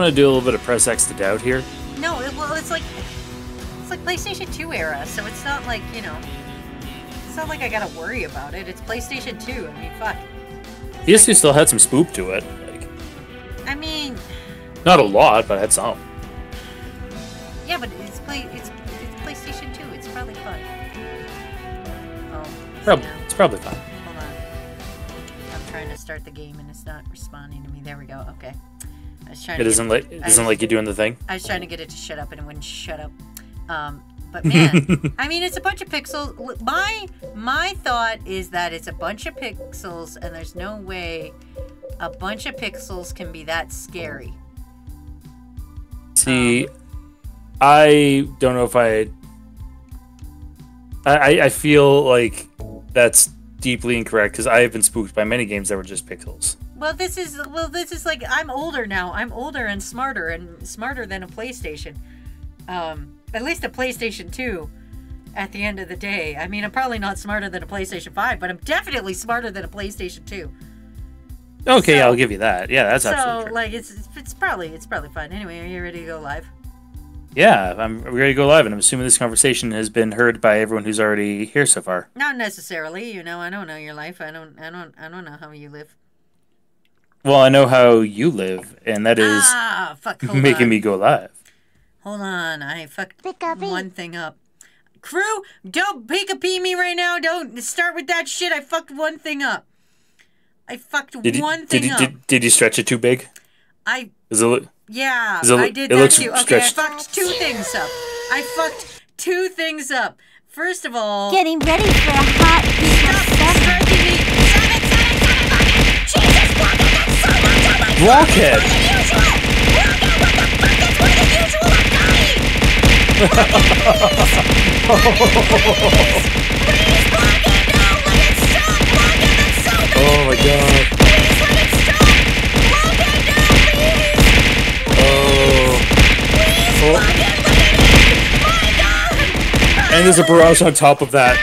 I'm gonna do a little bit of press X to doubt here. No, it, well, it's like it's like PlayStation 2 era, so it's not like you know, it's not like I gotta worry about it. It's PlayStation 2. I mean, fuck. PS2 still had some spoop to it. Like, I mean, not a lot, but it had some. yeah, but it's play it's it's PlayStation 2. It's probably fun. Oh, see Prob- it's probably fun. Hold on. I'm trying to start the game and it's not trying It isn't like it isn't like you doing the thing. I was trying to get it to shut up and it wouldn't shut up. Um, but man, I mean, it's a bunch of pixels. My my thought is that it's a bunch of pixels, and there's no way a bunch of pixels can be that scary. See, I don't know if I. I I- I feel like that's deeply incorrect because I have been spooked by many games that were just pixels. Well, this is well, this is like I'm older now. I'm older and smarter and smarter than a PlayStation. Um, at least a PlayStation 2 at the end of the day. I mean, I'm probably not smarter than a PlayStation 5, but I'm definitely smarter than a PlayStation 2. Okay, So- I'll give you that. Yeah, that's so, absolutely true. like it's, it's it's probably it's probably fun. Anyway, are you ready to go live? Yeah, I'm ready to go live, and I'm assuming this conversation has been heard by everyone who's already here so far. Not necessarily, you know, I don't know your life. I don't I don't I don't know how you live. Well, I know how you live, and that is ah, fuck. Making on. me go live. Hold on, I fucked one thing up. Crew, don't pick a pee me right now. Don't start with that shit. I fucked one thing up. I fucked Did you, one did, thing you, up. did, did you stretch it too big? I Is it yeah, Is it- I did it that looks too. Okay, I fucked two things up. I fucked two things up. First of all, Getting ready for a hot stop seven. striking me. Many. Oh my god! Please let it stop. Blockhead, no, please. Oh! Oh. Blockhead, let it in. My God. And there's a barrage on top of that.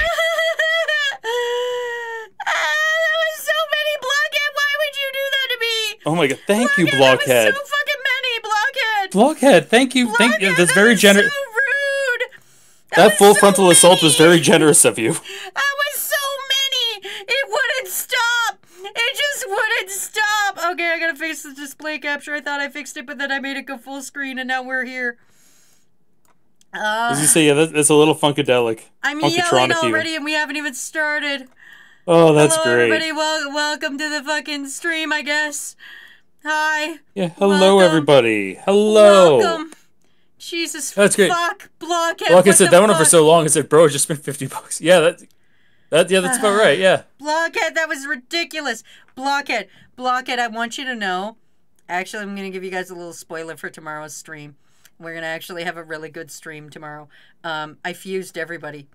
Ah, that was so many blockhead. Why would you do that to me? Oh my god! Thank you, That Blockhead. so fucking many blockhead. Blockhead, thank you. Thank you. Blockhead, That's that very generous. So rude. That was full so frontal assault was very generous of you. That was so many. It wouldn't stop. It just wouldn't stop. Okay, I gotta fix the display capture. I thought I fixed it, but then I made it go full screen, and now we're here. As Uh, you say, yeah, that, that's a little funkadelic. I'm yelling even. already, and we haven't even started. Oh, that's Hello, great. everybody. Wel- welcome to the fucking stream, I guess. Hi. Yeah, hello Welcome. everybody. Hello. Welcome. Jesus That's great. fuck. Blockhead. Well, I said, that went on for so long. I said, bro, just spent fifty bucks. Yeah, that, that, yeah, that's about right. Yeah. Blockhead, that was ridiculous. Blockhead. Blockhead, I want you to know. Actually, I'm going to give you guys a little spoiler for tomorrow's stream. We're going to actually have a really good stream tomorrow. Um, I fused everybody.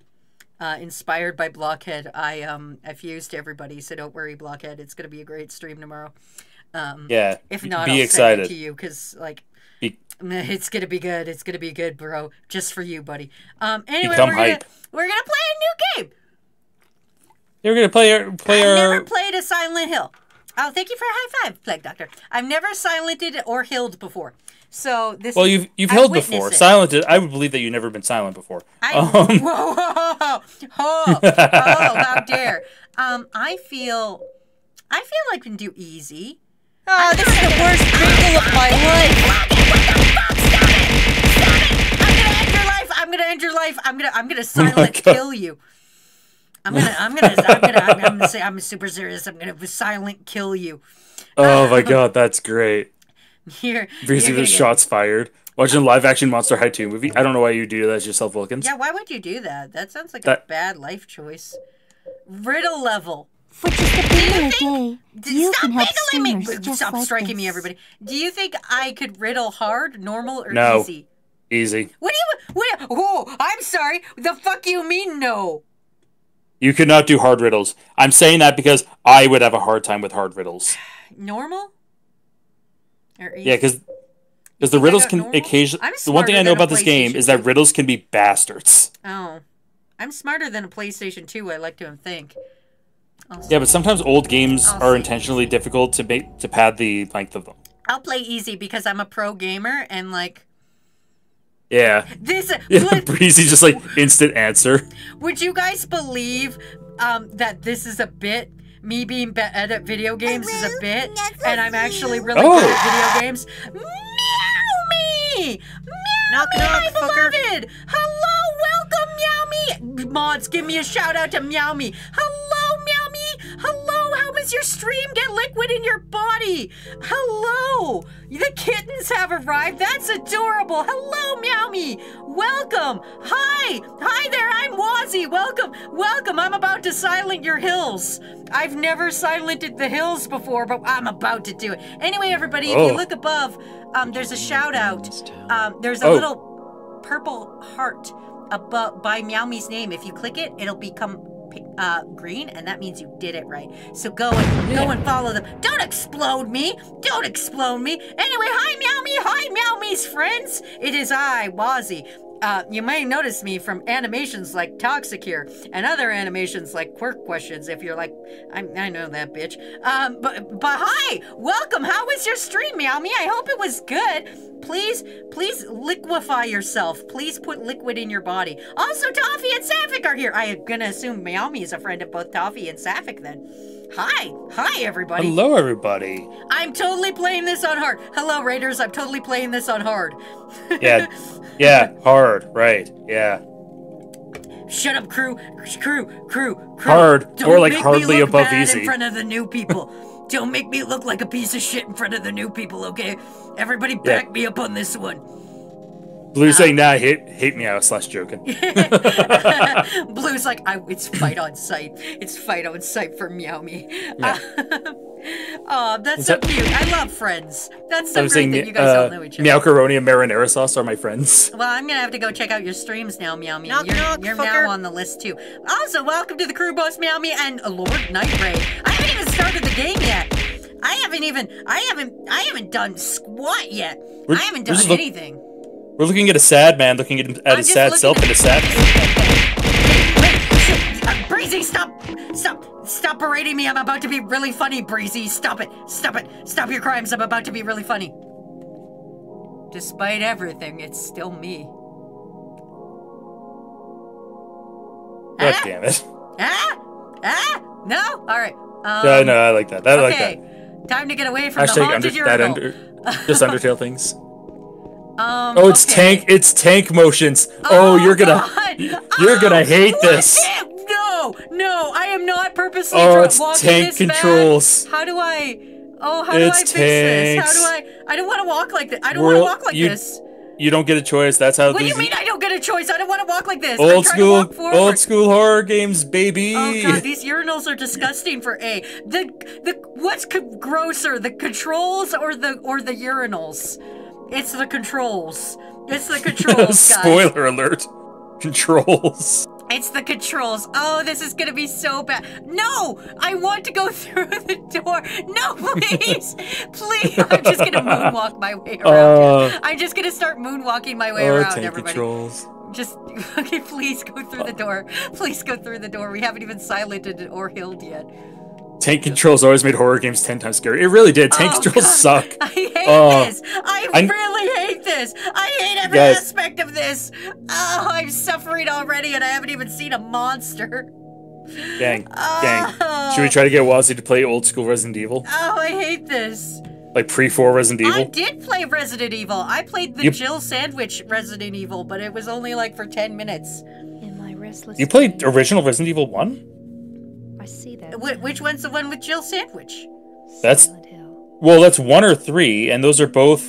Uh, inspired by Blockhead, I um I fused everybody, so don't worry, Blockhead. It's gonna be a great stream tomorrow. Um, Yeah. if not, be I'll excited. send it to you because like Be- it's gonna be good. It's gonna be good, bro. Just for you, buddy. Um, anyway, Become we're gonna we're gonna play a new game. You're gonna play our play I've our. never played a Silent Hill. Oh, thank you for a high five, Plague Doctor. I've never silented or hilled before. So this well, you've you've I before. it. Silented. I would believe that you've never been silent before. I, Um, whoa, whoa, whoa, whoa, oh, how dare! Um, I feel, I feel like I can do easy. Oh, this is the worst wrinkle of my life. I'm gonna end your life. I'm gonna end your life. I'm gonna, I'm gonna silent Oh kill you. I'm gonna, I'm gonna, I'm gonna, I'm gonna say, I'm super serious. I'm gonna silent kill you. oh ah. my god, that's great. Here, Because you're the gonna shots fired. Watching a live action Monster High 2 movie. I don't know why you do that yourself, Wilkins. Yeah, why would you do that? That sounds like a bad life choice. Riddle level. For just a bit of a day, you Stop can help wiggling me. just Stop like striking me, everybody. Do you think I could riddle hard, normal, or No. easy? Easy. What do you? What? Oh, I'm sorry. The fuck you mean no? You could not do hard riddles. I'm saying that because I would have a hard time with hard riddles. Normal? Or? Yeah, because because the riddles can occasionally. The one thing I know about this game is that riddles can be bastards. Oh, I'm smarter than a PlayStation 2. I like to think. I'll Yeah, but sometimes old games I'll are see. intentionally difficult to make to pad the length of them. I'll play easy because I'm a pro gamer and like Yeah. this. Yeah, would, breezy, just like instant answer. would you guys believe um, that this is a bit? Me being bad at video games is a bit, and I'm actually really Oh. good at video games. Meow me! Meow Knock, me, knock, my fucker. beloved! Hello, welcome, Meow me! Mods, give me a shout out to Meow me. Hello, Meow me! Hello, how does your stream get liquid in your body? Hello! The kittens have arrived. That's adorable. Hello, Meow me! Welcome! Hi! Hi there, I'm Wazzy. Welcome, welcome. I'm about to silent your hills. I've never silented the hills before, but I'm about to do it. Anyway, everybody, if Oh. you look above, um, there's a shout out. Um, there's a Oh. little purple heart above by Meow Me's name. If you click it, it'll become uh, green, and that means you did it right. So go and go and follow them. Don't explode me! Don't explode me! Anyway, hi Meow Me! Hi Meow Me's friends! It is I, Wazzy. Uh, you may notice me from animations like Toxicure and other animations like Quirk Questions. If you're like, I, I know that bitch. Um, but but hi, welcome. How was your stream, Meow Me? I hope it was good. Please, please liquefy yourself. Please put liquid in your body. Also, Toffee and Sapphic are here. I'm gonna assume Meow Me is a friend of both Toffee and Sapphic then. Hi, hi everybody. Hello, everybody. I'm totally playing this on hard. Hello, Raiders. I'm totally playing this on hard. Yeah, yeah, hard, right? Yeah, Shut up, crew, crew, crew, crew. Hard, Don't or like make me hardly look above bad easy. in front of the new people. Don't make me look like a piece of shit in front of the new people, okay? Everybody, back me up on this one. Blue saying, "Nah, hate hate me out." Slash joking. Blue's like, I, it's fight on sight. It's fight on sight for Meow Me. Yeah. oh, that's so that- cute. I love friends. That's I so was great saying, that you guys uh, all know each other. Meowcaroni and marinara sauce are my friends. Well, I'm gonna have to go check out your streams now, Meow Me. Knock, you're knock, you're fucker. now on the list too. Also, welcome to the crew boss, Meow Me, and Lord Night Ray. I haven't even started the game yet. I haven't even, I haven't, I haven't done squat yet. We're- I haven't done just look- anything. We're looking at a sad man looking at, at his sad self in a sad. Wait, Breezy, stop, stop, stop berating me. I'm about to be really funny, Breezy. Stop it, stop it, stop your crimes. I'm about to be really funny. Despite everything, it's still me. God Ah? damn it. Ah? Ah? No? All right. Um, Yeah, no, I like that. I like okay. that. Time to get away from the Hashtag haunted under, urinal. under, just Undertale things. Um, Oh, it's okay. tank. It's tank motions. Oh, you're gonna, God. you're Oh, gonna hate this. No, no, I am not purposely Oh, it's tank controls. How do I? Oh, how do I It's fix this? How do I? I don't want to walk like this. I don't want to walk like you- this. You don't get a choice. That's how What do you mean I don't get a choice? I don't want to walk like this. Old school, old school horror games, baby. Oh god, these urinals are disgusting for A. The the what's grosser, the controls or the or the urinals? It's the controls. It's the controls, guys. Spoiler alert. Controls. It's the controls. Oh, this is gonna be so bad. No, I want to go through the door. No, please, please. I'm just gonna moonwalk my way around. Uh, I'm just gonna start moonwalking my way oh, around, tank everybody. controls. Just okay, please go through the door. Please go through the door. We haven't even silented or healed yet. Tank controls always made horror games ten times scarier. It really did. Tank Oh, controls God. suck. I hate Oh. this. I, I- really hate this. I hate every Guys. aspect of this. Oh, I'm suffering already, and I haven't even seen a monster. Gang, gang. Oh. Should we oh. try to get Wazzy to play old school Resident Evil, Oh, I hate this. like pre four Resident Evil. I did play Resident Evil. I played the You- Jill Sandwich Resident Evil, but it was only like for 10 minutes. In my restless You played original Resident Evil one? Which one's the one with Jill Sandwich? That's- Well, that's one or three, and those are both.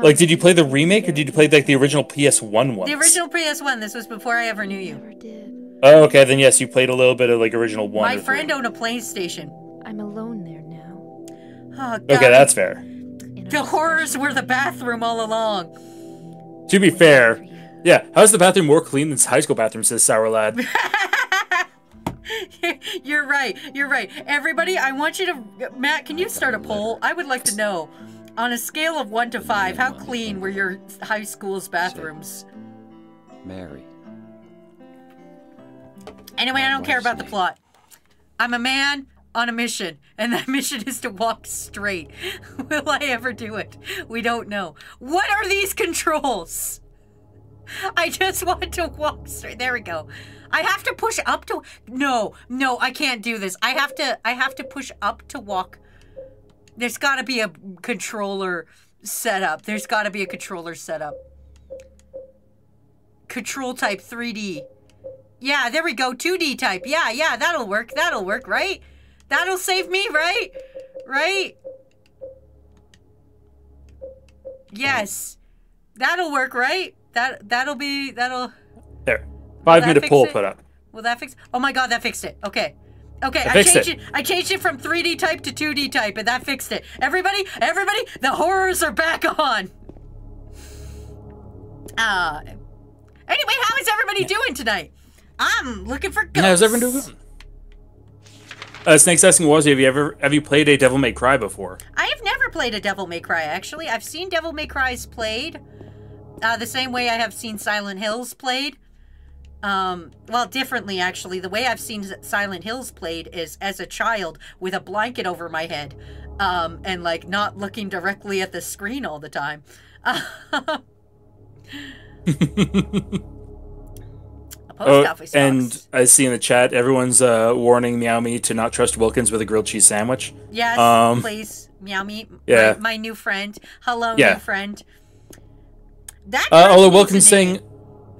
Like, did you play the remake or did you play like the original PS1 one? The original PS1. This was before I ever knew you. never did. Oh, okay. Then yes, you played a little bit of like original one. My or friend three. owned a PlayStation. I'm alone there now. Oh, God. Okay, that's fair. The horrors were the bathroom all along. To be fair, yeah. How's the bathroom more clean than high school bathroom? Says Sour Lad. You're right. You're right. Everybody, I want you to. Matt, can you start a poll? I would like to know, on a scale of one to five, how clean were your high school's bathrooms? Mary. Anyway, I don't care about the plot. I'm a man on a mission, and that mission is to walk straight. Will I ever do it? We don't know. What are these controls? I just want to walk straight. There we go. I have to push up to No, no, I can't do this. I have to I have to push up to walk. There's got to be a controller setup. There's got to be a controller setup. Control type 3D. Yeah, there we go. 2D type. Yeah, yeah, that'll work. That'll work, right? That'll save me, right? Right? Yes. That'll work, right? That that'll be that'll. Five minute poll it? put up. will that fix Oh my god, that fixed it. Okay. Okay, I, fixed changed it. it. I changed it from 3D type to 2D type and that fixed it. Everybody, everybody, the horrors are back on. Uh Anyway, how is everybody doing tonight? I'm looking for ghosts. How's everyone doing? Uh, Snake's asking Wazzy, have you ever have you played a Devil May Cry before? I have never played a Devil May Cry, actually. I've seen Devil May Cry's played uh, the same way I have seen Silent Hills played. Um, well, differently, actually. The way I've seen Silent Hills played is as a child with a blanket over my head um, and, like, not looking directly at the screen all the time. Oh, office and box. I see in the chat everyone's uh, warning Meow Me to not trust Wilkins with a grilled cheese sandwich. Yes, um, please. Meow me. yeah. My, my new friend. Hello, Yeah. new friend. That Uh, although Wilkins saying.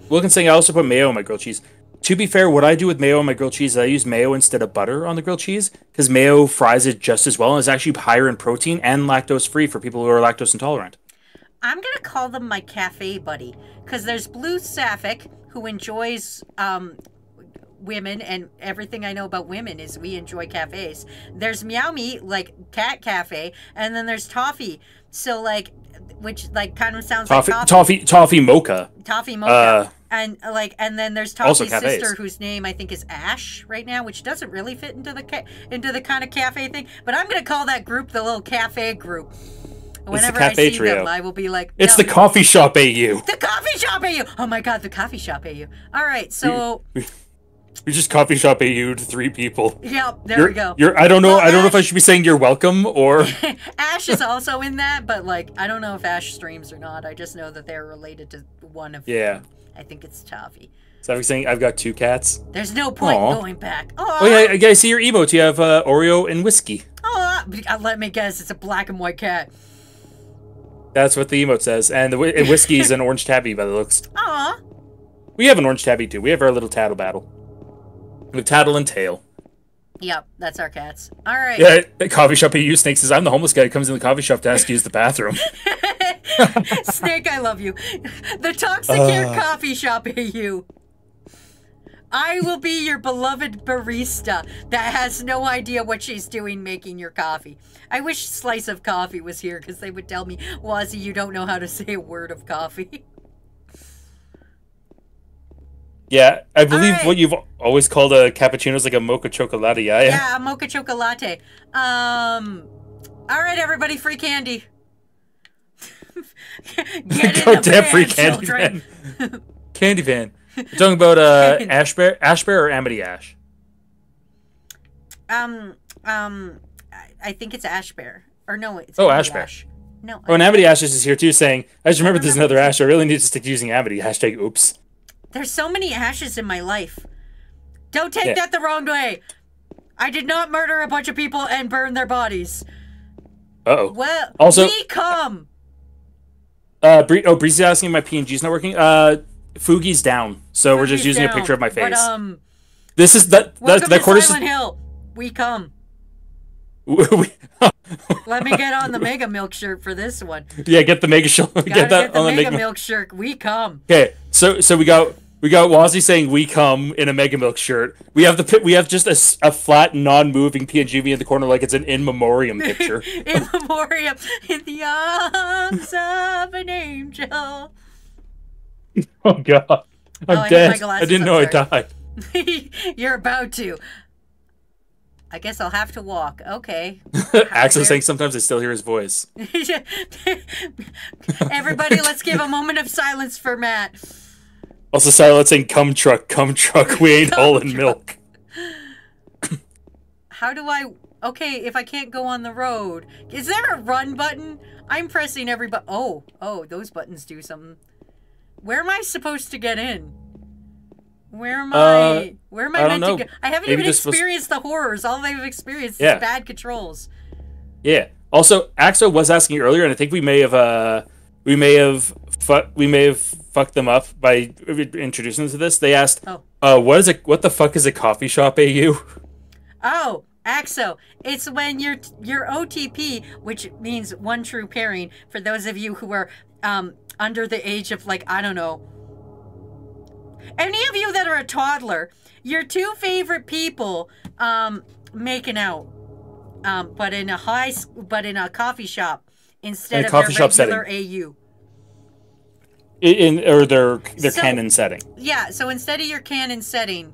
Wilkins saying I also put mayo on my grilled cheese. To be fair, what I do with mayo on my grilled cheese is I use mayo instead of butter on the grilled cheese because mayo fries it just as well and is actually higher in protein and lactose free for people who are lactose intolerant. I'm gonna call them my cafe buddy because there's Blue Sapphic who enjoys um, women, and everything I know about women is we enjoy cafes. There's Meow Me, like cat cafe, and then there's Toffee. So like, which like kind of sounds Toffee, like toffee, toffee mocha. Toffee Mocha. Uh, and uh, like, and then there's Toffee's sister, whose name I think is Ash right now, which doesn't really fit into the ca- into the kind of cafe thing. But I'm gonna call that group the little cafe group. Whenever I cafe see trio. them, I will be like, It's the coffee shop AU. the coffee shop AU. Oh my god, the coffee shop AU. All right, so We just coffee shop AU to three people. yeah, there You're, we go. You're, I don't know. Well, I don't know if I should be saying you're welcome or. Ash is also in that, but like I don't know if Ash streams or not. I just know that they're related to one of. yeah. I think it's Toffee. So I'm saying I've got two cats. There's no point Aw. going back. Oh, Oh yeah, I I see your emotes. You have uh, Oreo and whiskey. Oh, let me guess, it's a black and white cat. That's what the emote says. And the and whiskey is an orange tabby by the looks. Aw. We have an orange tabby too. We have our little tattle battle. With tattle and tail. Yep, that's our cats. All right. Yeah, the coffee shop AU Snake says I'm the homeless guy who comes in the coffee shop to ask to use the bathroom. Snake, I love you. The Toxic Uh. Coffee Shop AU. I will be your beloved barista that has no idea what she's doing making your coffee. I wish Slice of Coffee was here because they would tell me, Wazzy, you don't know how to say a word of coffee. Yeah, I believe right. what you've always called a cappuccino is like a mocha chocolate. Yeah, yeah. yeah, a mocha chocolate. Um, all right, everybody, free candy. Get in Go the van, free candy children. van. candy van. You're talking about uh, ash bear, ash bear or amity ash? Um, um, I, think it's Ash Bear. Or no, it's Oh, Ash Bear. Ash. No, Oh, and amity ash is here too, saying I just remembered there's another ash. I really need to stick to using amity. Hashtag oops. there's so many ashes in my life. Don't take Yeah. that the wrong way. I did not murder a bunch of people and burn their bodies. Uh oh. Well, Also- we come. Uh, Bree, oh, Breezy's asking if my PNG's not working. Uh, Fugi's down, so we're just using a picture of my face. But um, this is that that that quarter. Silent Hill. We come. Let me get on the Mega Milk shirt for this one. yeah, get the mega shirt. Get that get the on the Mega mega. Milk shirt. We come. Okay, so so we got we got Wazzy saying we come in a mega milk shirt. We have the we have just a flat non-moving PNG in the corner like it's an in memoriam picture. in memoriam, in the arms of an angel. oh god, I'm Oh, I dead. I glasses, didn't I'm know I died. You're about to. I guess I'll have to walk. Okay. Axel saying sometimes I still hear his voice. Everybody, let's give a moment of silence for Matt. Also, Silent saying come truck, come truck. We ain't hauling milk. How do I okay, if I can't go on the road, is there a run button? I'm pressing every button. Oh, oh, those buttons do something. Where am I supposed to get in? Where am Uh, I? Where am I, I meant to go? I haven't Maybe even experienced the horrors. All I've experienced Yeah. is bad controls. Yeah. Also, Axo was asking earlier, and I think we may have uh we may have fu- we may have fucked them up by introducing them to this. They asked, Oh. uh, what is it? What the fuck is a coffee shop? AU? Oh, AXO. It's when your your OTP, which means one true pairing, for those of you who are um, under the age of like I don't know, any of you that are a toddler, your two favorite people um, making out, um, but in a high, but in a coffee shop instead In a of coffee their shop regular AU. In, or their their So- canon setting. Yeah, so instead of your canon setting,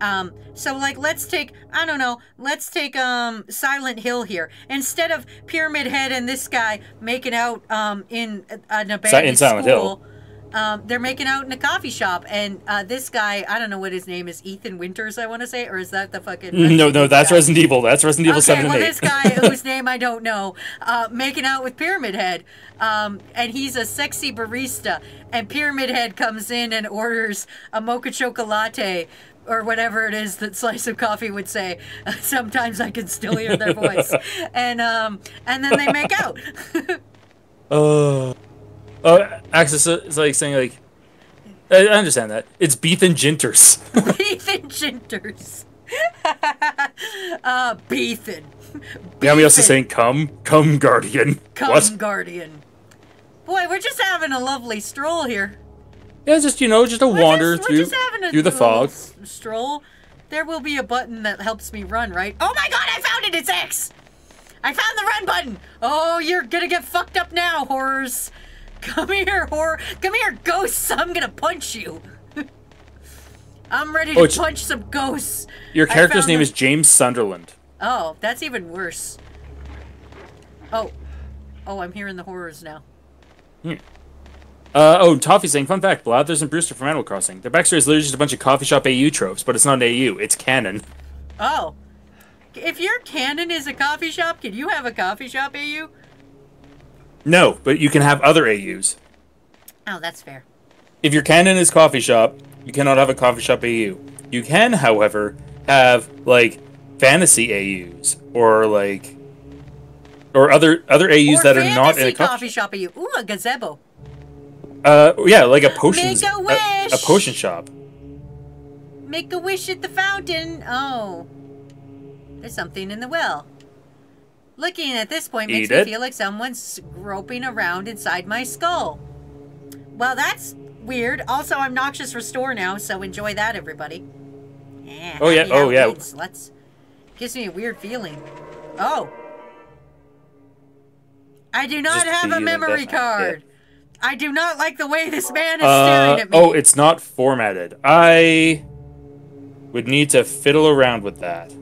um, so like let's take I don't know, let's take um Silent Hill here. Instead of Pyramid Head and this guy making out um in an abandoned in Silent school, Hill. Um, they're making out in a coffee shop, and uh, this guy I don't know what his name is, Ethan Winters, I want to say, or is that the fucking No, no, that's guy? Resident Evil. That's Resident Evil Okay, Seven well, and this guy whose name I don't know, uh, making out with Pyramid Head, um, and he's a sexy barista. And Pyramid Head comes in and orders a mocha chocolate latte, or whatever it is that Slice of Coffee would say. Sometimes I can still hear their voice, and um, and then they make out. Oh, oh, Axis is like saying like, I I understand that. It's Beef and Ginters. Ethan Ginters. uh. Now we also saying come, come Guardian. Come, What? Guardian. Boy, we're just having a lovely stroll here. Yeah, just you know, just a We're wander just, we're through just having a through the fog. stroll. There will be a button that helps me run, right? Oh my god, I found it! It's X! I found the run button! Oh, you're gonna get fucked up now, horrors! Come here, horror! Come here, ghosts! I'm gonna punch you! I'm ready to Oh, punch some ghosts! Your character's name the- is James Sunderland. Oh, that's even worse. Oh. Oh, I'm hearing the horrors now. Uh, oh, Toffee saying, fun fact, Blathers and Brewster from Animal Crossing. Their backstory is literally just a bunch of coffee shop AU tropes, but it's not an AU, it's canon. Oh. If your canon is a coffee shop, can you have a coffee shop, AU? No, but you can have other AUs. Oh, that's fair. If your canon is coffee shop, you cannot have a coffee shop AU. You can, however, have like fantasy AUs or like or other other AUs Or that are not in a coffee. coffee shop, AU. Ooh, a gazebo. Uh, yeah, like a potion. Make a a, a potion shop. Make a wish at the fountain. Oh. There's something in the well. Looking at this point makes Eat me it. feel like someone's groping around inside my skull. Well, that's weird. Also, I'm Noxious Restore now, so enjoy that, everybody. Yeah, Oh, yeah, oh, yeah. Sluts. Gives me a weird feeling. Oh. I do not Just have a memory yeah. card. I do not like the way this man is staring Uh, at me. oh, it's not formatted. I would need to fiddle around with that.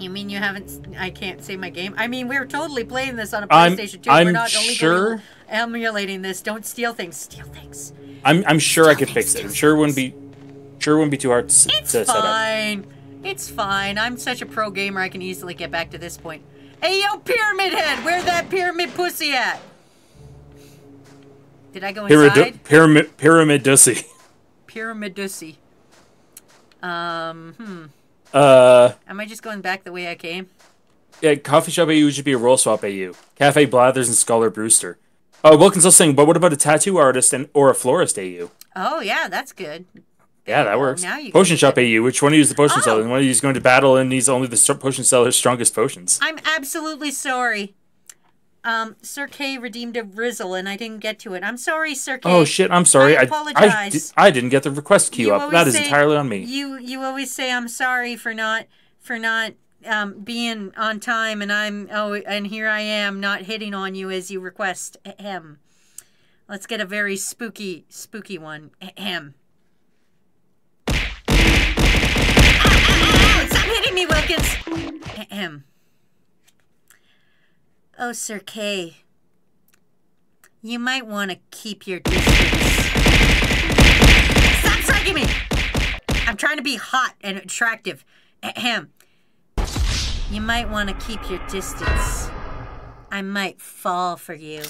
You mean you haven't? I can't say my game. I mean, we're totally playing this on a I'm- PlayStation 2. we're I'm not illegally sure- emulating this. Don't steal things. Steal things. I'm I'm sure I could it, fix it. I'm sure it wouldn't be sure it wouldn't be too hard to, It's to set up. It's fine. It's fine. I'm such a pro gamer. I can easily get back to this point. Hey, yo, Pyramid Head, where that pyramid pussy at? Did I go inside? Pyramid pyramid pyramid dussy. Pyramid pussy. Um, hmm. Uh, Am I just going back the way I came? yeah, coffee shop AU should be a roll swap AU. Cafe Blathers and Scholar Brewster. Oh, Wilkins was saying, but what about a tattoo artist and or a florist AU? Oh, yeah, that's good. Yeah, that works. Now you potion shop AU. Which one of you is the potion Oh. seller? And one of you is going to battle and needs only the potion seller's strongest potions. I'm absolutely sorry. Um, Sir K redeemed a Rizzle and I didn't get to it. I'm sorry, Sir K. Oh shit! I'm sorry. I I I, apologize. I didn't get the request queue You up. That is say- entirely on me. You you always say I'm sorry for not for not um being on time and I'm oh and here I am not hitting on you as you request. Ahem. Let's get a very spooky spooky one. Ahem. Ah, Stop hitting me, Wilkins. Ahem. Oh, Sir Kay, You might want to keep your distance. Stop striking me! I'm trying to be hot and attractive. Ahem. You might want to keep your distance. I might fall for you.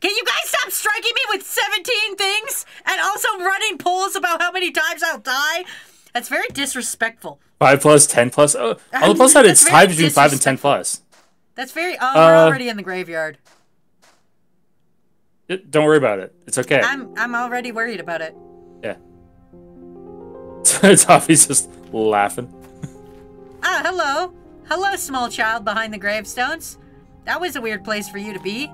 Can you guys stop striking me with 17 things and also running polls about how many times I'll die? That's very disrespectful. Five plus, ten plus. Oh, on the plus side, it's tied between five and ten plus. That's very. Oh, we're Uh, already in the graveyard. It- Don't worry about it. It's okay. I'm I'm already worried about it. Yeah. Toffee's just laughing. Ah, hello. Hello, small child behind the gravestones. That was a weird place for you to be.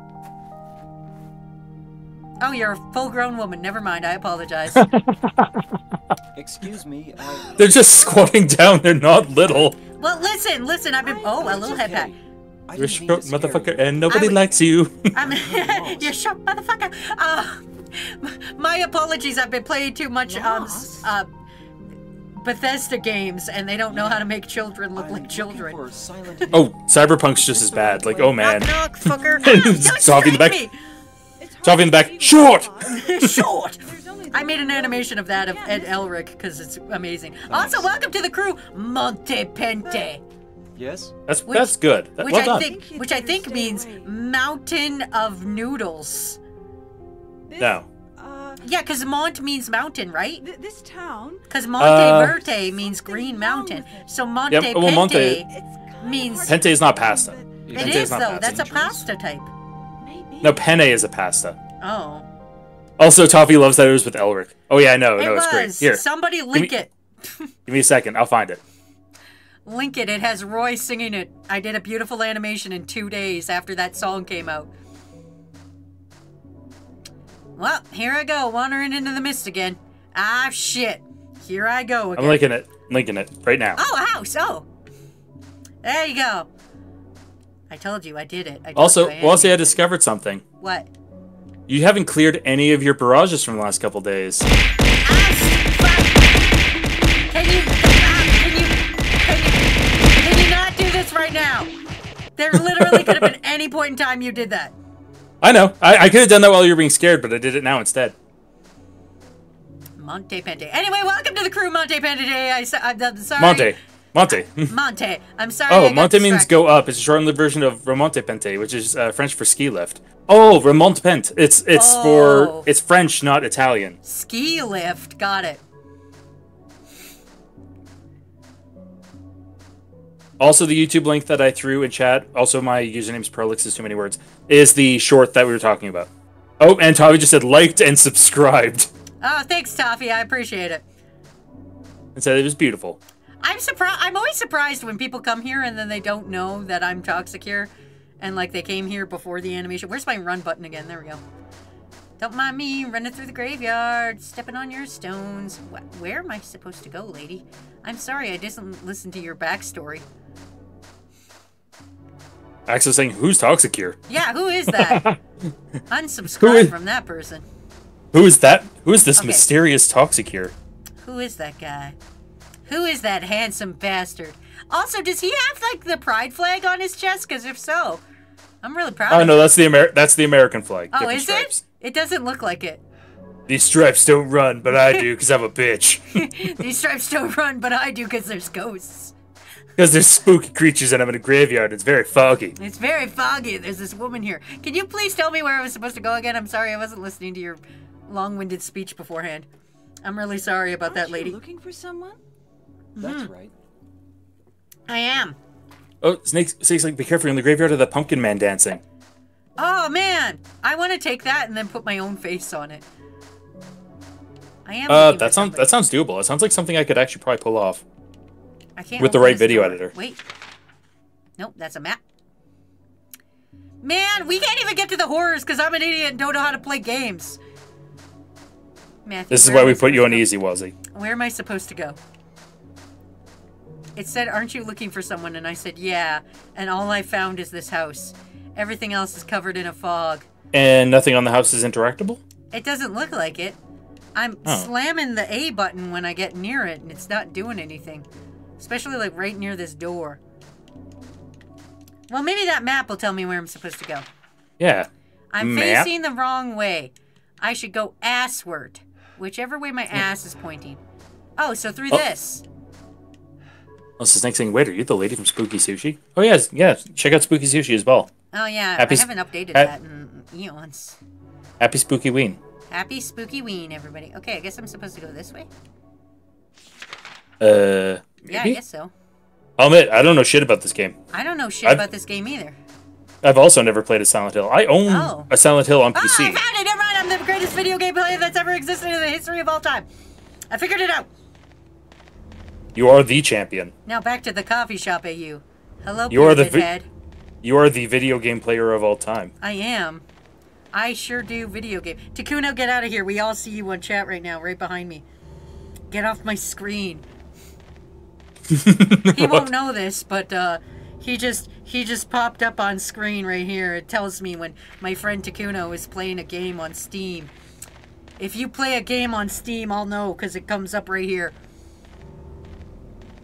Oh, you're a full grown woman. Never mind. I apologize. Excuse me, I... They're just squatting down. They're not little. well, listen, listen. I've been. Oh, a little head pat. I You're didn't short, motherfucker, you. and nobody would- likes you. I'm. you're short, motherfucker. Uh, my apologies. I've been playing too much um, uh, Bethesda games, and they don't know how to make children look I'm like children. for Silent Hill. oh, Cyberpunk's just as bad. Like, oh man. Knock, knock, fucker. Ah, don't Toffee in the back. me. In the back. Short. Short. I made an animation of that of Ed Elric because it's amazing. Also, welcome to the crew, Monte Pente, Yes? That's Which- that's good. That- which well I done. think, which I think means mountain of noodles. No. Uh, Yeah, because Mont means mountain, right? th- this town. Because Monte Uh, Verde means green mountain. So Monte Yep, well, Pente Monte- means. Pente is not pasta. It Pente is is though. pasta. That's a pasta type. Maybe. No, penne is a pasta. Oh, Also, Toffee loves that it was with Elric. Oh yeah, I know. it no, was. it's great. Here, Somebody link me- it. give me a second. I'll find it. Link it. It has Roy singing it. I did a beautiful animation in two days after that song came out. Well, here I go, wandering into the mist again. Ah, shit. Here I go again. I'm linking it. Linking it right now. Oh, a house. Oh. There you go. I told you, I did it. I Also, you I Walsey, I discovered something. What? You haven't cleared any of your barrages from the last couple days. Ah. Can you, do this right now? There literally could have been any point in time you did that. I know. I, I could have done that while you were being scared, but I did it now instead. Monte Pente. Anyway, welcome to the crew, Monte Pente. I, I'm sorry. Monte. Monte. Monte. I'm sorry. Oh, Monte means go up. It's a shortened version of Remonte Pente, which is uh, French for ski lift. Oh, Remonte Pente. It's it's Oh. for it's French, not Italian. Ski lift. Got it. Also, the YouTube link that I threw in chat, also my username is Prolix is too many words, is the short that we were talking about. Oh, and Tommy just said liked and subscribed Oh, thanks, Toffee. I appreciate it. and said it was beautiful. I'm surprised. I'm always surprised when people come here and then they don't know that I'm Toxicure, and like they came here before the animation. Where's my run button again? There we go. Don't mind me running through the graveyard, stepping on your stones. Wh- Where am I supposed to go, lady? I'm sorry, I didn't listen to your backstory. Axel saying, "Who's Toxicure? Yeah, who is that? Unsubscribe is- from that person. Who is that? Who is this Okay. mysterious Toxicure?" Who is that guy? Who is that handsome bastard? Also, does he have like the pride flag on his chest? Because if so, I'm really proud. Oh of no, him. that's the Amer- that's the American flag. Oh, is stripes. it? It doesn't look like it. These stripes don't run, but I do because I'm a bitch. These stripes don't run, but I do because there's ghosts. Because there's spooky creatures and I'm in a graveyard. It's very foggy. It's very foggy. There's this woman here. Can you please tell me where I was supposed to go again? I'm sorry, I wasn't listening to your long-winded speech beforehand. I'm really sorry about that Aren't you lady. looking for someone? That's Mm-hmm. right. I am. Oh, Snake, Snake's like, be careful, you're in the graveyard of the Pumpkin Man dancing. Oh man, I want to take that and then put my own face on it. I am. Uh, that sounds somebody. that sounds doable. It sounds like something I could actually probably pull off. I can't with the right video door. editor. Wait. Nope, that's a map. Man, we can't even get to the horrors because I'm an idiot and don't know how to play games. Matthew, This is why we put you on easy, Wazzy. Where am I supposed to go? It said, Aren't you looking for someone? And I said, Yeah. And all I found is this house. Everything else is covered in a fog. And nothing on the house is interactable. It doesn't look like it. I'm Oh. slamming the A button when I get near it, and it's not doing anything. Especially like right near this door. Well, maybe that map will tell me where I'm supposed to go. Yeah. I'm Map? facing the wrong way. I should go assward, whichever way my ass is pointing. Oh, so through Oh. this. What's this next thing? Wait, are you the lady from Spooky Sushi? Oh yes, yeah. Check out Spooky Sushi as well. Oh yeah, Happy I haven't updated ha- that in eons. Happy Spooky Ween. Happy spooky ween, everybody. Okay, I guess I'm supposed to go this way. Uh, Yeah, I guess so. I'll admit, I don't know shit about this game. I don't know shit I've- about this game either. I've also never played a Silent Hill. I own Oh. a Silent Hill on Ah, I PC. found it! Never mind, I'm the greatest video game player that's ever existed in the history of all time. I figured it out. You are the champion. Now back to the coffee shop, AU. Hello, You are the head. You are the video game player of all time. I am. I sure do video game. Takuno, get out of here. We all see you on chat right now, right behind me. Get off my screen. he won't know this, but uh, he just he just popped up on screen right here. It tells me when my friend Takuno is playing a game on Steam. If you play a game on Steam, I'll know because it comes up right here.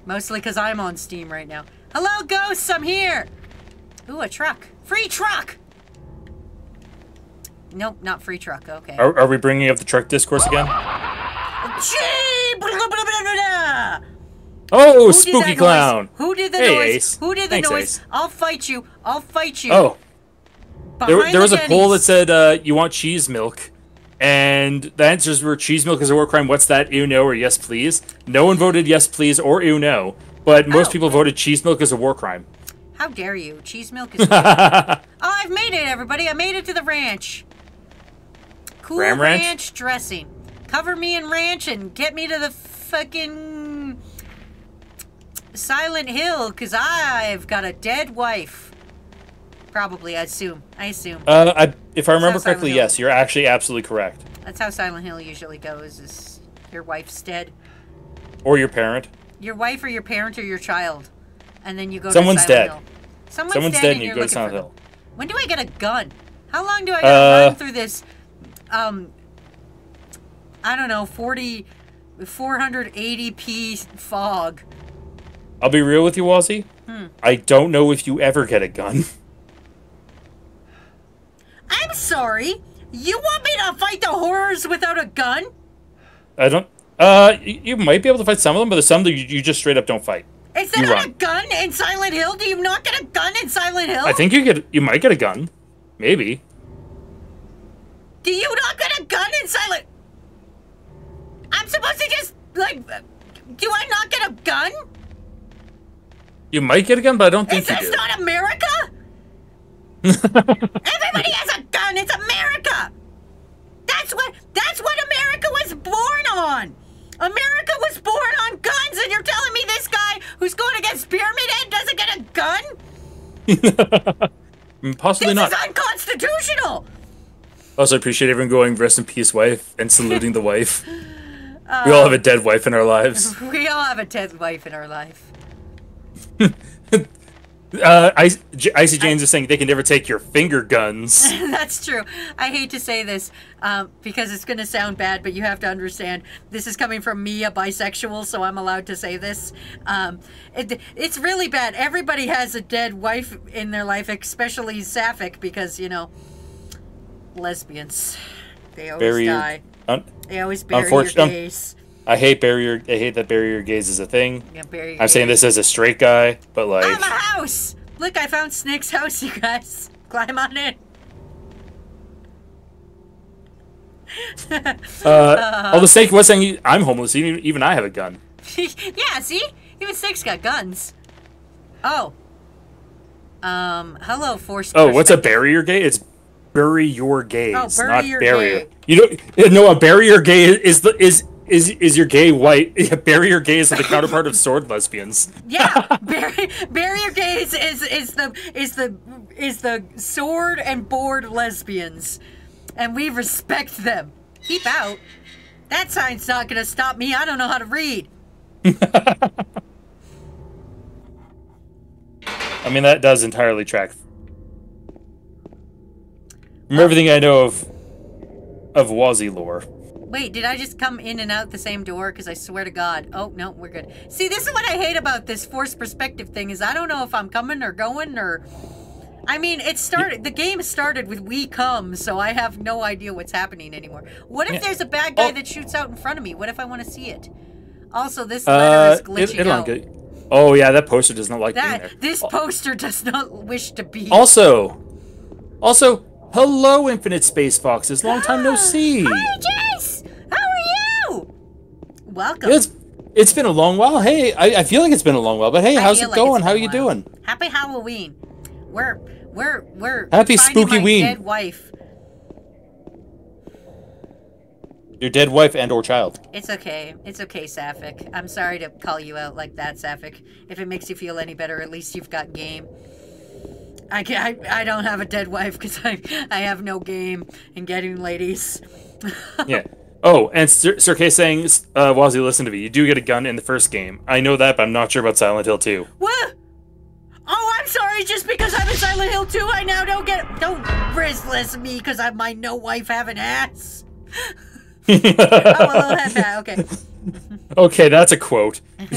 Mostly because I'm on Steam right now. Hello, ghosts. I'm here. Ooh, a truck. Free truck. Nope, not free truck. Okay. Are, are we bringing up the truck discourse again? Gee, Oh, Who spooky clown! Noise? Who did the Hey, noise? Ace. Who did the Thanks, noise? Ace. I'll fight you. I'll fight you. Oh, there, Behind there was the a poll that said uh, you want cheese milk, and the answers were cheese milk is a war crime. What's that? Ew no or yes please. No one voted yes please or ew no, but most Oh. people voted cheese milk is a war crime. How dare you? Cheese milk is. oh, I've made it, everybody. I made it to the ranch. Cool Ram Ranch? dressing. Cover me in ranch and get me to the fucking Silent Hill, cause I've got a dead wife. Probably, I assume. I assume. Uh, I, if I remember correctly, Hill. yes, you're actually absolutely correct. That's how Silent Hill usually goes. Is your wife's dead? Or your parent. Your wife or your parent or your child, and then you go. Someone's to Silent dead. Hill. Someone's, Someone's dead, dead and and you go to Silent Hill. When do I get a gun? How long do I gotta Uh, run through this? Um, I don't know, 40, 480p fog. I'll be real with you, Wazzy. Hmm. I don't know if you ever get a gun. I'm sorry. You want me to fight the horrors without a gun? I don't. Uh, you might be able to fight some of them, but there's some that you, you just straight up don't fight. Is there not a gun in Silent Hill? Do you not get a gun in Silent Hill? I think you get. You might get a gun. Maybe. Do you not get a gun in Silent? I'm supposed to just like. Do I not get a gun? You might get a gun, but I don't think Is you this not America? Everybody has a gun. It's America. That's what. That's what America was born on. America was born on guns, and you're telling me this guy who's going against Pyramid Head doesn't get a gun? Mm, Possibly This not. is unconstitutional. Also, appreciate everyone going rest in peace, wife, and saluting the wife. we all have a dead wife in our lives. We all have a dead wife in our life. Uh, Icy James is saying they can never take your finger guns. That's true. I hate to say this um, because it's going to sound bad, but you have to understand this is coming from me, a bisexual, so I'm allowed to say this. Um, it, it's really bad. Everybody has a dead wife in their life, especially Sapphic, because, you know, lesbians. They always your- die. Un- They always bury your gays. I hate barrier. I hate that barrier gaze is a thing. Yeah, your I'm saying this as a straight guy, but like, I'm a house! Look, I found Snake's house, you guys. Climb on in. uh, although Snake was saying I'm homeless, even, even I have a gun. yeah, see? Even Snake's got guns. Oh. Um, hello, Force. Oh, what's a barrier gaze? It's bury your gaze, Oh, bury not your barrier. gay. You know, no, a barrier gaze is the is is is your gay white. barrier gaze is the counterpart of sword lesbians. Yeah, barrier, barrier gaze is is the is the is the sword and board lesbians, and we respect them. Keep out. That sign's not gonna stop me. I don't know how to read. I mean, that does entirely track. From everything I know of of Wazzy lore. Wait, did I just come in and out the same door? Because I swear to God. Oh no, we're good. See, this is what I hate about this forced perspective thing is I don't know if I'm coming or going or. I mean, it started. The game started with "We come," so I have no idea what's happening anymore. What if there's a bad guy Oh. that shoots out in front of me? What if I want to see it? Also, this letter Uh, is glitching it, out. get. Oh yeah, that poster does not like being there. That this poster does not wish to be. Also, also, hello, Infinite Space Foxes. Long time no see. Hi, Welcome. It's it's been a long while. Hey, I, I feel like it's been a long while, but hey, I how's it like going? How are you doing? Happy Halloween. We're we're we're Happy spooky my ween. dead wife. Your dead wife and or child. It's okay. It's okay, Sapphic. I'm sorry to call you out like that, Sapphic. If it makes you feel any better, at least you've got game. I can I, I don't have a dead wife because I I have no game in getting ladies. Yeah. Oh, and Sir, Sir K saying, uh, Wazzy, listen to me. You do get a gun in the first game. I know that, but I'm not sure about Silent Hill 2. What? Oh, I'm sorry. Just because I'm in Silent Hill 2, I now don't get. Don't riskless me because I'm my no wife having ass. Oh, a little head pat. Okay. Okay, that's a quote.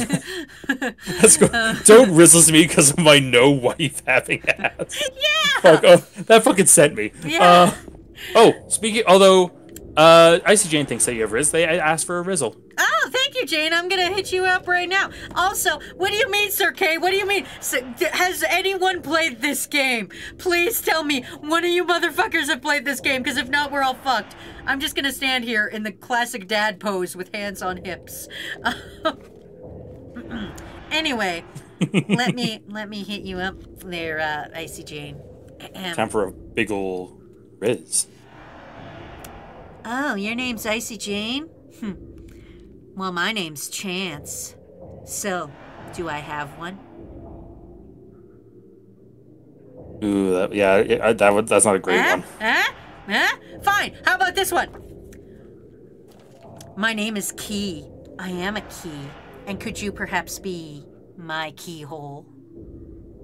That's go- Don't resist me because of my no wife having ass. Yeah. Fuck, oh, that fucking sent me. Yeah. Uh, oh, speaking, although, uh, Icy Jane thinks that you have Riz, they asked for a Rizzle. Oh, thank you, Jane. I'm gonna hit you up right now. Also, what do you mean, Sir K? What do you mean? Has anyone played this game? Please tell me one of you motherfuckers have played this game, because if not, we're all fucked. I'm just gonna stand here in the classic dad pose with hands on hips. anyway, let me let me hit you up there, uh, Icy Jane. Time for a big ol' Riz. Oh, your name's Icy Jane? Hmm. Well, my name's Chance. So, do I have one? Ooh, that, yeah, yeah, that would, that's not a great Huh? one. Huh? Huh? Fine. How about this one? My name is Key. I am a key. And could you perhaps be my keyhole?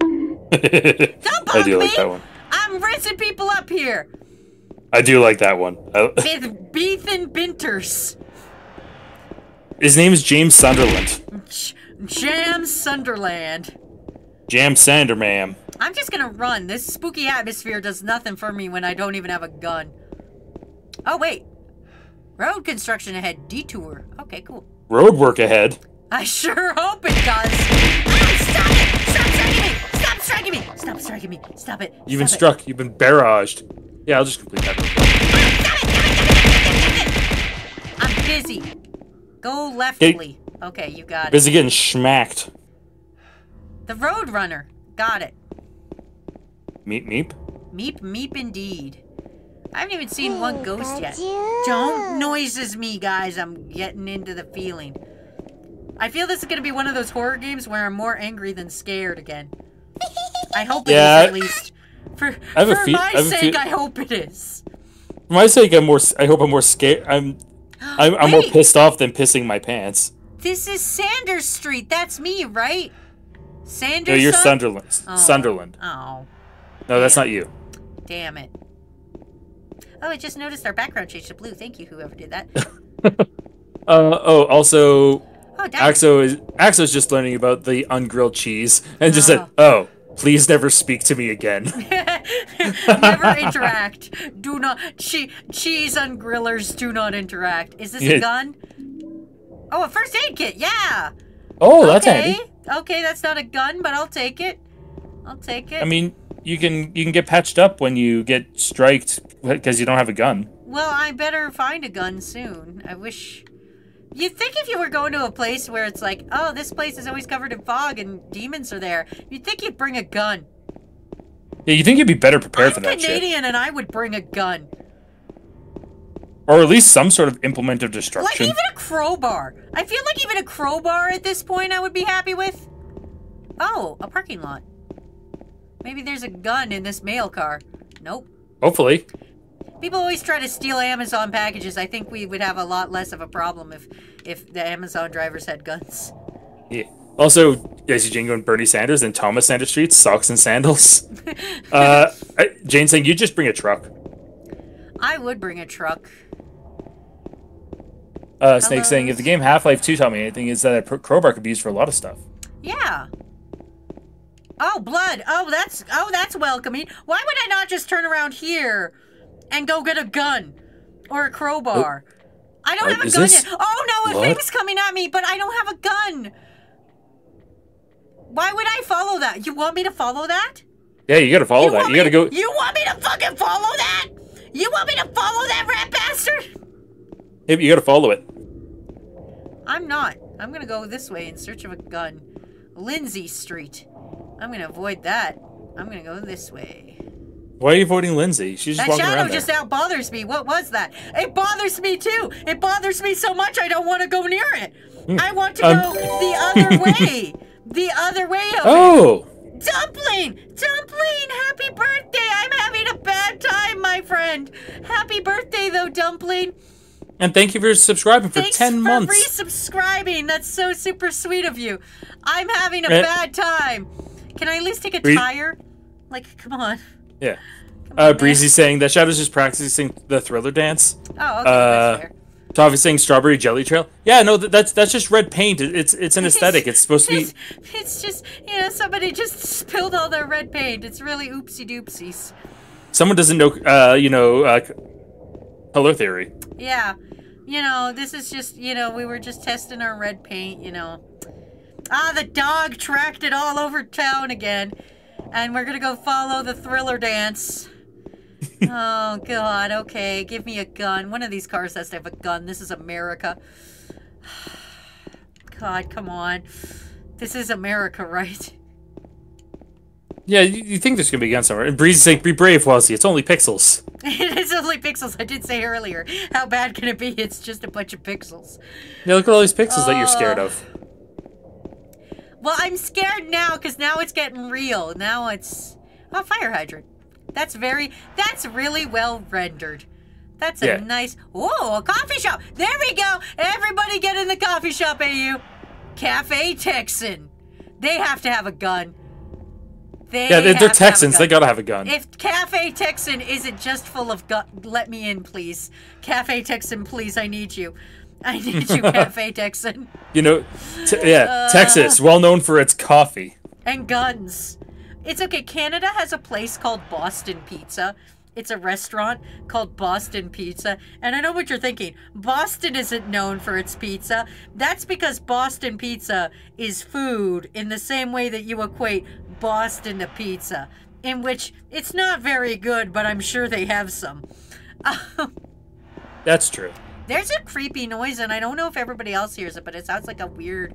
Don't bug I do me! like that one. I'm rinsing people up here. I do like that one. With Beethan Binters. His name is James Sunderland. J- Jam Sunderland. Jam Sander, ma'am. I'm just gonna run. This spooky atmosphere does nothing for me when I don't even have a gun. Oh, wait. Road construction ahead. Detour. Okay, cool. Road work ahead. I sure hope it does. Ah, stop it! Stop striking me! Stop striking me! Stop striking me! Stop it! You've been it. struck. You've been barraged. Yeah, I'll just complete that. real quick. I'm busy. Go leftly. Okay, you got it. Busy getting smacked. The Road Runner. Got it. Meep meep. Meep meep indeed. I haven't even seen one ghost yet. Don't noises me, guys. I'm getting into the feeling. I feel this is gonna be one of those horror games where I'm more angry than scared again. I hope it is Yeah. at least. For, I for my I sake, I hope it is. For my sake, I'm more. I hope I'm more scared. I'm. I'm, I'm more pissed off than pissing my pants. This is Sanders Street. That's me, right? Sanders. No, you're? Sunderland. Oh. Sunderland. Oh, No, that's Yeah. not you. damn it. Oh, I just noticed our background changed to blue. Thank you, whoever did that. Uh oh. Also, Oh, damn. Axo is Axo's just learning about the ungrilled cheese and just said, Oh. "Oh, please never speak to me again." Never interact. Do not. Che- cheese and grillers do not interact. Is this Yeah. a gun? Oh, a first aid kit. Yeah. oh, that's okay. handy. Okay, that's not a gun, but I'll take it. I'll take it. I mean, you can you can get patched up when you get striked because you don't have a gun. well, I better find a gun soon. I wish. You'd think if you were going to a place where it's like, oh, this place is always covered in fog and demons are there, you'd think you'd bring a gun. Yeah, you think you'd be better prepared I'm for that shit, Canadian and I would bring a gun. or at least some sort of implement of destruction. Like even a crowbar. I feel like even a crowbar at this point I would be happy with. Oh, a parking lot. Maybe there's a gun in this mail car. Nope. Hopefully. People always try to steal Amazon packages. I think we would have a lot less of a problem if if the Amazon drivers had guns. Yeah. Also, Jesse Jingo and Bernie Sanders and Thomas Sanders Street, socks and sandals. uh, Jane saying you just bring a truck. I would bring a truck. Uh, Snake Hello? saying if the game Half Life Two taught me anything, is that a crowbar could be used for a lot of stuff. Yeah. Oh, blood. Oh, that's oh, that's welcoming. Why would I not just turn around here and go get a gun or a crowbar? I don't Uh, have a gun this yet. Oh no, a thing's coming at me, but I don't have a gun. Why would I follow that? You want me to follow that? Yeah, you gotta follow you that. You gotta me- go. You want me to fucking follow that? You want me to follow that rat bastard? Yep, You gotta follow it. I'm not. I'm gonna go this way in search of a gun. Lindsey Street. I'm gonna avoid that. I'm gonna go this way. Why are you avoiding Lindsey? She's just That walking shadow around there. just out bothers me. What was that? It bothers me too. It bothers me so much I don't want to go near it. I want to Um. go the other way. The other way it. Oh, Dumpling! Dumpling! Happy birthday! I'm having a bad time, my friend. Happy birthday, though, Dumpling. and thank you for subscribing for Thanks ten for months. resubscribing. That's so super sweet of you. I'm having a Eh. bad time. Can I at least take a tire? Like, come on. Yeah. Uh. Breezy saying that Shadow's just practicing the thriller dance. Oh, okay. uh, that's. Tavi saying strawberry jelly trail. Yeah, no, th- that's that's just red paint. It- It's it's an aesthetic. It's supposed to be. It's, it's just, you know, somebody just spilled all their red paint. It's really oopsie doopsies. Someone doesn't know. Uh, you know, uh, color theory. Yeah. You know, this is just, you know, we were just testing our red paint, you know. Ah, the dog tracked it all over town again. And we're gonna go follow the thriller dance. oh, God, okay. Give me a gun. One of these cars has to have a gun. This is America. God, come on. This is America, right? Yeah, you, you think there's gonna be a gun somewhere. And Breezy's saying, "Be brave, Wazzy. It's only pixels." it is only pixels. I did say earlier. How bad can it be? It's just a bunch of pixels. Yeah, look at all these pixels that you're scared Uh, of. Well, I'm scared now because now it's getting real. Now it's oh, fire hydrant. That's very. That's really well rendered. That's a Yeah. nice. Whoa, a coffee shop. There we go. Everybody get in the coffee shop, AU. Cafe Texan. They have to have a gun. They Yeah, they're, they're to have a Texans. They gotta have a gun. If Cafe Texan isn't just full of gun, let me in, please. Cafe Texan, please, I need you. I need you, Cafe Texan. you know, yeah, Uh. Texas, well known for its coffee. and guns. It's okay. Canada has a place called Boston Pizza. It's a restaurant called Boston Pizza. And I know what you're thinking. Boston isn't known for its pizza. That's because Boston Pizza is food in the same way that you equate Boston to pizza, in which it's not very good, but I'm sure they have some. That's true. There's a creepy noise, and I don't know if everybody else hears it, but it sounds like a weird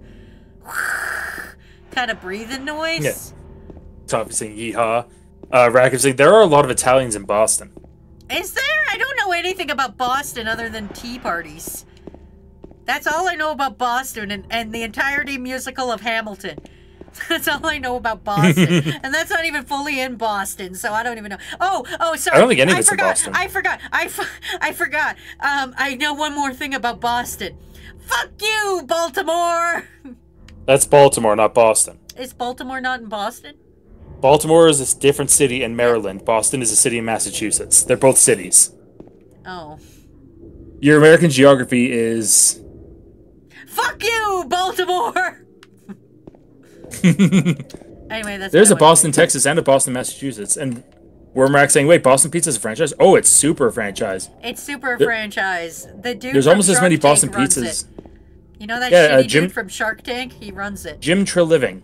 kind of breathing noise. Yeah. Toffee saying yeehaw. Uh, Rackif saying there are a lot of Italians in Boston. Is there? I don't know anything about Boston other than tea parties. That's all I know about Boston and, and the entirety musical of Hamilton. That's all I know about Boston. and that's not even fully in Boston, so I don't even know. Oh, oh, sorry. I don't think any of it's in forgot. Boston. I forgot. I, f- I forgot. Um, I know one more thing about Boston. Fuck you, Baltimore! That's Baltimore, not Boston. Is Baltimore not in Boston? Baltimore is a different city in Maryland. Boston is a city in Massachusetts. They're both cities. Oh. Your American geography is. Fuck you, Baltimore! anyway, that's There's a Boston. Texas, and a Boston, Massachusetts. And Wormack saying, wait, Boston Pizza's a franchise? Oh, it's super franchise. It's super There- franchise. The dude There's almost as many Tank Boston pizzas. it. You know that Yeah, uh, Jim- dude from Shark Tank? He runs it. Jim Treliving.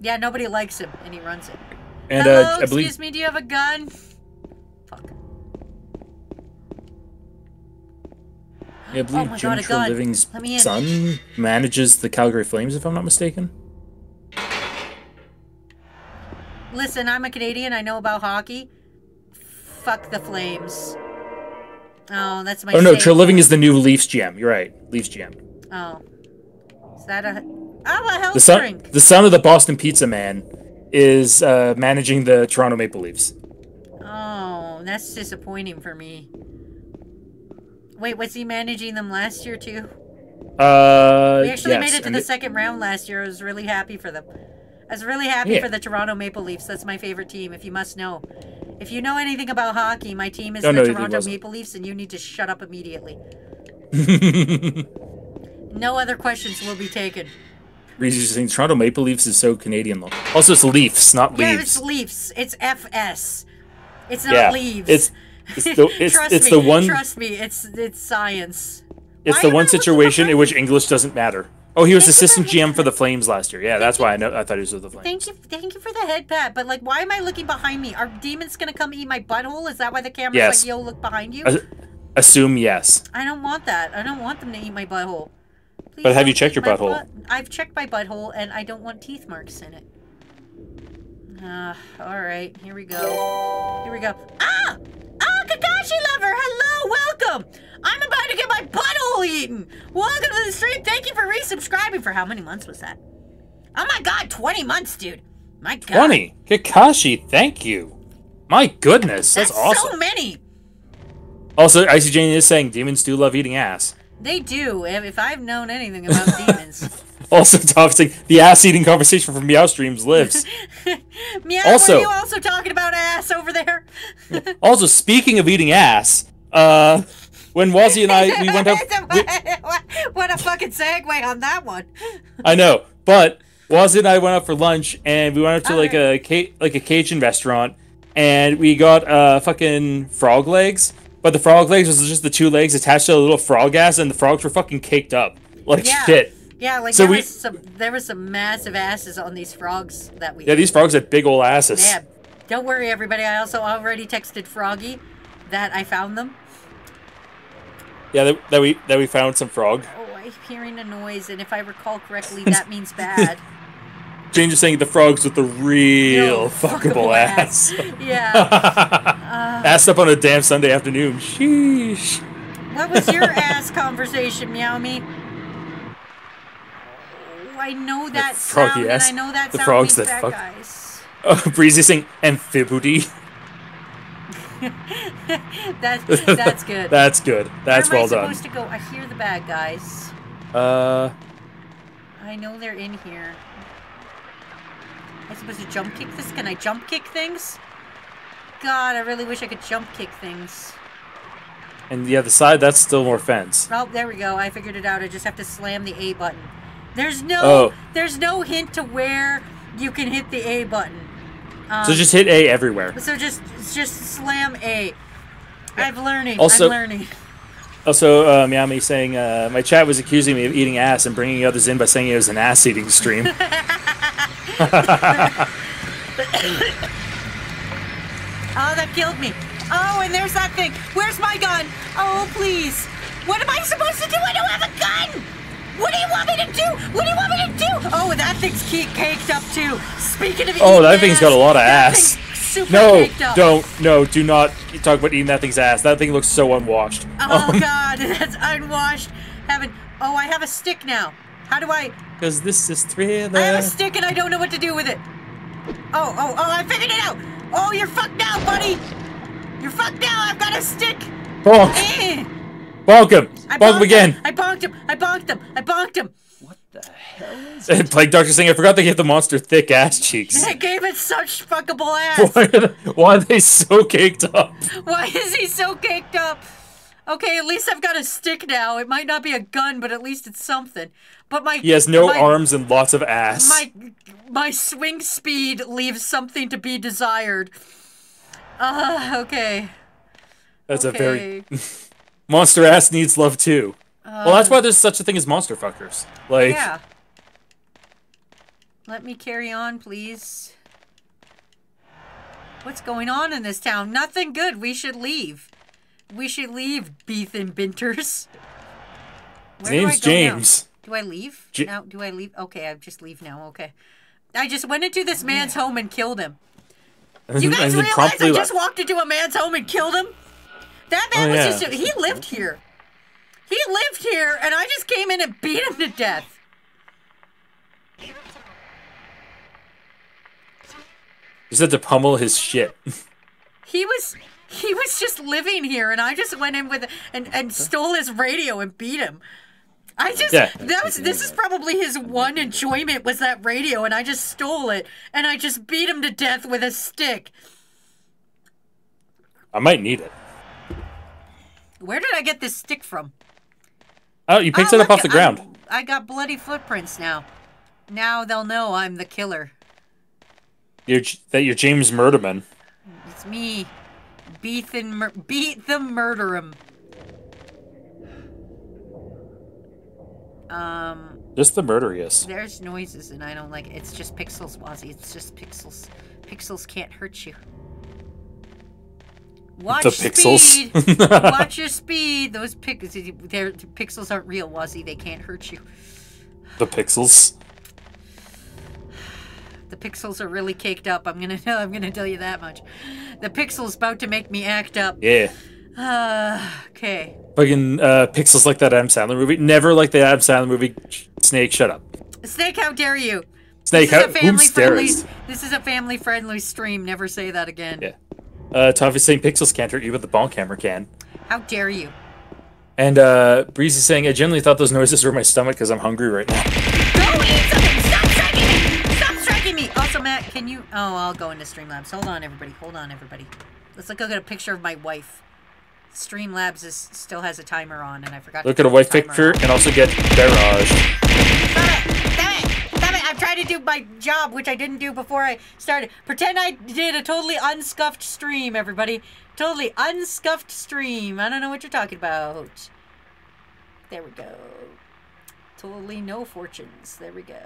Yeah, nobody likes him, and he runs it. And Hello, uh, I believe excuse me, do you have a gun? Fuck. Yeah, I believe Oh Jim God. Treliving's Let me in. son manages the Calgary Flames, if I'm not mistaken. Listen, I'm a Canadian. I know about hockey. Fuck the Flames. Oh, that's my. Oh no, save. Treliving is the new Leafs GM. You're right, Leafs GM. Oh, is that a? Oh, a health The son, drink. the son of the Boston Pizza Man, is uh, managing the Toronto Maple Leafs. Oh, that's disappointing for me. Wait, was he managing them last year too? Uh, We actually yes, made it to the it- second round last year. I was really happy for them. I was really happy Yeah. for the Toronto Maple Leafs. That's my favorite team, if you must know. If you know anything about hockey, my team is the no, Toronto. Maple Leafs, and you need to shut up immediately. No other questions will be taken. Reese's just saying Toronto Maple Leafs is so Canadian though. Also, it's Leafs, not Yeah, Leaves. it's Leafs. It's FS. It's not Yeah, Leaves. it's it's the it's, trust it's me, the one Trust me, it's it's science. it's Why the one situation in which English doesn't matter. Oh, he was Thank assistant GM for the Flames last year. Yeah, that's why I know. I thought he was with the Flames. Thank you, thank you for the head pat. But like, why am I looking behind me? Are demons gonna come eat my butthole? Is that why the camera's Yes. like, yo, look behind you? As- Assume yes. I don't want that. I don't want them to eat my butthole. Please But have you checked your butthole? butt- I've checked my butthole, and I don't want teeth marks in it. Ah, all right. Here we go. Here we go. Ah! Ah, Kakashi lover! Hello, welcome! I'm about to get my butthole eaten! Welcome to the stream! Thank you for resubscribing for how many months was that? Oh my god, 20 months, dude! My god. 20. Kakashi, thank you. My goodness, that's, That's awesome. so many! Also, Icy Jane is saying demons do love eating ass. They do, if I've known anything about demons. Also, saying the ass eating conversation from Meow Streams lives. Meow, Also- were you also talking about ass over there? also, speaking of eating ass, uh, when Wazzy and I we went out, we- what a fucking segue on that one. I know, but Wazzy and I went out for lunch and we went out to like Alright. a like a Cajun restaurant and we got uh fucking frog legs. But the frog legs was just the two legs attached to a little frog ass, and the frogs were fucking caked up like Yeah. shit. Yeah, like So there we- was some there was some massive asses on these frogs that we Yeah, these frogs had big old asses. Yeah. Don't worry everybody, I also already texted Froggy that I found them. Yeah, that, that we that we found some frog. Oh, I'm hearing a noise and if I recall correctly that means bad. Jane just saying the frogs with the real Yo, fuckable ass. yeah. ass up on a damn Sunday afternoon. Sheesh. What was your ass conversation, Meow Me? Oh, I know that froggy sound, ass. I know that The sound frogs that fuck. guys. Oh, Breezy saying amphibooty. That, that's good. That's good. That's Where am well I done. supposed to go? I hear the bad guys. Uh, I know they're in here. Am I supposed to jump kick this? Can I jump kick things? God, I really wish I could jump kick things. and the other side, that's still more fence. Oh, there we go. I figured it out. I just have to slam the A button. There's no Oh. there's no hint to where you can hit the A button. Um, So just hit A everywhere. so just just slam A. I'm learning. Also- I'm learning. Also, uh, Miami saying uh, my chat was accusing me of eating ass and bringing others in by saying it was an ass eating stream. Oh, that killed me. Oh, and there's that thing. Where's my gun? Oh, please. What am I supposed to do? I don't have a gun. What do you want me to do? What do you want me to do? Oh, that thing's ke- caked up too. Speaking of Oh, that thing's got a lot of ass. Super no, caked up. don't, no, do not talk about eating that thing's ass. That thing looks so unwashed. Oh God, that's unwashed. Haven't. Oh, I have a stick now. How do I? Because this is I have a stick and I don't know what to do with it. Oh, oh, oh! I figured it out. Oh, you're fucked now, buddy. You're fucked now. I've got a stick. Bonk! Eh. Bonk him! I Bonk him bonked again! I bonked him. I bonked him. I bonked him. What the hell is like Dr. Singh, I forgot they give the monster thick ass cheeks. I gave it such fuckable ass. why, are they, why are they so caked up? Why is he so caked up? Okay, at least I've got a stick now. It might not be a gun, but at least it's something. But my He has no my, arms and lots of ass. My my swing speed leaves something to be desired. Uh, okay. That's a very Okay. monster ass needs love too. well, that's why um, there's such a thing as monster fuckers. Like, Yeah. Let me carry on, please. What's going on in this town? Nothing good. We should leave. We should leave, Beef and Binters. his Where do I name's now? James. Do I leave? Ja- now, do I leave? Okay, I just leave now. Okay. I just went into this man's home and killed him. You guys realize I just walked into a man's home and killed him? That man Oh, was yeah. just he lived here. He lived here and I just came in and beat him to death. just had to pummel his shit. He was he was just living here and I just went in with and, and stole his radio and beat him. I just Yeah. that was this is probably his one enjoyment was that radio and I just stole it and I just beat him to death with a stick. I might need it. Where did I get this stick from? Oh, you picked Oh, it up off the I'm- ground. I got bloody footprints now. Now they'll know I'm the killer. You're, that you're James Murderman. It's me. Beat mur- beat the murder him. Um, Just the murderiest. there's noises and I don't like it. It's just pixels, Wazzy. It's just pixels. Pixels can't hurt you. Watch the pixels. speed. Watch your speed. Those pixels, their pixels aren't real, Wazzy. They can't hurt you. the pixels. The pixels are really caked up. I'm gonna I'm gonna tell you that much. The pixels about to make me act up. Yeah. Uh, okay. Fucking uh, pixels like that Adam Sandler movie. Never like the Adam Sandler movie. Snake, shut up. Snake, how dare you? Snake, This is how, friendly, stares? This is a family friendly stream. Never say that again. Yeah. Uh, saying pixels can't hurt you, but the ball camera can. How dare you? And uh, Breezy saying, I generally thought those noises were my stomach because I'm hungry right now. Go eat something! Stop striking me! Stop striking me! Also, Matt, can you? Oh, I'll go into Streamlabs. Hold on, everybody. Hold on, everybody. Let's look at a picture of my wife. Streamlabs is still has a timer on, and I forgot. to Look at a turn white the timer picture on. and also get barraged. I'm trying to do my job, which I didn't do before I started. Pretend I did a totally unscuffed stream, everybody. Totally unscuffed stream. I don't know what you're talking about. There we go. Totally no fortunes. There we go.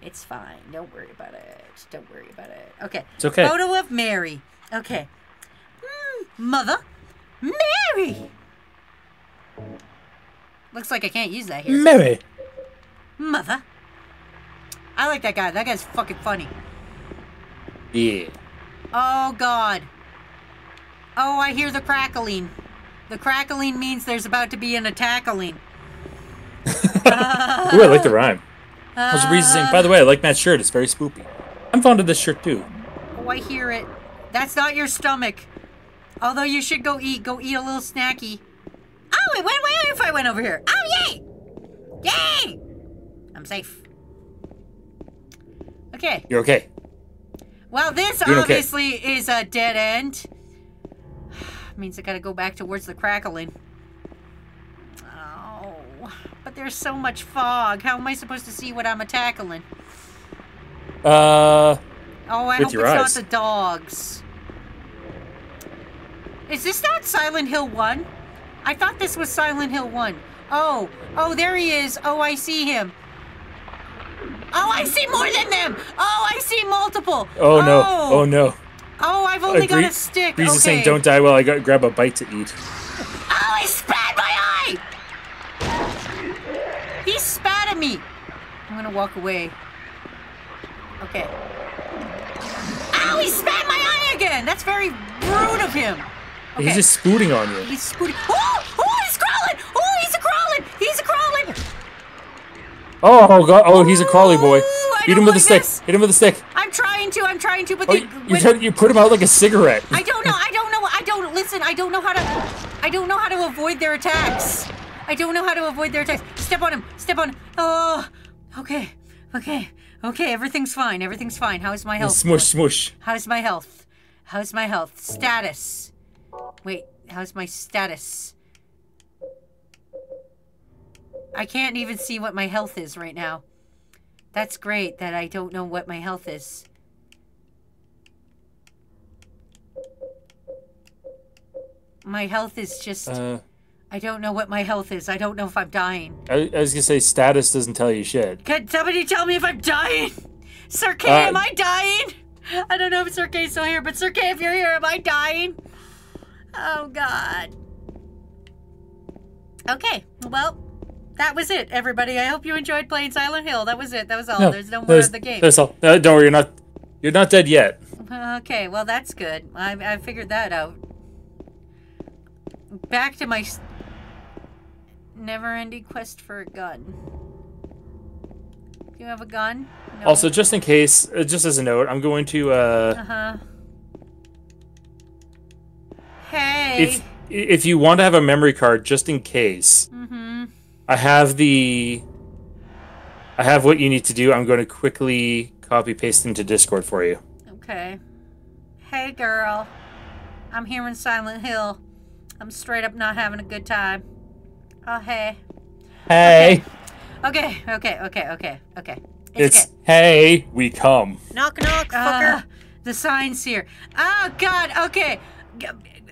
It's fine. Don't worry about it. Don't worry about it. Okay. It's okay. Photo of Mary. Okay. Hmm, mother. Mary! Looks like I can't use that here. Mary. Mother. I like that guy. That guy's fucking funny. Yeah. Oh, God. Oh, I hear the crackling. The crackling means there's about to be an attackling. Ooh, I like the rhyme. How's Breezy saying, by the way, I like Matt's shirt. It's very spoopy. I'm fond of this shirt too. Oh, I hear it. That's not your stomach. Although you should go eat. Go eat a little snacky. Oh, it went away if I went over here. Oh, yay! Yay! I'm safe. Okay. You're okay. Well, this okay. obviously is a dead end. Means I gotta go back towards the crackling. Oh, but there's so much fog. How am I supposed to see what I'm a tackling? Uh, Oh, I hope it's eyes. not the dogs. Is this not Silent Hill 1? I thought this was Silent Hill 1. Oh, oh, there he is. Oh, I see him. Oh, I see more than them. Oh, I see multiple. oh no. Oh, oh no. Oh, I've only uh, got a stick. Breezy's okay. saying, don't die while I got, grab a bite to eat. Oh, he spat my eye! He spat at me. I'm gonna walk away. Okay. Ow, he spat my eye again! That's very rude of him. Okay. He's just scooting on you. He's scooting. Oh! Oh, he's crawling! Oh, he's a crawling! He's a crawling! Oh, oh, god. Oh, he's a crawly boy. Ooh, Hit him with a stick. this. Hit him with a stick. I'm trying to, I'm trying to, but Oh, the, you, when- you put him out like a cigarette. I don't know. I don't know. I don't listen. I don't know how to. I don't know how to avoid their attacks. I don't know how to avoid their attacks. Step on him. Step on. Oh. Okay. Okay. Okay. Everything's fine. Everything's fine. How's my health? Smush, smush. How's my health? How's my health? Status. Wait. How's my status? I can't even see what my health is right now. That's great that I don't know what my health is. My health is just. Uh, I don't know what my health is. I don't know if I'm dying. I, I was gonna say status doesn't tell you shit. Can somebody tell me if I'm dying? Sir K, Uh, am I dying? I don't know if Sir K's still here, but Sir K, if you're here, am I dying? Oh, God. Okay, well, that was it, everybody. I hope you enjoyed playing Silent Hill. That was it. That was all. Oh, There's no more of the game. That's all. Uh, don't worry, you're not. You're not dead yet. Okay, well, that's good. I, I figured that out. Back to my never-ending quest for a gun. Do you have a gun? No. Also, just in case, uh, just as a note, I'm going to. Uh, Uh-huh. Hey. if if you want to have a memory card, just in case, mm-hmm. I have the. I have what you need to do. I'm going to quickly copy paste into Discord for you. Okay. Hey, girl. I'm here in Silent Hill. I'm straight up not having a good time. Oh, hey. Hey, Okay, okay, okay, okay, okay. It's, it's okay. hey, we come. Knock knock, Ah, fucker. the signs here. Oh, God, okay. G-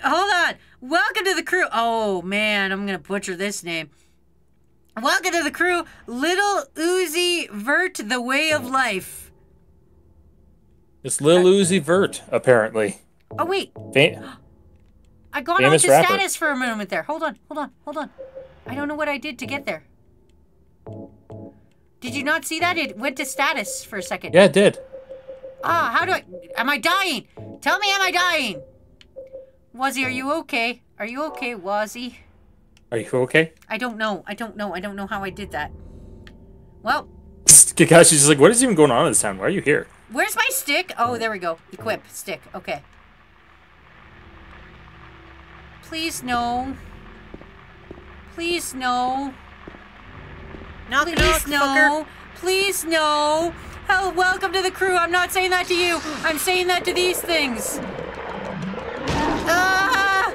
Hold on. Welcome to the crew. Oh, man, I'm going to butcher this name. Welcome to the crew, Little Uzi Vert, the way of life. It's Lil Uzi Vert, apparently. Oh wait, Fa- I got Famous onto rapper. status for a moment there. Hold on, hold on, hold on. I don't know what I did to get there. Did you not see that? It went to status for a second. yeah, it did. Ah, how do I? Am I dying? Tell me, am I dying? Wazzy, are you okay? Are you okay, Wazzy? Are you okay? I don't know. I don't know. I don't know how I did that. Well, Kakashi's just like, what is even going on in this town? Why are you here? where's my stick? Oh, there we go. Equip stick. Okay. Please no. Please no. Knock, Please knock, no. fucker. Please no. Hell, welcome to the crew. I'm not saying that to you. I'm saying that to these things. Ah!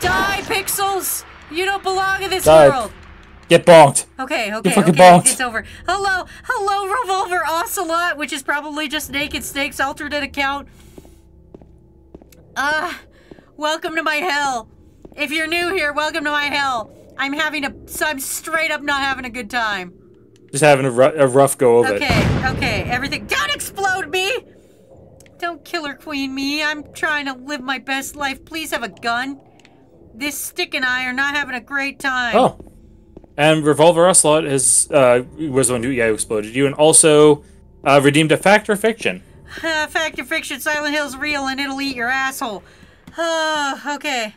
Die, pixels! You don't belong in this Die. world. Get bonked. Okay, okay, okay. bonked. It's over. Hello, hello, Revolver Ocelot, which is probably just Naked Snake's alternate account. Ah, welcome to my hell. If you're new here, welcome to my hell. I'm having a, so I'm straight up not having a good time. Just having a, a rough go of it. Okay, okay, everything. Don't explode me! Don't killer queen me. I'm trying to live my best life. Please have a gun. This stick and I are not having a great time. Oh. And Revolver Ocelot is, uh, was the one who, yeah, exploded you, and also uh, redeemed a fact or fiction. Ah, fact or fiction, Silent Hill's real and it'll eat your asshole. Ah, okay.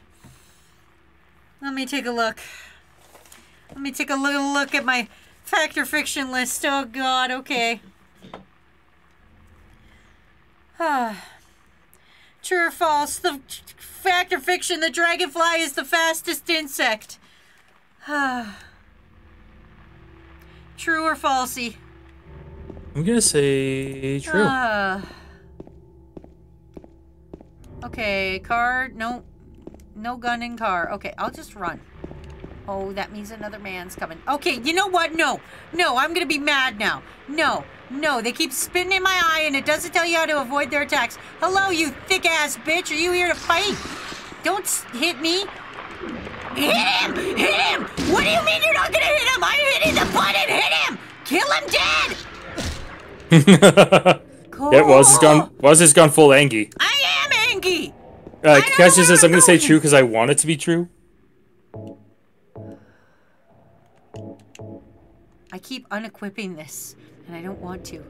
Let me take a look. Let me take a little look at my fact or fiction list. Oh god, okay. Ah. True or false? The fact or fiction, the dragonfly is the fastest insect. True or falsy? I'm gonna say true. Ah. okay, car. No, no gun in car. Okay, I'll just run. Oh, that means another man's coming. Okay, you know what? No, no, I'm gonna be mad now. No, no, they keep spitting in my eye, and it doesn't tell you how to avoid their attacks. Hello, you thick ass bitch. Are you here to fight? Don't hit me. Hit him! Hit him! What do you mean you're not gonna hit him? I'm hitting the button. Hit him! Kill him dead. Cool. yeah, was has gone, was has gone full Angie. I am Angie. Uh, don't know Kakashi where says, I'm gonna say true because I want it to be true. I keep unequipping this, and I don't want to.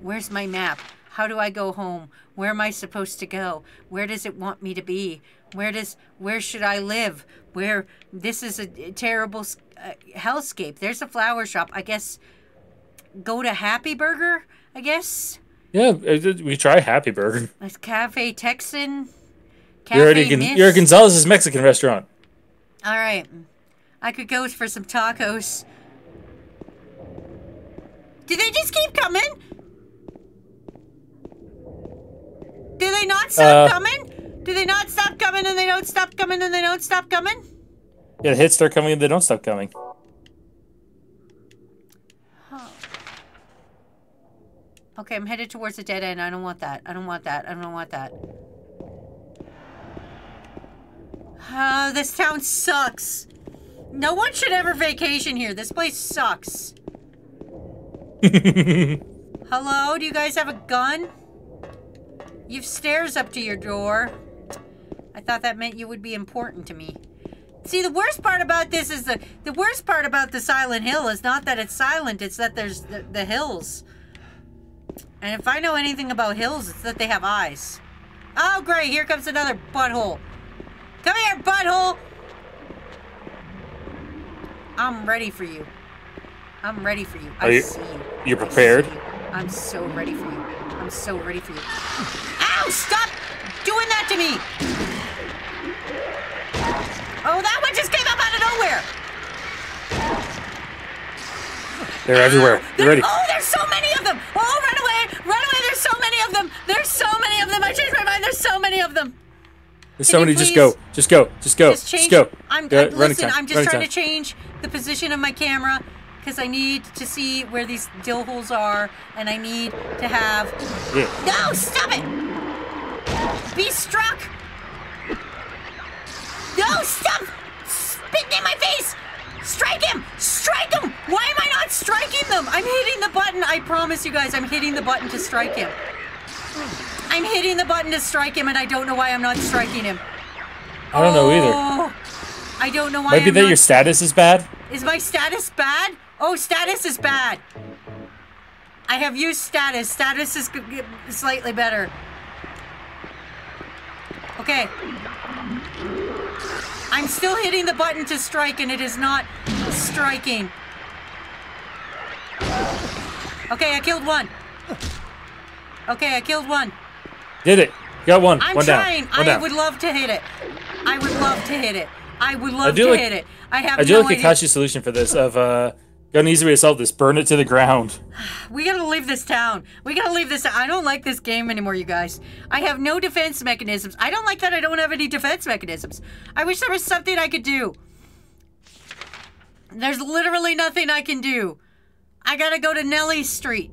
Where's my map? How do I go home? Where am I supposed to go? Where does it want me to be? Where does where should I live? Where this is a terrible uh, hellscape. There's a flower shop. I guess go to Happy Burger. I guess Yeah, we try Happy Burger. it's Cafe Texan. Cafe You're already you're Gonzalez's Mexican restaurant. All right, I could go for some tacos. Do they just keep coming? Do they not stop Uh, coming? Do they not stop coming and they don't stop coming and they don't stop coming? Yeah, the hits start coming and they don't stop coming. Huh. Okay, I'm headed towards the dead end. I don't want that. I don't want that. I don't want that. Oh, this town sucks. No one should ever vacation here. This place sucks. Hello? Do you guys have a gun? You've stairs up to your door. I thought that meant you would be important to me. See, the worst part about this is the the worst part about the Silent Hill is not that it's silent, it's that there's the, the hills. And if I know anything about hills, it's that they have eyes. Oh, great, here comes another butthole. Come here, butthole! I'm ready for you. I'm ready for you. I Are you- see you. you're prepared? you. I'm so ready for you. I'm so ready for you. Ow! Stop doing that to me! Oh, that one just came up out of nowhere! They're everywhere. Ah, there- They're ready. Oh, there's so many of them! Oh, run away! Run away! There's so many of them! There's so many of them! I changed my mind. There's so many of them. There's so many. Just go. Just go. Just go. Just change. go. I'm I- running listen. time, I'm just running trying time. to change the position of my camera because I need to see where these dill holes are, and I need to have. Yeah. No, stop it! Be struck! No, stop! Spitting in my face! Strike him! Strike him! Why am I not striking him. I'm hitting the button. I promise you guys, I'm hitting the button to strike him. I'm hitting the button to strike him, and I don't know why I'm not striking him. I don't know either. Oh, I don't know why. Might I'm that your status is bad. Is my status bad? Oh, status is bad. I have used status. Status is slightly better. Okay. I'm still hitting the button to strike, and it is not striking. Okay, I killed one. Okay, I killed one. Did it? Got one. I'm one trying. down. One I down. would love to hit it. I would love to hit it. I would love do to like- hit it. I have I do no like idea. Akashi's solution for this of uh got an easy way to solve this. Burn it to the ground. We gotta leave this town. We gotta leave this. I don't like this game anymore, you guys. I have no defense mechanisms. I don't like that I don't have any defense mechanisms. I wish there was something I could do. There's literally nothing I can do. I gotta go to Neely Street.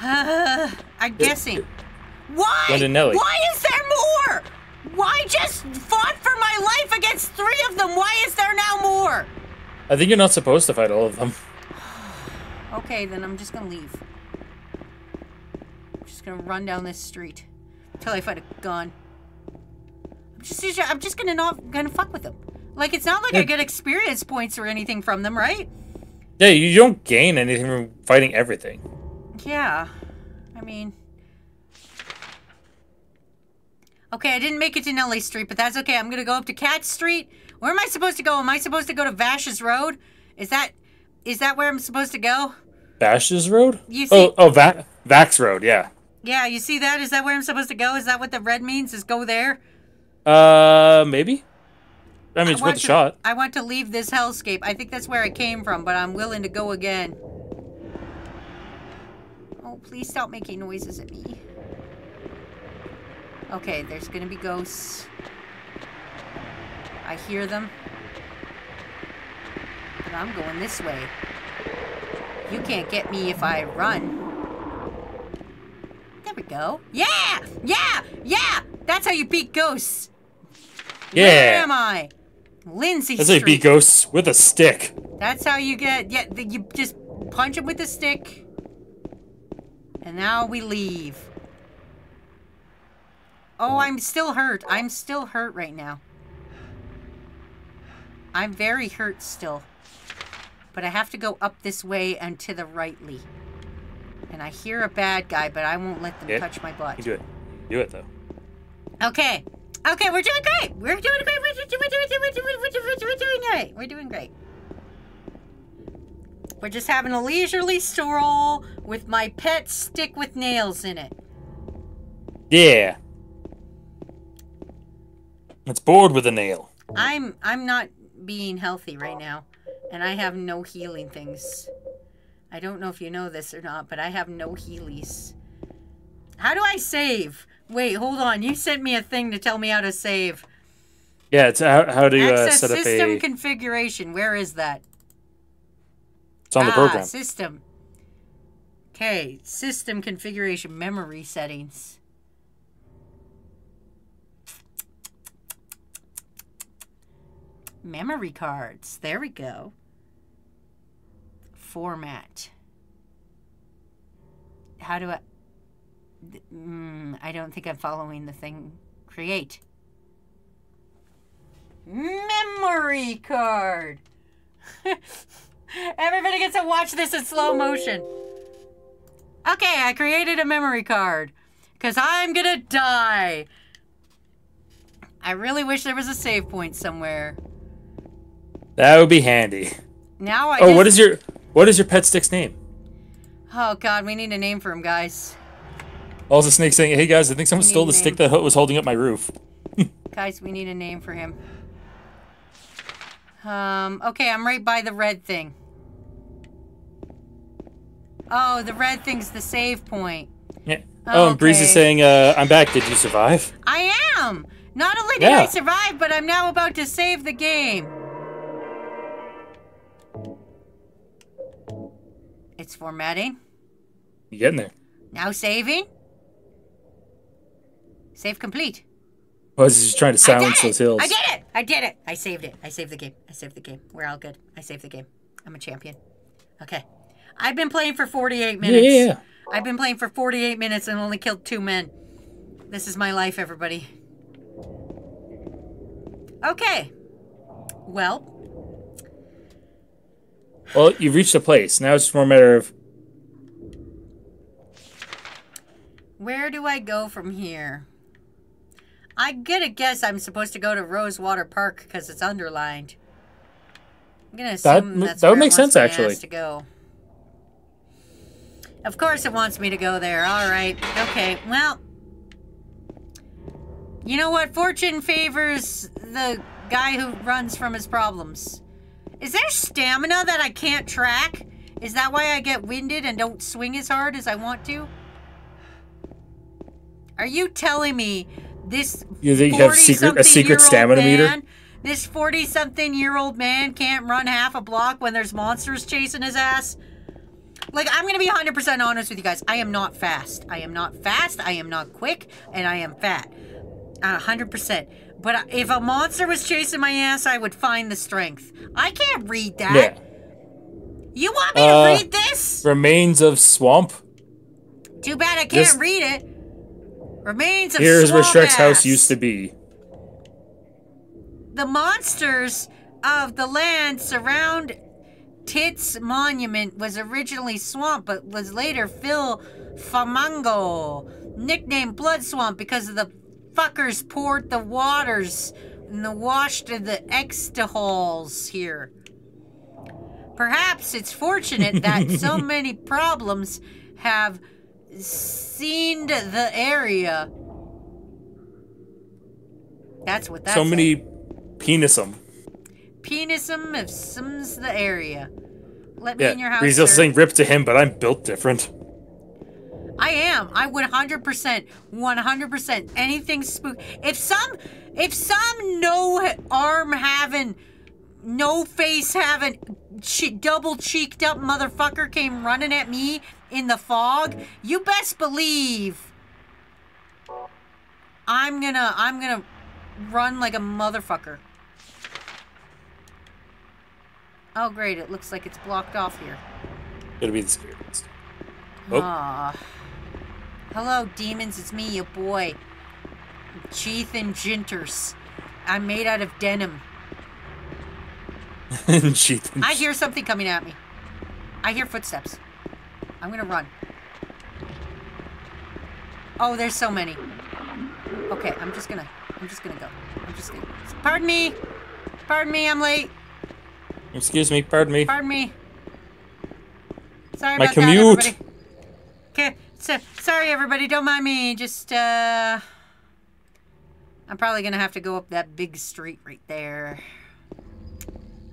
Uh, I'm guessing. Why? Go to Neely. Why is there more? Why just fought for my life against three of them? Why is there now more? I think you're not supposed to fight all of them. Okay, then I'm just gonna leave. I'm just gonna run down this street until I find a gun. I'm just, I'm just gonna not gonna fuck with them. Like it's not like I get experience points or anything from them, right? Yeah, you don't gain anything from fighting everything. Yeah. I mean. Okay, I didn't make it to Neely Street, but that's okay. I'm gonna go up to Cat Street. Where am I supposed to go? Am I supposed to go to Vash's Road? Is that is that where I'm supposed to go? Vash's Road? You oh, see- oh, Va- Vax Road. Yeah. Yeah, you see that? Is that where I'm supposed to go? Is that what the red means? Is go there? Uh, maybe. I mean, it's worth a to- shot. I want to leave this hellscape. I think that's where I came from, but I'm willing to go again. Oh, please stop making noises at me. Okay, there's gonna be ghosts. I hear them. But I'm going this way. You can't get me if I run. There we go. Yeah! Yeah! Yeah! That's how you beat ghosts. Yeah! Where am I? Lindsey That's how you beat ghosts with a stick. That's how you get. Yeah, you just punch him with a stick. And now we leave. Oh, I'm still hurt. I'm still hurt right now. I'm very hurt still. But I have to go up this way and to the rightly. And I hear a bad guy, but I won't let them Yeah. touch my butt. You do it. Do it though. Okay. Okay, we're doing great. We're doing great. We're doing, we're doing, we're doing, we're doing, we're doing great. We're doing great. We're just having a leisurely stroll with my pet stick with nails in it. Yeah. It's bored with a nail. I'm I'm not being healthy right now, and I have no healing things. I don't know if you know this or not, but I have no healies. How do I save? Wait, hold on. You sent me a thing to tell me how to save. Yeah, it's how, how do you uh, set up system a? configuration. Where is that? It's on the ah, program. System. Okay, system configuration, memory settings. Memory cards. There we go. Format. How do I? Mm, I don't think I'm following the thing. Create. Memory card. Everybody gets to watch this in slow motion. Okay, I created a memory card. Because I'm gonna die. I really wish there was a save point somewhere. That would be handy. Now I Oh, just... what is your what is your pet stick's name? Oh god, we need a name for him, guys. Also, Snake saying, "Hey guys, I think someone stole the a stick that was holding up my roof." Guys, we need a name for him. Um, okay, I'm right by the red thing. Oh, the red thing's the save point. Yeah. Oh, and Breeze is saying, uh, "I'm back. Did you survive?" I am! Not only did I survive, but I'm now about to save the game. It's formatting. You getting there? Now saving. Save complete. Well, he's just trying to silence those hills. I did it! I did it! I saved it. I saved the game. I saved the game. We're all good. I saved the game. I'm a champion. Okay. I've been playing for 48 Yeah, minutes. yeah, yeah. I've been playing for 48 minutes and only killed two men. This is my life, everybody. Okay. Well, Well, you've reached a place. Now it's just more a matter of where do I go from here? I get gonna guess I'm supposed to go to Rosewater Park because it's underlined. I'm gonna That- assume that's that would make sense, actually. To go. Of course, it wants me to go there. All right. Okay. Well, you know what? Fortune favors the guy who runs from his problems. Is there stamina that I can't track? Is that why I get winded and don't swing as hard as I want to? Are you telling me this You think you have secret- a secret 40-something-year-old stamina meter? man- This 40 something year old man can't run half a block when there's monsters chasing his ass? Like, I'm gonna be 100% honest with you guys. I am not fast. I am not fast, I am not quick, and I am fat. A 100%. But if a monster was chasing my ass, I would find the strength. I can't read that. yeah. You want me to Uh, read this? Remains of swamp. Too bad I can't this- read it. Remains of Here's where swamp Shrek's house used to be. The monsters of the land surround Tits Monument was originally swamp, but was later Phil Famango, nicknamed Blood Swamp because of the fuckers poured the waters and the washed of the extaholes here. Perhaps it's fortunate that so many problems have seen the area. That's what that so many penisum. Penisum of sims the area. Let me Yeah. in your house. He's just saying rip to him, but I'm built different. I am. I would 100%, 100%. Anything spook. If some, if some no arm having, no face having, che- double cheeked up motherfucker came running at me in the fog, you best believe I'm gonna, I'm gonna run like a motherfucker. Oh great, it looks like it's blocked off here. It'll be the spirits. Oh. Aw. Hello, demons. It's me, your boy. Cheethan Ginters. I'm made out of denim. She- I hear something coming at me. I hear footsteps. I'm gonna run. Oh, there's so many. Okay, I'm just gonna. I'm just gonna go. I'm just gonna. Pardon me. Pardon me. I'm late. Excuse me, pardon me. Pardon me. Sorry My about commute. that, everybody. Okay, so sorry everybody. Don't mind me. Just uh, I'm probably gonna have to go up that big street right there.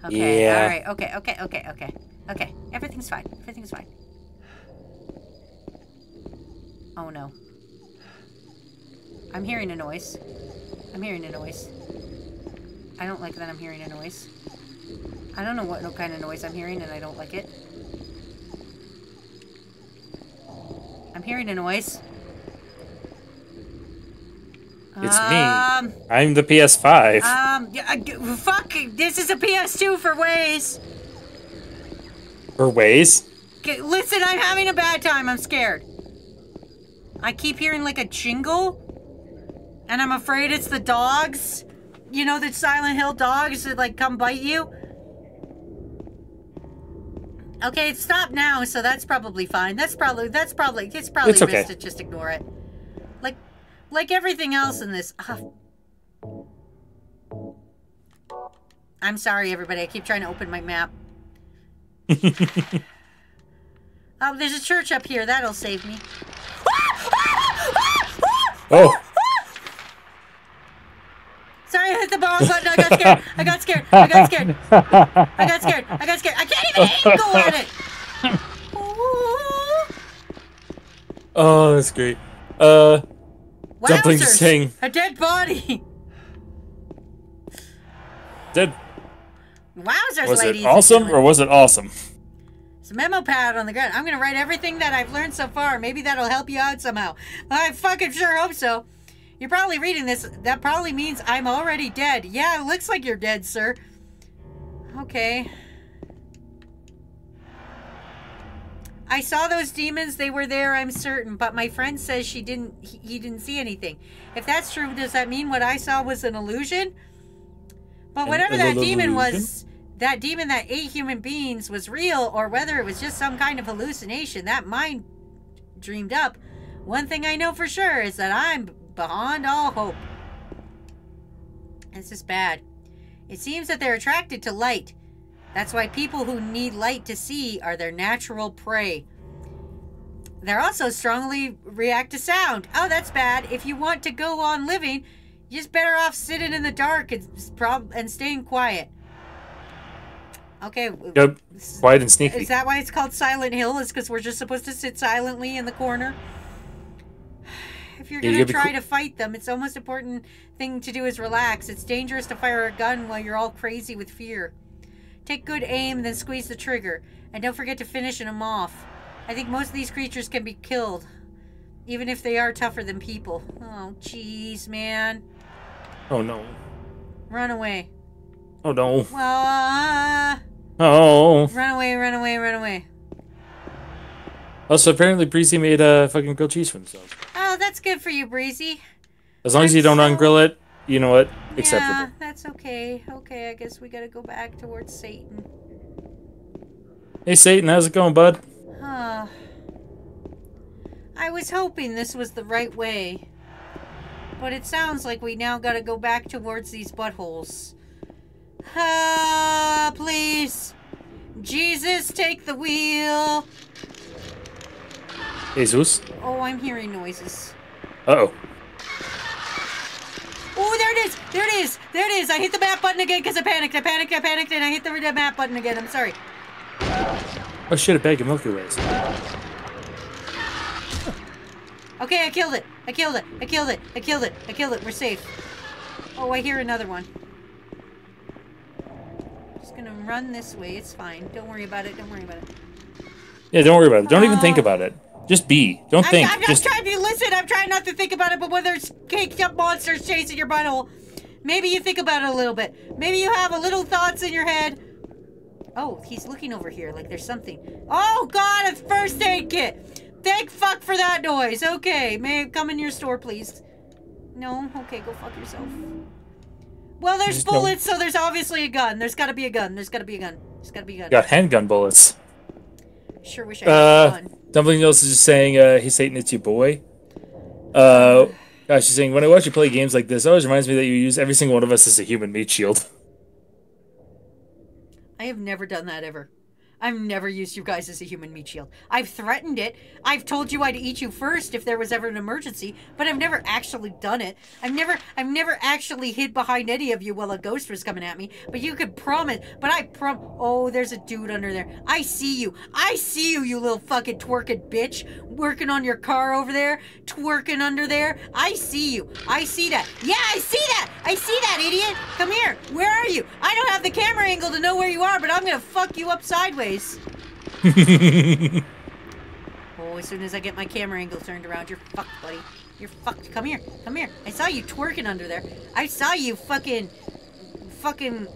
Okay. Yeah. All right. Okay. Okay. Okay. Okay. Okay. Everything's fine. Everything's fine. Oh no. I'm hearing a noise. I'm hearing a noise. I don't like that I'm hearing a noise. I don't know what kind of noise I'm hearing, and I don't like it. I'm hearing a noise. It's um, me. I'm the PS5. Um, yeah, I- fuck, this is a PS2 for Waze. For ways. G- Listen, I'm having a bad time. I'm scared. I keep hearing like a jingle, and I'm afraid it's the dogs. You know, the Silent Hill dogs that like come bite you. Okay, it stopped now, so that's probably fine. That's probably that's probably it's probably It's okay. best to just ignore it. Like like everything else in this. ah. I'm sorry, everybody. I keep trying to open my map. Oh, there's a church up here. That'll save me. Oh, Sorry, I hit the ball button. I got scared. I got scared. I got scared. I got scared. I got scared. I can't even angle at it. Ooh. oh, that's great. Uh, Wowzers. thing. A dead body. did Wowzers, was ladies. it awesome or was it awesome? It's a memo pad on the ground. I'm gonna write everything that I've learned so far. Maybe that'll help you out somehow. I fucking sure hope so. You're probably reading this. That probably means I'm already dead. Yeah, it looks like you're dead, sir. Okay. I saw those demons. They were there, I'm certain. But my friend says she didn't. He, he didn't see anything. If that's true, does that mean what I saw was an illusion? But whatever that demon illusion? was, that demon that ate human beings was real, or whether it was just some kind of hallucination that mind dreamed up. One thing I know for sure is that I'm beyond all hope. This is bad. It seems that they're attracted to light. That's why people who need light to see are their natural prey. They're also strongly react to sound. Oh, that's bad. If you want to go on living, you're just better off sitting in the dark and, prob- and staying quiet. Okay. Yep. Quiet and sneaky. Is that why it's called Silent Hill? Is because we're just supposed to sit silently in the corner? If you're gonna gotta try to fight them, it's the most important thing to do is relax. It's dangerous to fire a gun while you're all crazy with fear. Take good aim, then squeeze the trigger, and don't forget to finish them off. I think most of these creatures can be killed, even if they are tougher than people. Oh, jeez, man, Oh no. run away. Oh no. Uh, Oh. run away, run away, run away. Also, apparently, Breezy made a uh, fucking grilled cheese for himself. That's good for you, Breezy. As long as you don't so-ungrill it, you know what? Acceptable. Yeah, that's okay. Okay, I guess we gotta go back towards Satan. Hey, Satan, how's it going, bud? Ah. I was hoping this was the right way. But it sounds like we now gotta go back towards these buttholes. Ah, please. Jesus, take the wheel. Jesus. Oh, I'm hearing noises. Uh oh. Oh, there it is! There it is! There it is! I hit the map button again because I panicked. I panicked, I panicked, and I hit the map button again. I'm sorry. Oh shit, a bag of Milky Ways. Okay, I killed it. I killed it. I killed it. I killed it. I killed it. We're safe. Oh, I hear another one. Just gonna run this way. It's fine. Don't worry about it. Don't worry about it. Yeah, don't worry about it. Don't even think Oh. about it. Just be. Don't I'm, think. I'm, I'm Just trying to listen. I'm trying not to think about it, but when there's caked up monsters chasing your butthole, maybe you think about it a little bit. Maybe you have a little thoughts in your head. Oh, he's looking over here like there's something. Oh God, a first aid kit. Thank fuck for that noise. Okay, may I come in your store, please? No. Okay, go fuck yourself. Well, there's no- bullets, so there's obviously a gun. There's got to be a gun. There's got to be a gun. There's got to be a gun. got handgun bullets. Sure wish I had Uh, a Dumpling else is just saying, uh, he's Satan, it's your boy. Uh, gosh, she's saying, when I watch you play games like this, it always reminds me that you use every single one of us as a human meat shield. I have never done that ever. I've never used you guys as a human meat shield. I've threatened it. I've told you I'd eat you first if there was ever an emergency, but I've never actually done it. I've never I've never actually hid behind any of you while a ghost was coming at me. But you could promise. But I prom Oh, there's a dude under there. I see you. I see you, you little fucking twerking bitch. Working on your car over there. Twerking under there. I see you. I see that. Yeah, I see that. I see that, idiot. Come here. Where are you? I don't have the camera angle to know where you are, but I'm gonna fuck you up sideways. Oh, as soon as I get my camera angle turned around, you're fucked, buddy. You're fucked. Come here. Come here. I saw you twerking under there. I saw you fucking. Fucking.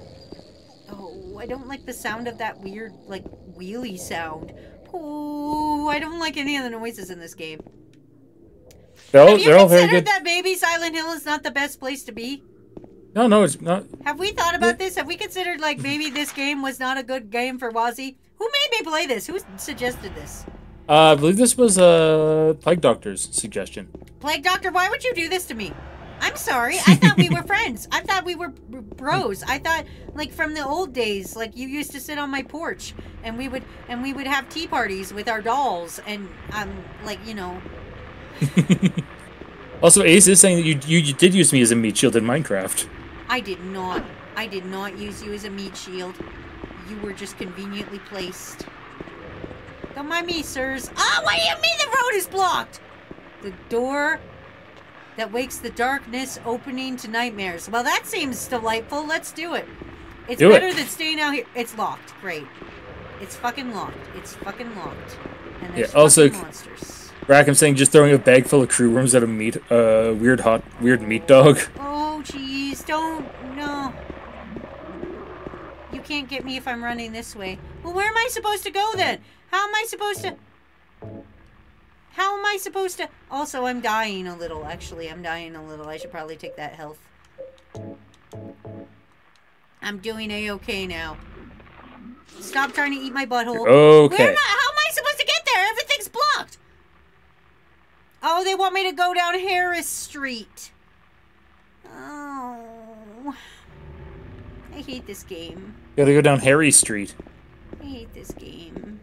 Oh, I don't like the sound of that weird, like, wheelie sound. Oh, I don't like any of the noises in this game. They're all, Have you they're all very considered good. that maybe Silent Hill is not the best place to be? No, no, it's not. Have we thought about this? Have we considered, like, maybe this game was not a good game for Wazzy? Who made me play this? Who suggested this? Uh, I believe this was uh, Plague Doctor's suggestion. Plague Doctor, why would you do this to me? I'm sorry. I thought we were friends. I thought we were bros. I thought like from the old days, like you used to sit on my porch and we would and we would have tea parties with our dolls and um like, you know, Also, Ace is saying that you, you you did use me as a meat shield in Minecraft. I did not I did not use you as a meat shield. You were just conveniently placed. Don't mind me, sirs. Ah, what do you mean the road is blocked? The door that wakes the darkness opening to nightmares. Well, that seems delightful. Let's do it. It's Do it. better than staying out here. It's locked. Great. It's fucking locked. It's fucking locked. And there's Yeah, also- monsters. Rackham saying just throwing a bag full of crew worms at a meat, uh, weird hot, weird meat dog. Oh, jeez. Don't. No. Can't get me if I'm running this way. Well, where am I supposed to go then? How am I supposed to. How am I supposed to? Also, I'm dying a little. Actually, I'm dying a little. I should probably take that health. I'm doing a okay now. Stop trying to eat my butthole. Okay. Where am I, how am I supposed to get there? Everything's blocked. Oh, they want me to go down Harris Street. Oh. I hate this game. Gotta go down Harry Street. I hate this game.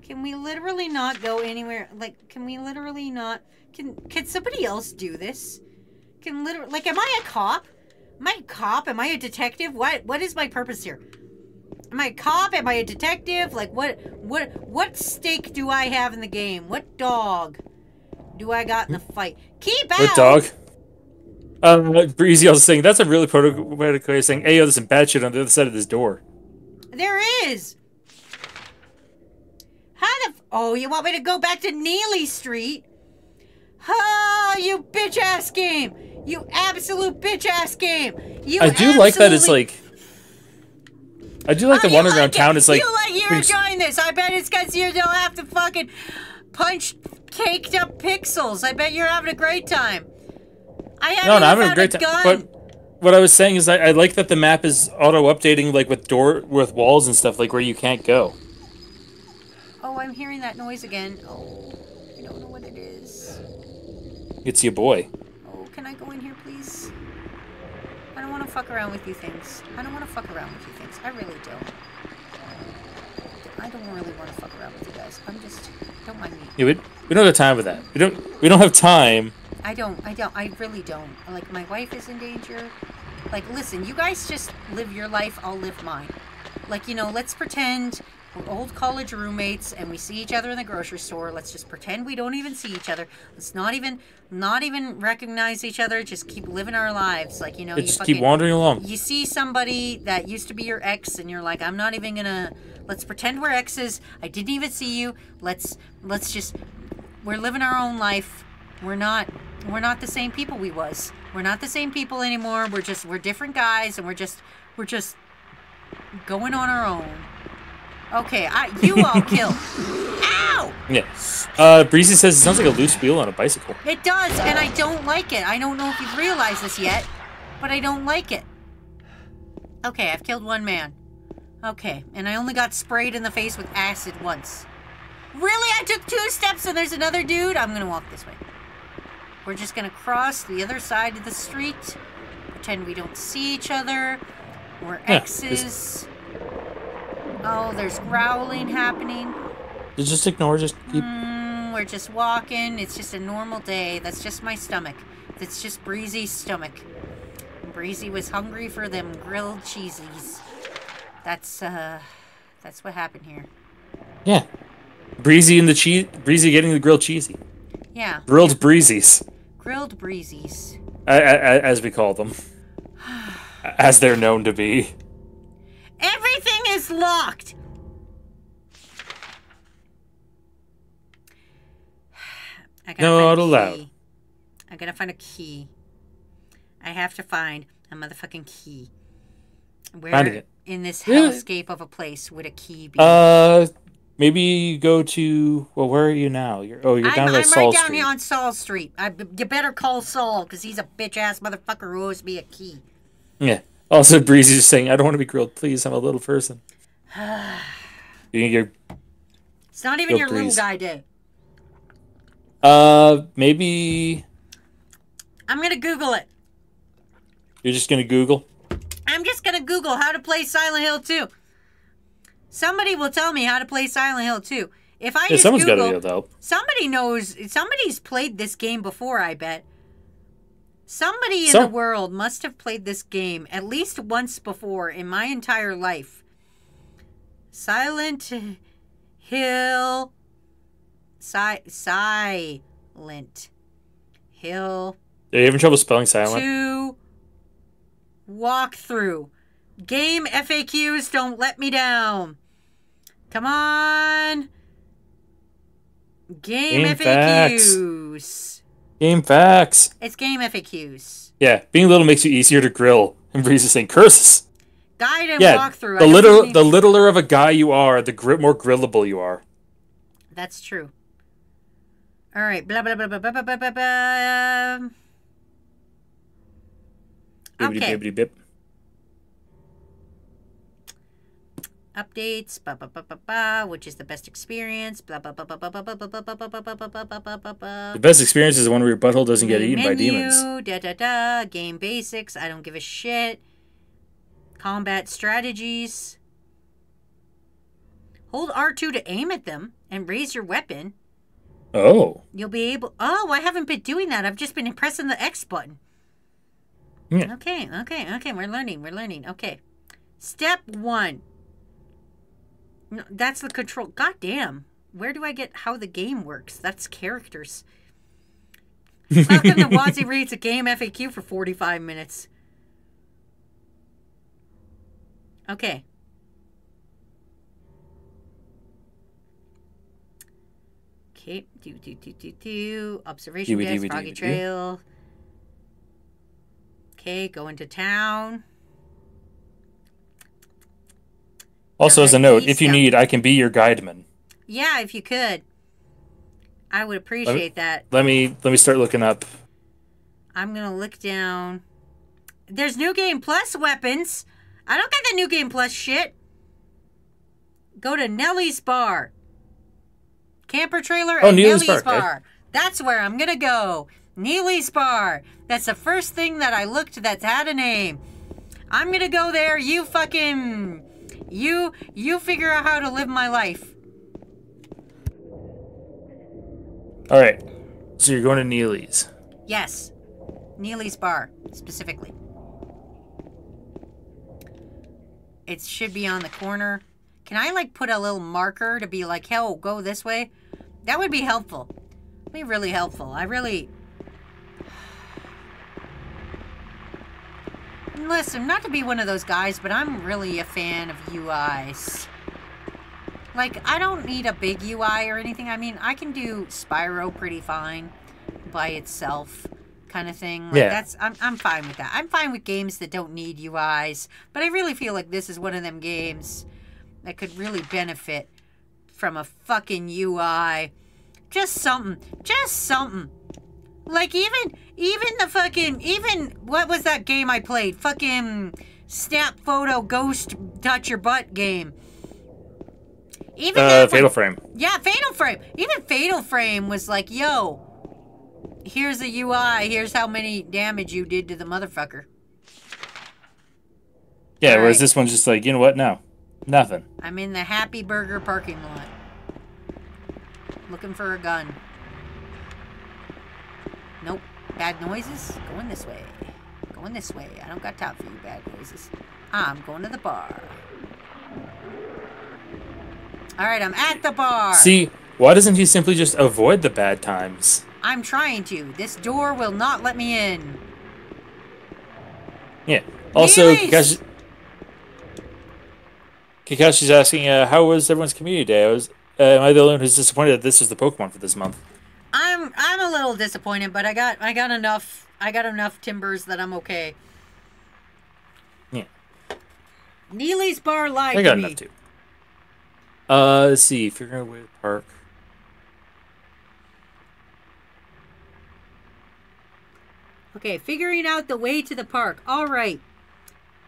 Can we literally not go anywhere? Like, can we literally not? Can can somebody else do this? Can literally like, am I a cop? Am I a cop? Am I a detective? What what is my purpose here? Am I a cop? Am I a detective? Like, what what what stake do I have in the game? What dog do I got in the hmm? fight? Keep out. What dog? Uh, Breezy also saying that's a really poetic way of saying, "Hey, there's some bad shit on the other side of this door." There is. How the? F- oh, you want me to go back to Neely Street? Oh, you bitch ass game! You absolute bitch ass game! You. I do like that. It's like. I do like Oh, the one around like town. It's like you like you're enjoying this. I bet it's because you don't have to fucking punch caked up pixels. I bet you're having a great time. I haven't no, no, I'm having a great time. But what I was saying is, I, I like that the map is auto updating, like with door with walls and stuff, like where you can't go. Oh, I'm hearing that noise again. Oh, I don't know what it is. It's your boy. Oh, can I go in here, please? I don't want to fuck around with you things. I don't want to fuck around with you things. I really don't. I don't really want to fuck around with you guys. I'm just don't mind me. Yeah, we, we don't have time for that. We don't. We don't have time. I don't. I don't. I really don't. Like my wife is in danger. Like, listen, you guys just live your life. I'll live mine. Like, you know, let's pretend we're old college roommates and we see each other in the grocery store. Let's just pretend we don't even see each other. Let's not even, not even recognize each other. Just keep living our lives. Like, you know, you Just fucking, keep wandering along. you see somebody that used to be your ex and you're like i'm not even gonna let's pretend we're exes i didn't even see you let's let's just we're living our own life we're not we're not the same people we was we're not the same people anymore we're just we're different guys and we're just we're just going on our own okay i you all kill ow Yeah. Uh, Breezy says it sounds like a loose wheel on a bicycle. It does, and I don't like it. I don't know if you've realized this yet, but I don't like it. Okay, I've killed one man. Okay, and I only got sprayed in the face with acid once. Really? I took two steps and there's another dude? I'm gonna walk this way. We're just gonna cross the other side of the street, pretend we don't see each other. We're Yeah, exes. Oh, there's growling happening. Just ignore. Just keep. Mm, we're just walking. It's just a normal day. That's just my stomach. That's just Breezy's stomach. Breezy was hungry for them grilled cheesies. That's uh, that's what happened here. Yeah. Breezy and the cheese. Breezy getting the grilled cheesy. Yeah, Grilled breezies, grilled breezies. as we call them, as they're known to be. Everything is locked. I gotta Not find a allowed. key. I gotta find a key. I have to find a motherfucking key. Where Finding it. in this hellscape of a place would a key be? Uh, maybe you go to. Well, where are you now? You're. Oh, you're I'm, down by I'm Saul right down Street. here on Saul Street. I, you better call Saul because he's a bitch ass motherfucker who owes me a key. Yeah. Also, Breezy's saying, "I don't want to be grilled. Please, I'm a little person." you you're. It's not even your little guy day. Uh, maybe I'm gonna Google it. you're just gonna Google. I'm just gonna Google how to play Silent Hill 2. Somebody will tell me how to play Silent Hill 2. If I Yeah, just someone's got to Google, help. somebody knows. Somebody's played this game before. I bet. Somebody in the world must have played this game at least once before in my entire life. Silent Hill. Si- silent Hill Are you having trouble spelling silent? two walkthrough. Game FAQs don't let me down. Come on. Game, Game facts. FAQs. Game facts. It's game FAQs. Yeah, being little makes you easier to grill. And Breezy's saying curses. Guide and Yeah, walkthrough. The little, the littler of a guy you are, the gri- more grillable you are. That's true. All right. Blah blah blah blah blah blah blah blah. blah. Bibbidi Okay. bibbidi bip. Updates. Blah blah blah blah blah. Which is the best experience? Blah blah blah blah blah blah blah blah blah blah blah blah blah blah blah. The best experience is the one where your butthole doesn't get eaten by demons. Da da da. Game basics. I don't give a shit. Combat strategies. Hold R2 to aim at them and raise your weapon. Oh. You'll be able. Oh, I haven't been doing that. I've just been pressing the X button. Yeah. Okay, okay, okay. We're learning. We're learning. Okay. Step one. No, that's the control. God damn. Where do I get how the game works? That's characters. Welcome to Wazzy reads a game FAQ for 45 minutes. Okay. Okay. Do, do, do, do, do. Observation Dooby, desk, dooby, Froggy doo. Trail. Okay, go into town. Also, as a note, if you need, I can be your guideman. Yeah, if you could. I would appreciate that. Let me let me start looking up. I'm gonna look down. There's New Game Plus weapons. I don't got the New Game Plus shit. Go to Neely's Bar. Camper trailer Oh, Neely's Bar, okay. Bar. That's where I'm gonna go. Neely's Bar. That's the first thing that I looked that's had a name. I'm gonna go there. You fucking you you figure out how to live my life. All right. So you're going to Neely's. Yes. Neely's Bar, specifically. It should be on the corner. Can I, like, put a little marker to be like, hell, go this way? That would be helpful. Be really helpful. I really. Listen, not to be one of those guys, but I'm really a fan of UIs. Like, I don't need a big UI or anything. I mean, I can do Spyro pretty fine by itself kind of thing. Like Yeah. that's I'm I'm fine with that. I'm fine with games that don't need UIs, but I really feel like this is one of them games that could really benefit from a fucking UI. Just something. Just something. Like even even the fucking even what was that game I played? Fucking snap photo ghost touch your butt game. Even Uh, Fatal Frame. yeah, Fatal Frame. Even Fatal Frame was like, yo, here's a UI. Here's how many damage you did to the motherfucker. Yeah, All whereas right. this one's just like, you know what? No, nothing. I'm in the Happy Burger parking lot. Looking for a gun. Bad noises? Going this way. Going this way. I don't got time for you bad noises. I'm going to the bar. Alright, I'm at the bar. See, why doesn't he simply just avoid the bad times? I'm trying to. This door will not let me in. Yeah. Also! Kakashi, Kakashi's asking, uh, how was everyone's community day? I was, uh, am I the only one who's disappointed that this is the Pokemon for this month? I'm I'm a little disappointed, but I got I got enough I got enough timbers that I'm okay. Yeah. Neely's bar lied I got to me. enough too. Uh, let's see. Figuring out where to park. Okay, figuring out the way to the park. All right.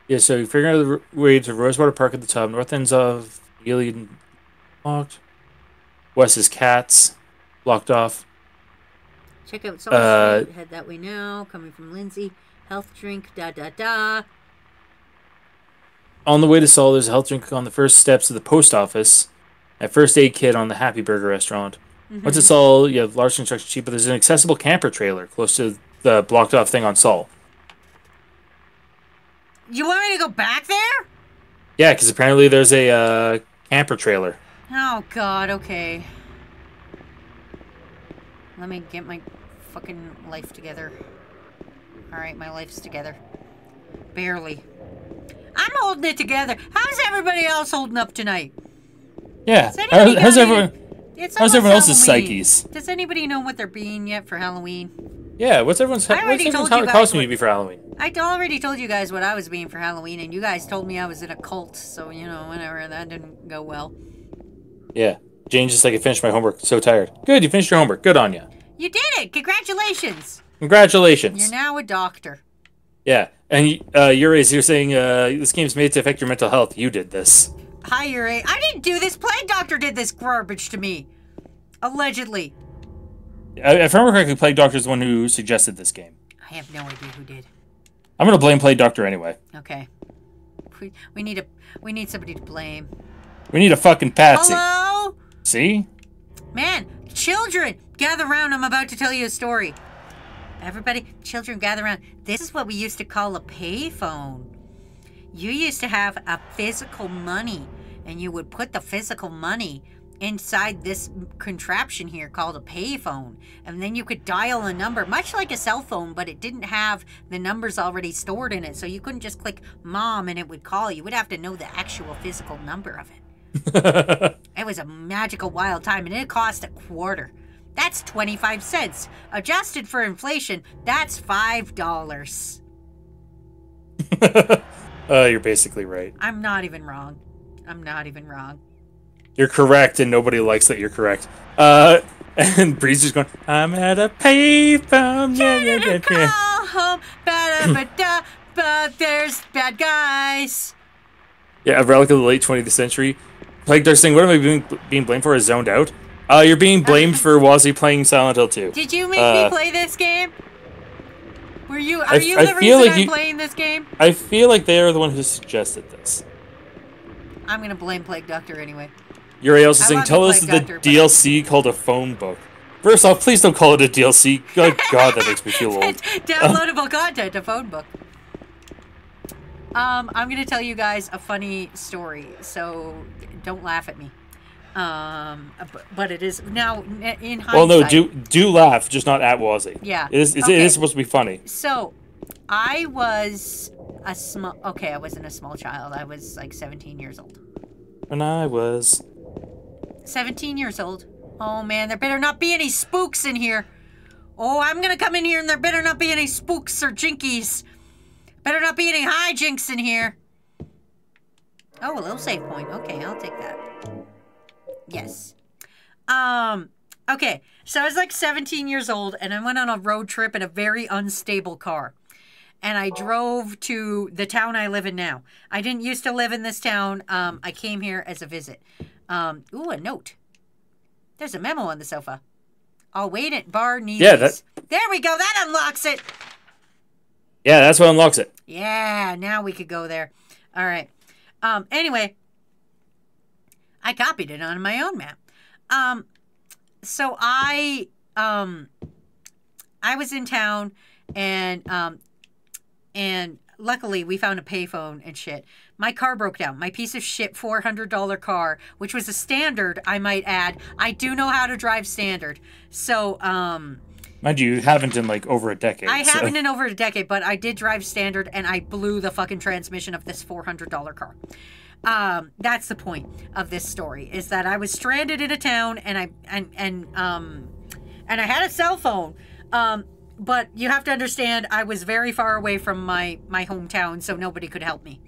Yeah, so figuring out the way to Rosewater Park at the top. North ends of Ely blocked. West is Katz, blocked off. Check out Saul Uh, Street. Head that way now. Coming from Lindsey. Health drink. Da da da. On the way to Saul, there's a health drink on the first steps of the post office. A first aid kit on the Happy Burger restaurant. Once it's all, you have large construction cheap, but there's an accessible camper trailer close to the blocked off thing on Saul. You want me to go back there? Yeah, because apparently there's a uh, camper trailer. Oh God. Okay. Let me get my fucking life together. All right, my life's together. Barely. I'm holding it together. How's everybody else holding up tonight? Yeah. How, how's everyone? It's how's everyone else's psyches? Does anybody know what they're being yet for Halloween? Yeah. What's everyone's? I What's already everyone's told you guys costume to be for Halloween? I already told you guys what I was being for Halloween, and you guys told me I was in a cult. So you know, whatever. That didn't go well. Yeah. Jane's just like, I finished my homework. So tired. Good. You finished your homework. Good on you. You did it! Congratulations! Congratulations. You're now a doctor. Yeah, and uh, Uri's, you're saying uh, this game's made to affect your mental health. You did this. Hi, Yuri. I didn't do this. Plague Doctor did this garbage to me. Allegedly. I- If I remember correctly, Plague Doctor's the one who suggested this game. I have no idea who did. I'm gonna blame Plague Doctor anyway. Okay. We, we need a we need somebody to blame. We need a fucking Patsy. Hello? See? Man, children, gather round. I'm about to tell you a story. Everybody, children, gather around. This is what we used to call a payphone. You used to have a physical money, and you would put the physical money inside this contraption here called a payphone. And then you could dial a number, much like a cell phone, but it didn't have the numbers already stored in it. So you couldn't just click mom and it would call. You would have to know the actual physical number of it. It was a magical wild time and it cost a quarter. That's 25 cents. Adjusted for inflation, that's $5. uh, you're basically right. I'm not even wrong. I'm not even wrong. You're correct, and nobody likes that you're correct. Uh, and Breeze is going, I'm at a payphone. Yeah, Call home, ba-da-ba-da, but there's bad guys. Yeah, a relic of the late 20th century. Plague Doctor saying, what am I being, being blamed for? Is zoned out? Uh, you're being blamed for Wazzy playing Silent Hill 2. Did you make Uh, me play this game? Were you? Are I you the reason like I'm you- playing this game? I feel like they are the one who suggested this. I'm gonna blame Plague Doctor anyway. Yuri also saying, tell us the Doctor, DLC called a phone book. First off, please don't call it a DLC. Good God, that makes me feel old. It's downloadable content, a phone book. Um, I'm gonna tell you guys a funny story, so don't laugh at me. Um, but it is now in hindsight. Well, no, do do laugh, just not at Wazzy. Yeah, It is, it's, okay. is supposed to be funny. So, I was a small. Okay, I wasn't a small child. I was like 17 years old. When I was 17 years old. Oh man, there better not be any spooks in here. Oh, I'm gonna come in here and there better not be any spooks or jinkies. Better not be any hijinks in here. Oh, a little save point. Okay, I'll take that. Yes. Um, okay. So I was like 17 years old and I went on a road trip in a very unstable car. And I drove to the town I live in now. I didn't used to live in this town. Um, I came here as a visit. Um, ooh, a note. There's a memo on the sofa. I'll wait at bar Neely's. Yeah, that- There we go. That unlocks it. yeah, that's what unlocks it. Yeah, now we could go there. All right. Um, anyway, I copied it on my own map. Um, so I um, I was in town, and um, and luckily we found a payphone and shit. My car broke down. My piece of shit four hundred dollar car, which was a standard, I might add. I do know how to drive standard, so um. Mind you, you haven't in like over a decade. I so- haven't in over a decade, but I did drive standard and I blew the fucking transmission of this $400 car. Um, that's the point of this story is that I was stranded in a town and I and and um and I had a cell phone. Um but you have to understand I was very far away from my my hometown so nobody could help me.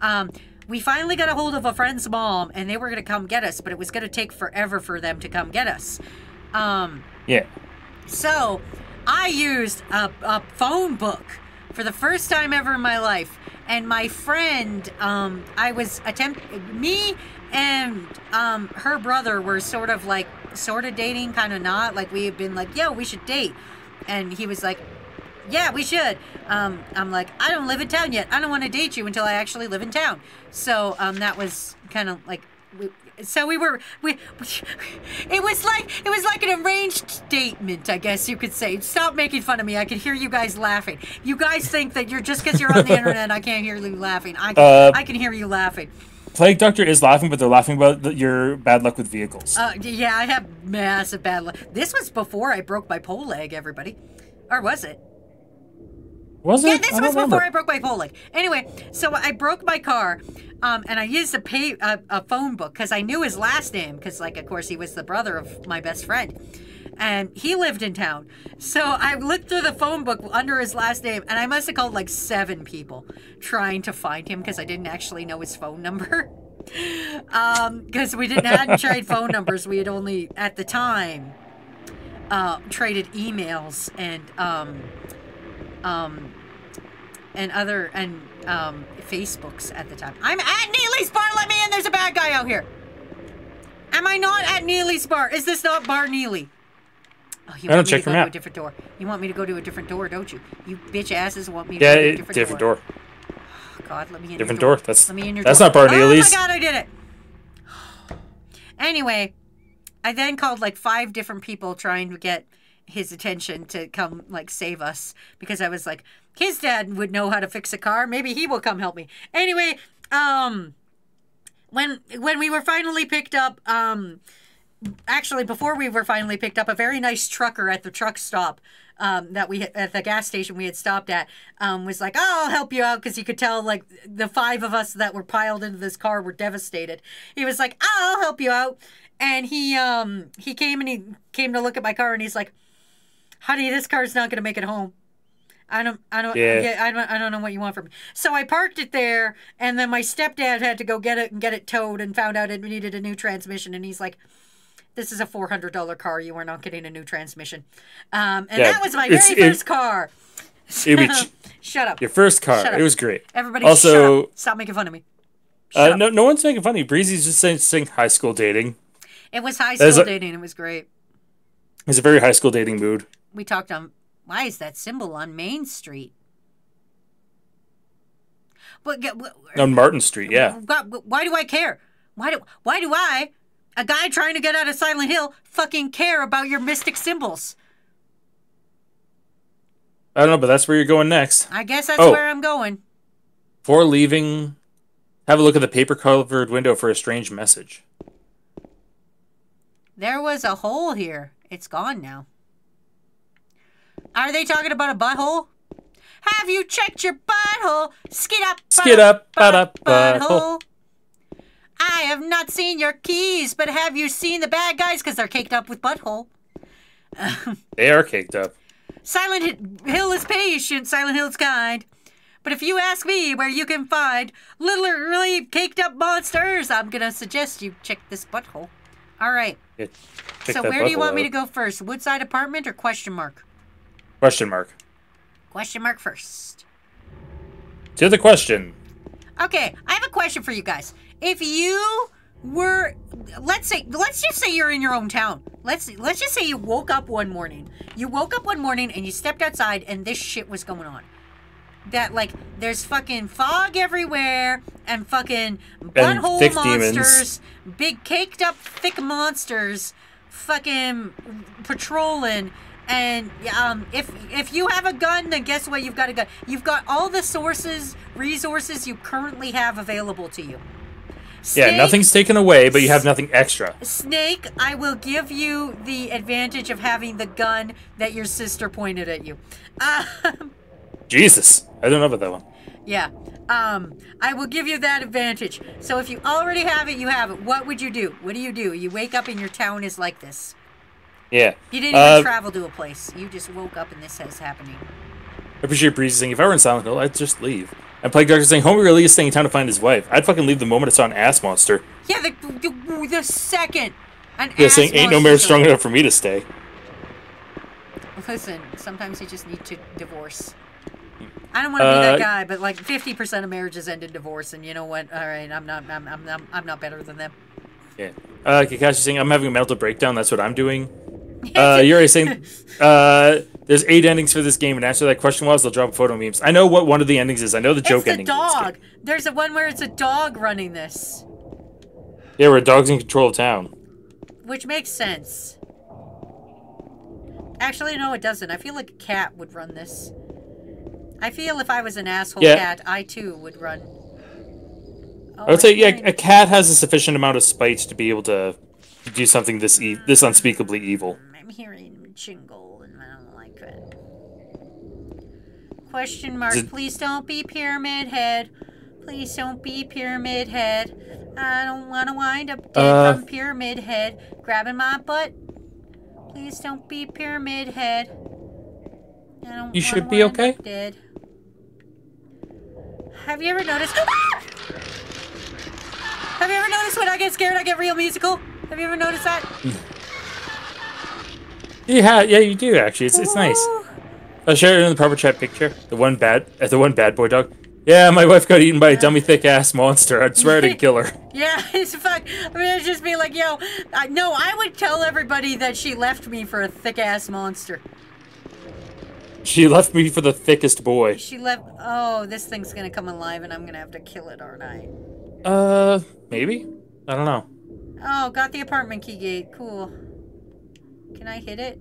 Um we finally got a hold of a friend's mom and they were going to come get us, but it was going to take forever for them to come get us. Um Yeah. so I used a, a phone book for the first time ever in my life. And my friend, um, I was attempt me and um, her brother were sort of like sort of dating, kind of not. Like we had been like, yo, we should date. And he was like, yeah, we should. Um, I'm like, I don't live in town yet. I don't want to date you until I actually live in town. So um, that was kind of like, we, so we were we. It was like it was like an arranged statement, I guess you could say. Stop making fun of me. I can hear you guys laughing. You guys think that you're just because you're on the internet, I can't hear you laughing. I Uh, I can hear you laughing. Plague Doctor is laughing, but they're laughing about the, your bad luck with vehicles. Uh, yeah, I have massive bad luck. This was before I broke my pole leg, everybody, or was it? was it? Yeah, this was remember. before I broke my pole leg. Anyway, so I broke my car, um, and I used a a, a phone book because I knew his last name because, like, of course, he was the brother of my best friend, and he lived in town. So I looked through the phone book under his last name, and I must have called like seven people trying to find him because I didn't actually know his phone number. um, because we didn't hadn't trade phone numbers. We had only at the time uh, traded emails and um, um, and other and um, Facebooks at the time. I'm at Neely's bar. Let me in. There's a bad guy out here. Am I not at Neely's bar? Is this not Bar Neely? Oh, you I don't want me check to go to a different door. You want me to go to a different door, don't you? You bitch asses want me to Yeah, go to a different, different door. door. Oh, God, let me in Different your door. That's let me in your that's door. not Bar Oh my Neely's. god, I did it. Anyway, I then called like five different people trying to get his attention to come like save us because I was like, his dad would know how to fix a car. Maybe he will come help me. Anyway, um, when when we were finally picked up, um, actually before we were finally picked up, a very nice trucker at the truck stop um, that we at the gas station we had stopped at um, was like, "Oh, I'll help you out," because you could tell like the five of us that were piled into this car were devastated. He was like, "Oh, "I'll help you out," and he um he came and he came to look at my car and he's like, "Honey, this car's not gonna make it home." I don't, I don't, Yeah. yeah. I don't, I don't know what you want from me. So I parked it there, and then my stepdad had to go get it and get it towed, and found out it needed a new transmission. And he's like, "This is a four hundred dollar car. You are not getting a new transmission." Um, and Yeah, that was my very it- first car. Ch- Shut up. your first car. It was great. Everybody, also- shut up. Stop making fun of me. Uh, no, no one's making fun of you. Breezy's just saying, saying high school dating. It was high school a- dating. It was great. It's a very high school dating mood. We talked on why is that symbol on Main Street? But On Martin Street, yeah. Why do I care? Why do why do I, a guy trying to get out of Silent Hill, fucking care about your mystic symbols? I don't know, but that's where you're going next. I guess that's Oh. where I'm going. Before leaving, have a look at the paper covered window for a strange message. There was a hole here. It's gone now. Are they talking about a butthole? Have you checked your butthole? Skid up, Skid up, butt up, butthole. I have not seen your keys, but have you seen the bad guys? Because they're caked up with butthole. They are caked up. Silent Hill is patient, Silent Hill is kind. But if you ask me where you can find literally caked up monsters, I'm gonna suggest you check this butthole. All right. Yeah, so where do you want me to go first? Woodside apartment or question mark? Question mark. Question mark first. To the question. Okay, I have a question for you guys. If you were let's say let's just say you're in your own town. Let's let's just say you woke up one morning. You woke up one morning and you stepped outside and this shit was going on. That like there's fucking fog everywhere and fucking butthole demons. monsters, big caked up thick monsters fucking patrolling and um, if if you have a gun, then guess what? You've got a gun. You've got all the sources, resources you currently have available to you. Yeah, nothing's taken away, but you have nothing extra. Snake, I will give you the advantage of having the gun that your sister pointed at you. Um, Jesus. I don't know about that one. yeah. Um, I will give you that advantage. So if you already have it, you have it. What would you do? What do you do? You wake up and your town is like this. Yeah. You didn't even Uh, travel to a place. You just woke up and this is happening. I appreciate Breezy saying, if I were in Silent Hill, I'd just leave. And Plague Doctor saying, Homie really is staying in town to find his wife. I'd fucking leave the moment I saw an ass monster. Yeah, the, the, the second an Yeah, saying, ain't no shows strong enough for me to stay. Listen, sometimes you just need to divorce. I don't want to be Uh, that guy, but like fifty percent of marriages end in divorce, and you know what? All right, I'm not, I'm, I'm, I'm, I'm not better than them. Yeah. Uh, Kakashi saying, I'm having a mental breakdown. That's what I'm doing. Uh, Yuri saying, uh, there's eight endings for this game, and answer that question was they'll drop photo memes. I know what one of the endings is. I know the joke it's the ending. dog. There's a one where it's a dog running this, Yeah, where a dog's in control of town. which makes sense. Actually, no, it doesn't. I feel like a cat would run this. I feel if I was an asshole Yeah. cat, I too would run. Oh, I would say, yeah, a cat has a sufficient amount of spite to be able to do something this e- this unspeakably evil. I'm hearing jingle, and I don't like it. Question mark. it- Please don't be Pyramid Head. Please don't be Pyramid Head. I don't want to wind up dead Uh, from Pyramid Head grabbing my butt. Please don't be Pyramid Head. I don't You should be okay. Dead. Have you ever noticed? Have you ever noticed when I get scared, I get real musical? Have you ever noticed that? Yeah, yeah, you do actually. It's it's nice. I'll share it in the proper chat picture. The one bad, uh, the one bad boy dog. Yeah, my wife got eaten by a dummy thick ass monster. I'd swear to kill her. Yeah, it's fuck. I mean, it'd just be like, yo, I, no, I would tell everybody that she left me for a thick ass monster. She left me for the thickest boy. She left. Oh, this thing's gonna come alive, and I'm gonna have to kill it, aren't I? Uh, maybe. I don't know. Oh, got the apartment key gate. Cool. Can I hit it?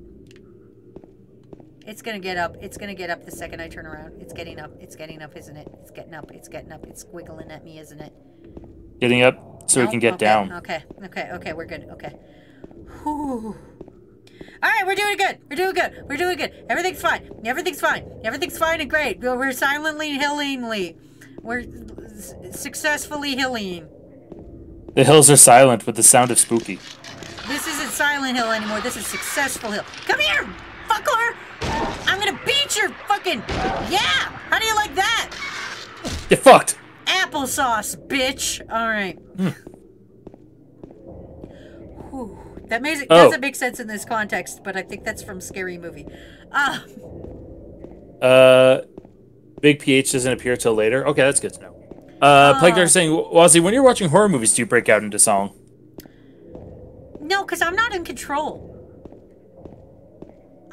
It's gonna get up. It's gonna get up the second I turn around. It's getting up. It's getting up, isn't it? It's getting up. It's getting up. It's squiggling at me, isn't it? Getting up so we can get okay, down. Okay, okay, okay, we're good. Okay. Whew. All right, we're doing good. We're doing good. We're doing good. Everything's fine. Everything's fine. Everything's fine and great. We're we're silently healingly. We're successfully healing. The hills are silent with the sound of spooky. This isn't Silent Hill anymore. This is Successful Hill. Come here, fucker! I'm gonna beat your fucking. Yeah! How do you like that? Get fucked. Applesauce, bitch. All right. Hmm. That makes it Oh. doesn't make sense in this context, but I think that's from Scary Movie. Ah, Uh, Big PH doesn't appear till later. Okay, that's good to know. Uh, Plague Doctor saying, Wazzy, when you're watching horror movies, do you break out into song? No, because I'm not in control.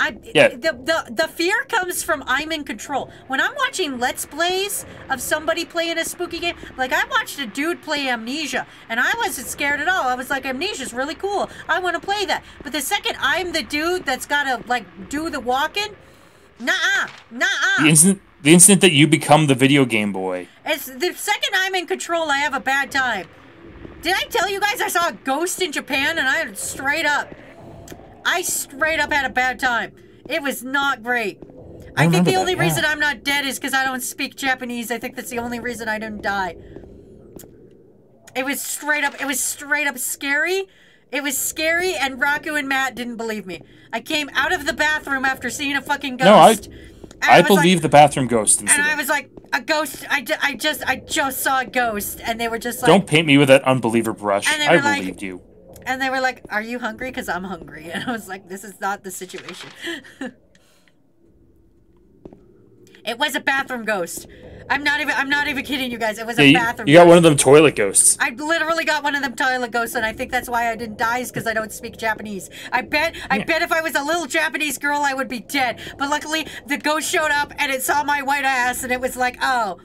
I Yeah. the, the the fear comes from I'm in control. When I'm watching let's plays of somebody playing a spooky game, like I watched a dude play Amnesia, and I wasn't scared at all. I was like, Amnesia's really cool. I want to play that. But the second I'm the dude that's gotta like do the walking, nah, nah. The instant, the instant that you become the video game boy. It's the second I'm in control, I have a bad time. Did I tell you guys I saw a ghost in Japan and I straight up, I straight up had a bad time. It was not great. I, think remember the that, only yeah. reason I'm not dead is because I don't speak Japanese. I think that's the only reason I didn't die. It was straight up. It was straight up scary. It was scary, and Raku and Matt didn't believe me. I came out of the bathroom after seeing a fucking ghost. No, I- and I, like- believe the bathroom ghost and. I was like, a ghost. I, ju- I just, I just saw a ghost, and they were just like, Don't paint me with that unbeliever brush. I like- believed you. and they were like, "Are you hungry? Because I'm hungry." And I was like, "This is not the situation." it was a bathroom ghost. I'm not even. I'm not even kidding you guys. It was Yeah, a bathroom. you got one of them toilet ghosts. I literally got one of them toilet ghosts, and I think that's why I didn't die, is because I don't speak Japanese. I bet, I Yeah. bet if I was a little Japanese girl, I would be dead. But luckily, the ghost showed up, and it saw my white ass, and it was like, oh,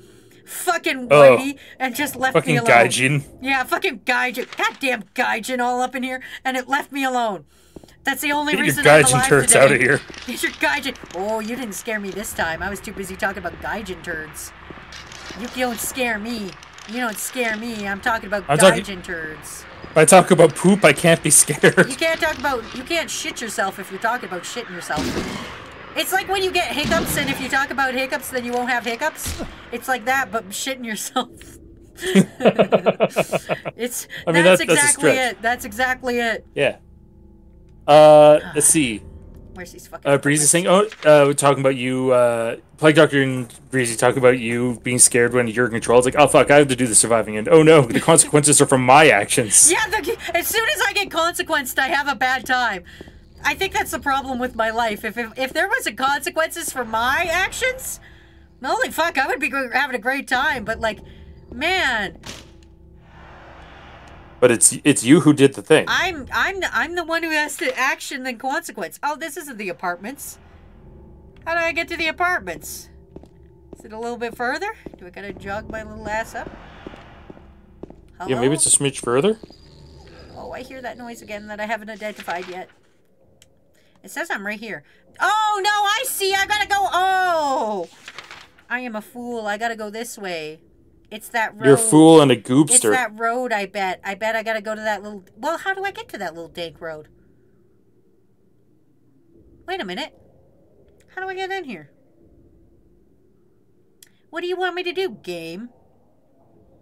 fucking Oh. whitey, and just left me alone. gaijin. Yeah, fucking gaijin. Goddamn gaijin all up in here, and it left me alone. That's the only Get your reason I'm gaijin alive turds today. out of here. Get your gaijin. Oh, you didn't scare me this time. I was too busy talking about gaijin turds. You don't scare me. You don't scare me. I'm talking about I'm talking- turds. If I talk about poop, I can't be scared. You can't talk about. You can't shit yourself if you're talking about shitting yourself. It's like when you get hiccups, and if you talk about hiccups, then you won't have hiccups. It's like that, but shitting yourself. it's. I mean, that's that's exactly it. That's exactly it. Yeah. Uh, let's see. Where's these fucking? Uh, Breezy saying, "Oh, uh, talking about you, uh, Plague Doctor and Breezy talking about you being scared when you're in control. It's like, oh fuck, I have to do the surviving, and oh no, the consequences are from my actions. Yeah, the, as soon as I get consequenced, I have a bad time. I think that's the problem with my life. If if, if there was a consequences for my actions, holy fuck, I would be having a great time. But like, man, But it's it's you who did the thing. I'm I'm the, I'm the one who has to action than consequence. Oh, this isn't the apartments. How do I get to the apartments? Is it a little bit further? Do I gotta jog my little ass up? Hello? Yeah, maybe it's a smidge further. Oh, I hear that noise again that I haven't identified yet. It says I'm right here. Oh, no, I see. I gotta go. Oh! I am a fool. I gotta go this way. It's that road. You're a fool and a It's goopster. that road, I bet. I bet I gotta go to that little. Well, how do I get to that little dank road? Wait a minute. How do I get in here? What do you want me to do, game?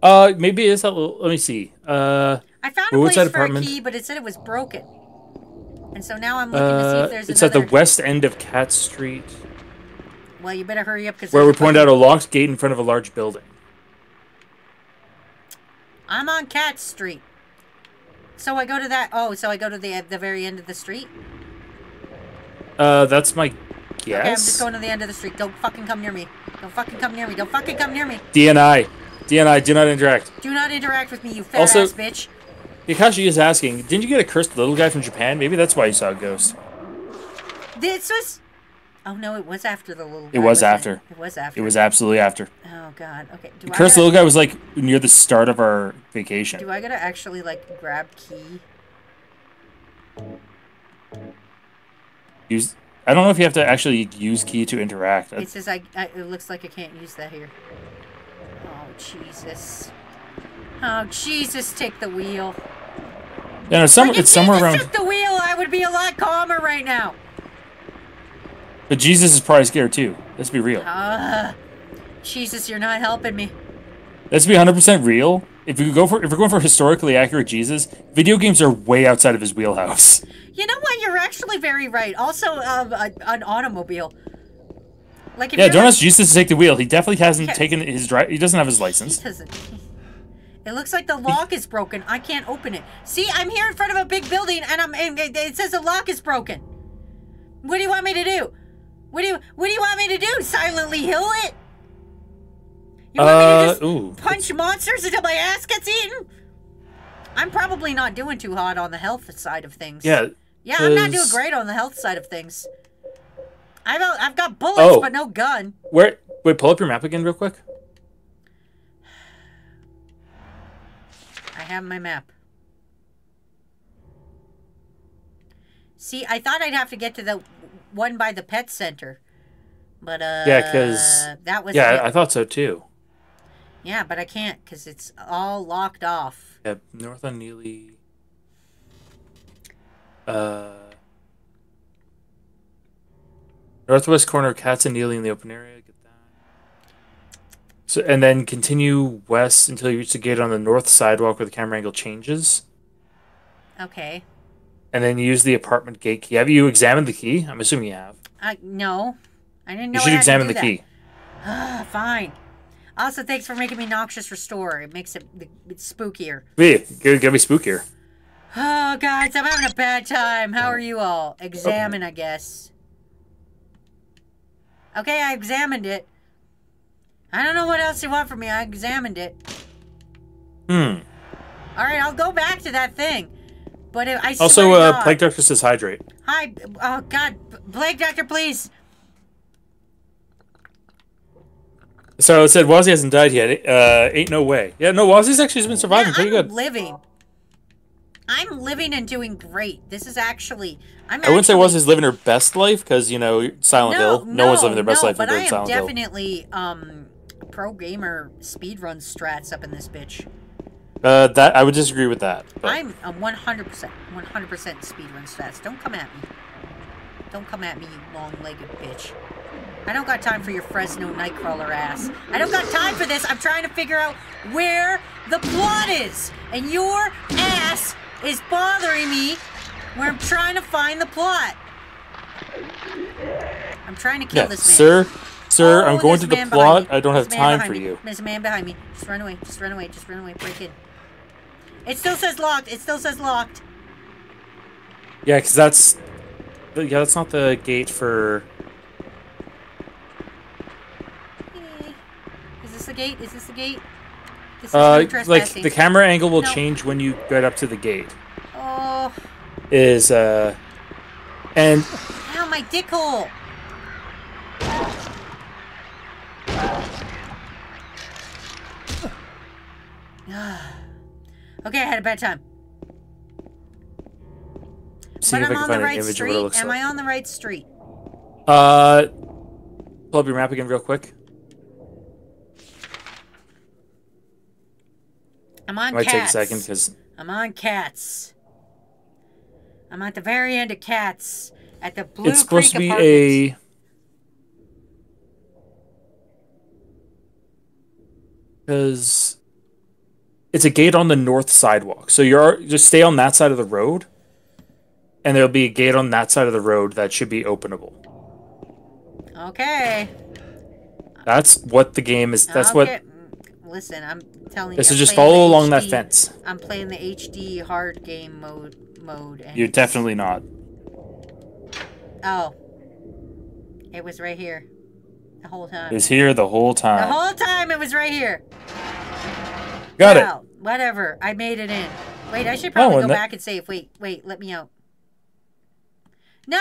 Uh, maybe it's a little. Let me see. Uh, I found a place for a key, but it said it was broken. And so now I'm looking to see uh if there's it's at the west end of Katz Street, Well, you better hurry up because where we point out a locked gate in front of a large building. I'm on Katz Street. So I go to that. Oh, so I go to the the very end of the street. Uh, that's my Okay, I'm just going to the end of the street. Don't fucking come near me. Don't fucking come near me. Don't fucking come near me. DNI. DNI, do not interact. Do not interact with me, you fat Also- ass bitch. Kakashi is asking, didn't you get a cursed little guy from Japan? Maybe that's why you saw a ghost. This was. Oh no, it was after the little. It guy, was wasn't after. It was after. It was absolutely after. Oh god. Okay. Do The cursed gotta, little guy was like near the start of our vacation. Do I gotta actually like grab key? Use. I don't know if you have to actually use key to interact. It says I, I. It looks like I can't use that here. Oh Jesus. Oh Jesus, take the wheel. Yeah, no, some, it's somewhere around. took the wheel, I would be a lot calmer right now. But Jesus is probably scared too. Let's be real. Ah, Jesus, you're not helping me. Let's be 100% real. If we go for if we're going for historically accurate Jesus, video games are way outside of his wheelhouse. You know what? You're actually very right. Also, um, a, an automobile. Like if Yeah, don't ask Jesus to take the wheel. He definitely hasn't Yeah. taken his drive. He doesn't have his He license. doesn't. It looks like the lock is broken. I can't open it. See, I'm here in front of a big building, and I'm. And it says the lock is broken. What do you want me to do? What do you What do you want me to do? Silently hill it? You want me Uh, to just ooh. punch monsters until my ass gets eaten? I'm probably not doing too hot on the health side of things. Yeah. Yeah, I'm not doing great on the health side of things. I've I've got bullets, Oh. but no gun. Where? Wait, pull up your map again, real quick. I have my map. See, I thought I'd have to get to the one by the pet center. But uh yeah, because that was Yeah. I, thought so too. Yeah, but I can't cuz it's all locked off. Yeah, north on Neely. Uh. Northwest corner Katz and Neely in the open area. Get that. So and then continue west until you reach the gate on the north sidewalk where the camera angle changes, Okay. And then use the apartment gate key. Have you examined the key? I'm assuming you have. I no. I didn't know You should examine the that. key. Ah, fine. Also, thanks for making me noxious restore. It makes it it's spookier. Yeah, get, get me spookier. Oh, guys, I'm having a bad time. How are you all? Examine, I guess. Okay, I examined it. I don't know what else you want from me. I examined it. Hmm. All right, I'll go back to that thing. But if, I Also, uh, God- Plague Doctor says hydrate. Hi. Oh God, Plague Doctor, please. So it said Wazzy hasn't died yet. Uh, ain't no way. Yeah, no, Wazzy's actually been surviving Yeah, pretty I'm good. living. I'm living and doing great. This is actually. I'm. I wouldn't say Wazzy's living her best life because you know Silent Hill. No, one's living their best no, life but I am Silent Hill. definitely um pro gamer speedrun strats up in this bitch. Uh, that I would disagree with that. But I'm a 100%, 100% speedrun stats. Don't come at me. Don't come at me, you long-legged bitch. I don't got time for your Fresno Nightcrawler ass. I don't got time for this. I'm trying to figure out where the plot is, and your ass is bothering me. Where I'm trying to find the plot. I'm trying to kill yeah, this man. sir, sir, Oh, I'm going to the plot. I don't have There's a man time for me. you. There's a man behind me. Just run away. Just run away. Just run away. Break in. It still says locked. It still says locked. Yeah, because that's yeah, that's not the gate for. Is this the gate? Is this the gate? This is Uh, like the camera angle will No. change when you get up to the gate. Oh, Is uh, and ow, my dick hole. okay, I had a bad time. see but I'm on the right street. what it looks Am like. I on the right street? Uh, pull up your map again real quick. I'm on It might Katz. take a second because I'm on Katz. I'm at the very end of Katz at the Blue it's supposed to be Apartments. a. Because it's a gate on the north sidewalk, so you're just stay on that side of the road, and there'll be a gate on that side of the road that should be openable. Okay. That's what the game is. That's what. Listen, I'm telling you. so I'm just follow along that fence. I'm playing the HD hard game mode mode. And You're definitely not. Oh, It was right here. The whole time. Is here the whole time. The whole time it was right here. Got it. Whatever. I made it in. Wait, I should probably Oh, go that- back and save. Wait, wait, let me out. No,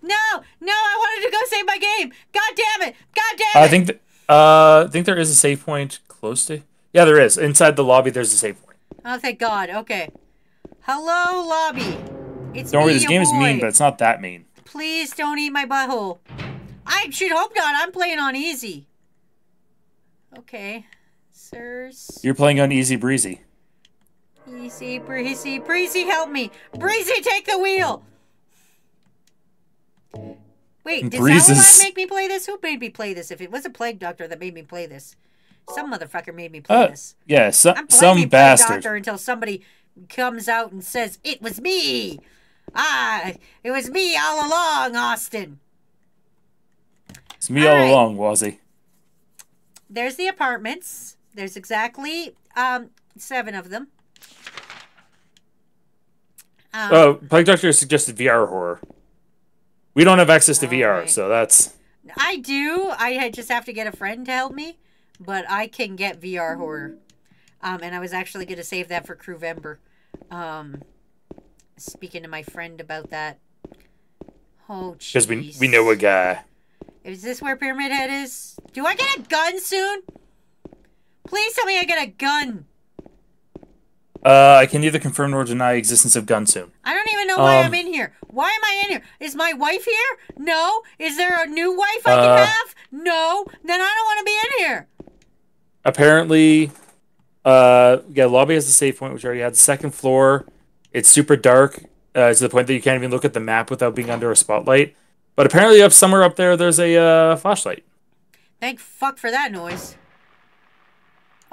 no, no! I wanted to go save my game. God damn it! God damn it! I think th- uh, I think there is a save point close to. Yeah, there is. Inside the lobby, there's a save point. Oh, thank God. Okay. Hello, lobby. It's Don't me, worry, this game is mean, but it's not that mean. Please don't eat my butthole. I should hope not. I'm playing on easy. Okay. Sirs. You're playing on easy breezy. Easy, breezy, breezy, help me. Breezy, take the wheel. Wait, did Breezes. Make me play this? Who made me play this? If it was a plague doctor that made me play this, some motherfucker made me play Uh, this. yeah, so, I'm some bastard. doctor until somebody comes out and says it was me. Ah, it was me all along, Austin. It's me all Alright. along, Wazzy. There's the apartments. There's exactly um seven of them. Um, Oh, Plague Doctor suggested VR horror. We don't have access to VR, Alright. so that's I do. I just have to get a friend to help me, but I can get VR horror. Um, and I was actually going to save that for Crewvember. Um, speaking to my friend about that. Oh, because we we know a guy. Is this where Pyramid Head is? Do I get a gun soon? Please tell me I get a gun. Uh, I can neither confirm nor deny existence of gun soon. I don't even know why Um, I'm in here. Why am I in here? Is my wife here? No. Is there a new wife I Uh, can have? No. Then I don't want to be in here. Apparently, uh, yeah, lobby has the save point, which I already had. The second floor, it's super dark uh, to the point that you can't even look at the map without being under a spotlight. But apparently, up somewhere up there, there's a uh, flashlight. Thank fuck for that noise.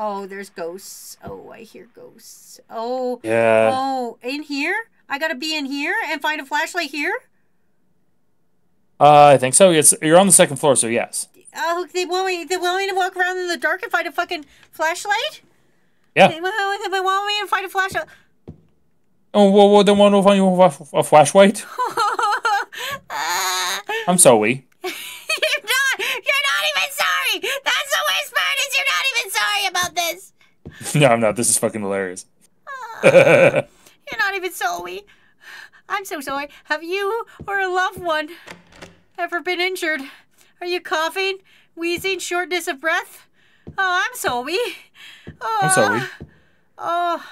Oh, there's ghosts. Oh, I hear ghosts. Oh, Yeah. oh, in here? I gotta be in here and find a flashlight here? Uh, I think so. It's you're on the second floor, so yes. Oh, they want me. They want me to walk around in the dark and find a fucking flashlight. Yeah. They want they want me to find a flashlight. Oh, well, well then want to find you a, a flashlight? I'm sorry. no, I'm not. This is fucking hilarious. Ah, you're not even sorry. I'm so sorry. Have you or a loved one ever been injured? Are you coughing, wheezing, shortness of breath? Oh, I'm sorry. Oh, I'm sorry. Oh.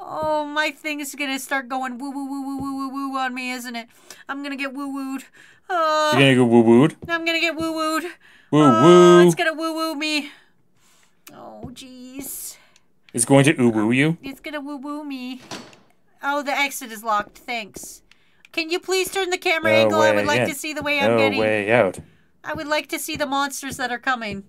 Oh, my thing is gonna start going woo woo woo woo woo woo woo on me, isn't it? I'm gonna get woo wooed. Oh, You're gonna go woo wooed. I'm gonna get woo wooed. Woo Oh, woo. it's gonna woo woo me. Oh, jeez. It's going to woo you. It's gonna woo woo me. Oh, the exit is locked. Thanks. Can you please turn the camera No angle? I would like in. to see the way I'm No getting. way out. I would like to see the monsters that are coming.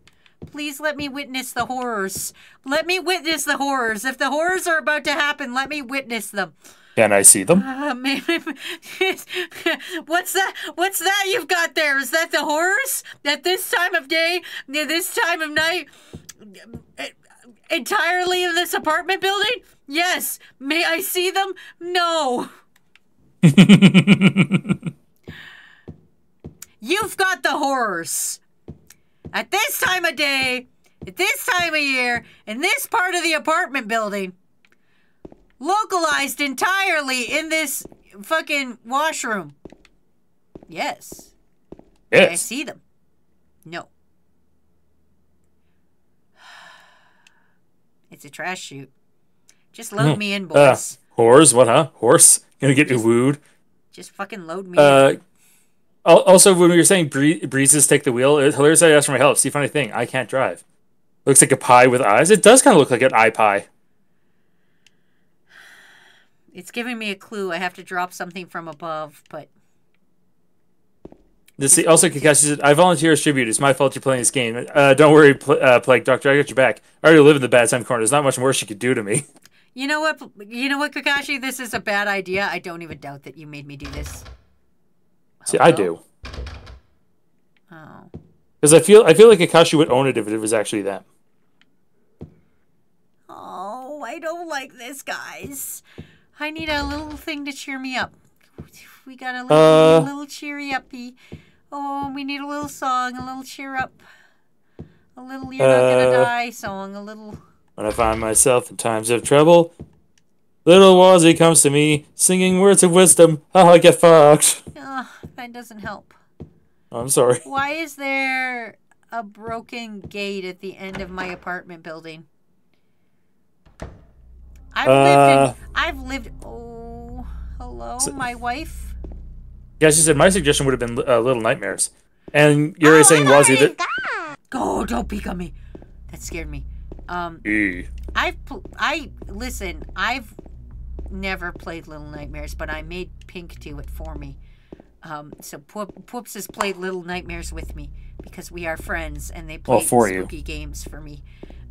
Please let me witness the horrors. Let me witness the horrors. If the horrors are about to happen, let me witness them. Can I see them? Uh, what's that? What's that you've got there? Is that the horrors at this time of day, this time of night, entirely in this apartment building? Yes. May I see them? No. You've got the horrors. At this time of day, at this time of year, in this part of the apartment building, localized entirely in this fucking washroom. Yes. May I see them. No. It's a trash chute. Just load me in, Uh, boys. whores? What, huh? Horse? Gonna get ooh wooed? Just fucking load me in. Uh, al- also, when we were saying bree- breezes take the wheel, it's hilarious. I asked for my help. See, funny thing, I can't drive. Looks like a pie with eyes. It does kind of look like an eye pie. It's giving me a clue. I have to drop something from above, but This also, Kakashi said, "I volunteer as tribute. It's my fault you're playing this game. Uh, don't worry, pl- uh, Plague Doctor. I got your back. I already live in the bad time corner. There's not much worse you could do to me." you know what? You know what, Kakashi? This is a bad idea. I don't even doubt that you made me do this. See, I do Oh. because I feel I feel like Kakashi would own it if it was actually them. Oh, I don't like this, guys. I need a little thing to cheer me up. We got a little, Uh. little cheery uppy. Oh, we need a little song, a little cheer up, a little "You're not gonna Uh, die" song, a little. When I find myself in times of trouble, little Wazzy comes to me singing words of wisdom. How I get fucked. Oh, that doesn't help. I'm sorry. Why is there a broken gate at the end of my apartment building? I've lived Uh, in. I've lived. Oh, hello, my wife. Yeah, she said my suggestion would have been uh, Little Nightmares. And you're saying Wazzy that. Go! Don't peek on me. That scared me. Um, Eh. I've I listen. I've never played Little Nightmares, but I made Pink do it for me. Um, so Poop, Poops has played Little Nightmares with me because we are friends, and they play Well, for you. spooky games for me.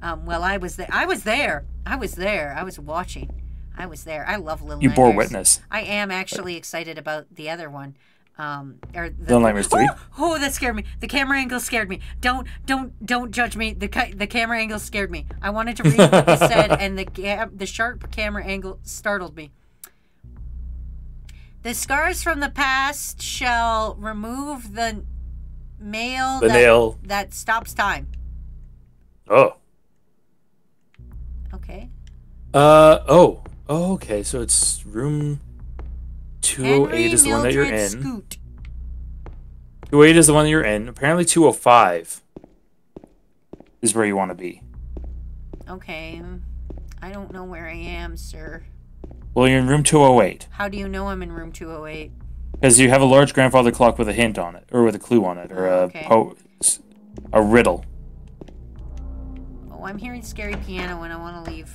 Um, well, I was there. I was there. I was there. I was watching. I was there. I love Little You Nightmares. bore witness. I am actually excited about the other one. Um, or the, Little Nightmares 3? Oh, that scared me. The camera angle scared me. Don't, don't, don't judge me. The ca- the camera angle scared me. I wanted to read what they said, and the ga- the sharp camera angle startled me. The scars from the past shall remove the nail The that, nail. that stops time. Oh. Okay. Uh, oh. Oh, okay. So it's room 208 Henry is the one that you're Mildred in. Scoot. 208 is the one that you're in. Apparently 205 is where you want to be. Okay. Um, I don't know where I am, sir. Well, you're in room 208 How do you know I'm in room 208? because you have a large grandfather clock with a hint on it, or with a clue on it, or a okay. po- a riddle. Oh, I'm hearing scary piano and I want to leave.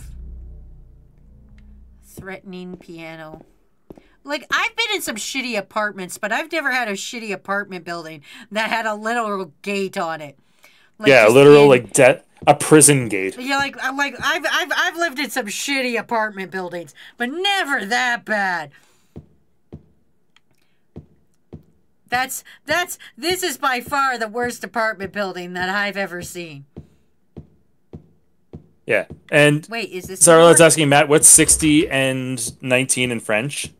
Threatening piano. Like, I've been in some shitty apartments, but I've never had a shitty apartment building that had a literal gate on it. Like, yeah, literal in- like debt, a prison gate. Yeah, like, I'm like I've, I've, I've lived in some shitty apartment buildings, but never that bad. That's, that's, this is by far the worst apartment building that I've ever seen. Yeah, and Wait, is this more- asking Matt, what's 60 and 19 in French?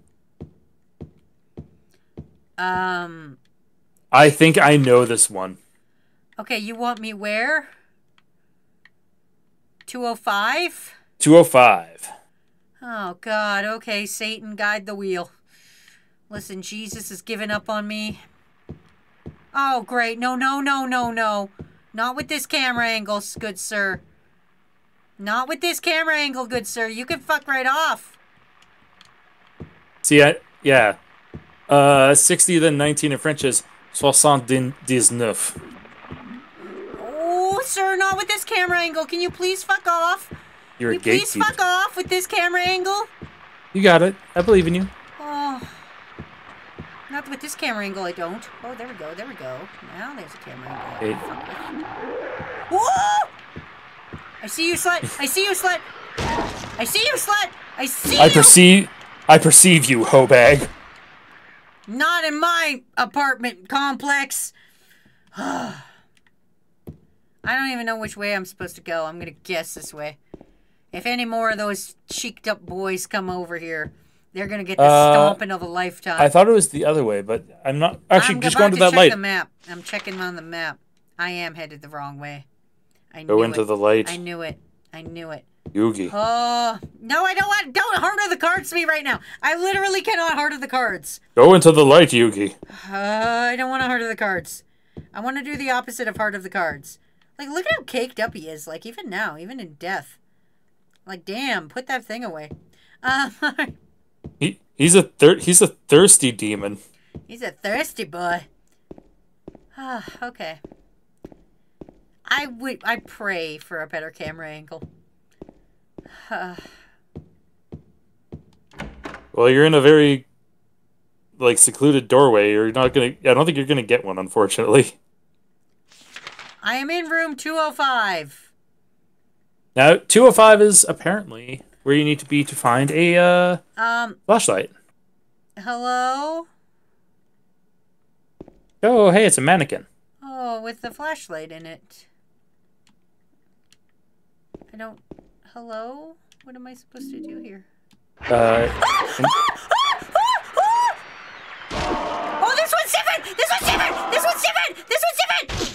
Um, I think I know this one. okay, you want me where? 205? 205. Oh, God. Okay, Satan, guide the wheel. Listen, Jesus has given up on me. Oh, great. No, no, no, no, no. Not with this camera angle, good sir. Not with this camera angle, good sir. You can fuck right off. See, I, yeah. Uh, 60 then 19 in French is 79. Oh, sir, not with this camera angle. Can you please fuck off? You're a you please gatekeeper. fuck off with this camera angle? You got it. I believe in you. Oh. Not with this camera angle, I don't. Oh, there we go, there we go. Now there's a camera angle. Hey. Whoa! I see you, slut! I see you, slut! I see you, slut! I see I you! perceive. I perceive you, hoe bag. Not in my apartment complex! I don't even know which way I'm supposed to go. I'm gonna guess this way. If any more of those cheeked up boys come over here, they're gonna get the Uh, stomping of a lifetime. I thought it was the other way, but I'm not. Actually, I'm just going to that check light. the map. I'm checking on the map. I am headed the wrong way. I Go into it. the light. I knew it. I knew it. Yugi. Oh no! I don't want. Don't heart of the cards to me right now. I literally cannot heart of the cards. Go into the light, Yugi. Uh, I don't want to heart of the cards. I want to do the opposite of heart of the cards. Like, look at how caked up he is. Like, even now, even in death. Like, damn, put that thing away. Uh, He he's a thir- he's a thirsty demon. he's a thirsty boy. Ah, okay. I would. I pray for a better camera angle. Well, you're in a very like secluded doorway. You're not gonna. I don't think you're gonna get one, unfortunately. I am in room 205. Now, 205 is apparently where you need to be to find a uh, Um, flashlight. hello? Oh, hey, it's a mannequin. Oh, with the flashlight in it. I don't. Hello? What am I supposed to do here? Uh. oh, this one's different! This one's different! This one's different! This one's different!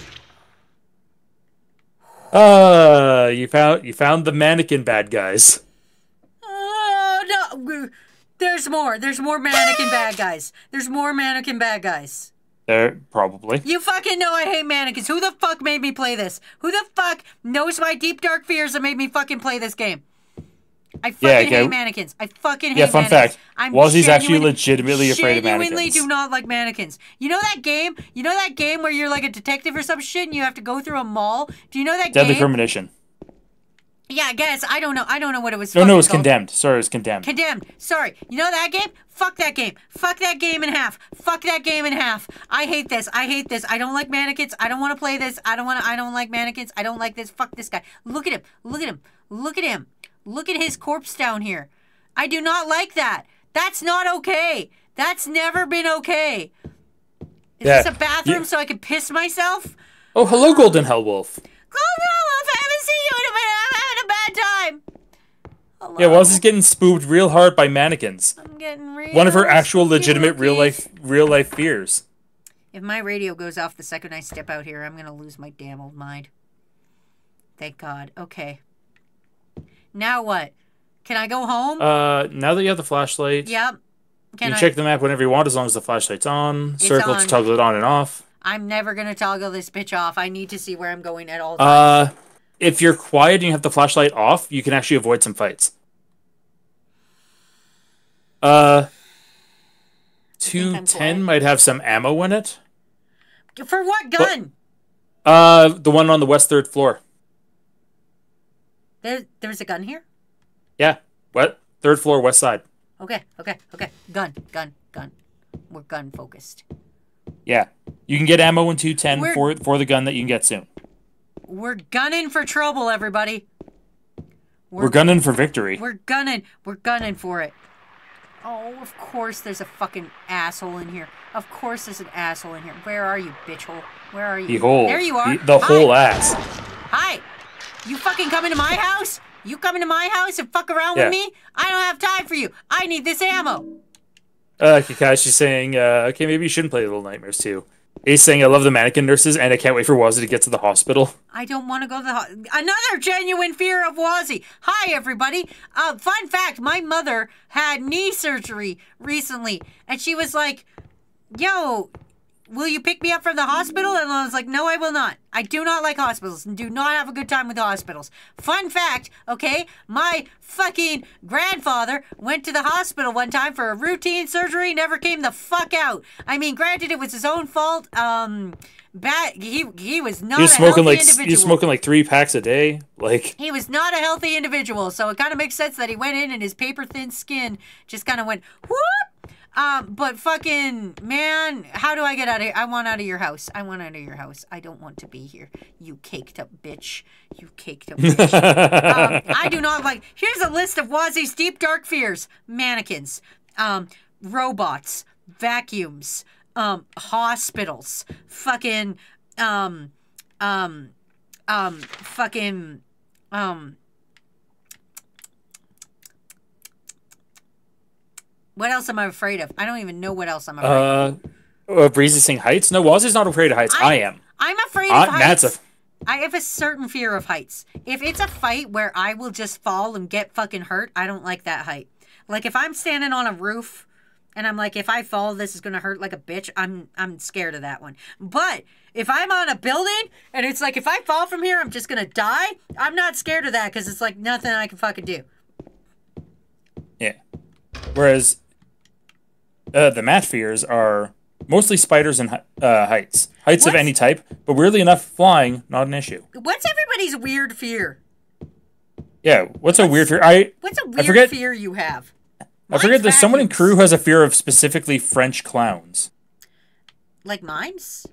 Uh, you found you found the mannequin bad guys. Oh no! There's more. There's more mannequin bad guys. There's more mannequin bad guys. There probably. You fucking know I hate mannequins. Who the fuck made me play this? Who the fuck knows my deep dark fears and made me fucking play this game? I fucking Yeah, okay. hate mannequins. I fucking hate Yeah, fun mannequins. fact. I'm Wazzy's actually legitimately afraid of Genuinely do not like mannequins. You know that game? You know that game where you're like a detective or some shit and you have to go through a mall? Do you know that game Deadly game? premonition. Yeah, I guess. I don't know. I don't know what it was. No, no, fucking it was called. condemned. Sorry, it was condemned. Condemned. Sorry. You know that game? Fuck that game. Fuck that game in half. Fuck that game in half. I hate this. I hate this. I don't like mannequins. I don't want to play this. I don't want to. I don't like mannequins. I don't like this. Fuck this guy. Look at him. Look at him. Look at him. Look at his corpse down here. I do not like that. That's not okay. That's never been okay. Is Yeah. this a bathroom Yeah. so I can piss myself? Oh, hello, Golden Hellwolf. Oh no, I haven't seen you in a minute. I'm having a bad time. Hello. Yeah, Wazzy's getting spooked real hard by mannequins. I'm getting real One of her actual legitimate real life real life fears. If my radio goes off the second I step out here, I'm gonna lose my damn old mind. Thank God. Okay. Now what? Can I go home? Uh, now that you have the flashlight, yep. Can can I? check the map whenever you want, as long as the flashlight's on. Circle on. to toggle it on and off. I'm never gonna toggle this bitch off. I need to see where I'm going at all times. Uh, if you're quiet and you have the flashlight off, you can actually avoid some fights. Uh, two ten might have some ammo in it. For what gun? Uh, the one on the west third floor. There, there's a gun here. Yeah, what third floor west side. Okay, okay, okay. Gun, gun, gun. We're gun focused. Yeah, you can get ammo in two ten for for the gun that you can get soon. We're gunning for trouble, everybody. We're gunning for victory. We're gunning. We're gunning for it. Oh, of course there's a fucking asshole in here. Of course there's an asshole in here. Where are you, bitchhole? Where are you? The whole, There you are. The, the whole ass. Hi. You fucking coming to my house? You coming to my house and fuck around Yeah. with me? I don't have time for you. I need this ammo. Uh, Kakashi's saying, uh, okay, maybe you shouldn't play Little Nightmares too. He's saying, I love the mannequin nurses, and I can't wait for Wazzy to get to the hospital. I don't want to go to the ho- another genuine fear of Wazzy. Hi everybody. Uh, fun fact: my mother had knee surgery recently, and she was like, "Yo, will you pick me up from the hospital?" And I was like, "No, I will not. I do not like hospitals and do not have a good time with hospitals." Fun fact: Okay, my fucking grandfather went to the hospital one time for a routine surgery, never came the fuck out. I mean, granted, it was his own fault. Um. Bad. He he was not He was a smoking healthy like individual. he was smoking like three packs a day. Like, He was not a healthy individual, so it kind of makes sense that he went in and his paper thin skin just kind of went whoop. Um, but fucking man, how do I get out of here? I want out of your house. I want out of your house. I don't want to be here. You caked up bitch. You caked up bitch. um, I do not like. Here's a list of Wazzy's deep dark fears: mannequins, um, robots, vacuums, um, hospitals, fucking, um, um, um, fucking, um. What else am I afraid of? I don't even know what else I'm afraid of. uh, uh Breezy saying heights. No, Wazzy's not afraid of heights. I, am. I'm afraid Uh, of heights. that's a- I have a certain fear of heights. If it's a fight where I will just fall and get fucking hurt, I don't like that height. Like if I'm standing on a roof and I'm like, if I fall, this is gonna hurt like a bitch. I'm I'm scared of that one. But if I'm on a building and it's like if I fall from here, I'm just gonna die. I'm not scared of that because it's like nothing I can fucking do. Yeah. Whereas uh, the mat fears are mostly spiders and uh, heights. Heights of any type, but weirdly enough, flying not an issue. What's everybody's weird fear? Yeah. What's a weird fear? I What's a weird forget- fear you have? I forget. There's someone in crew who has a fear of specifically French clowns. Like mimes?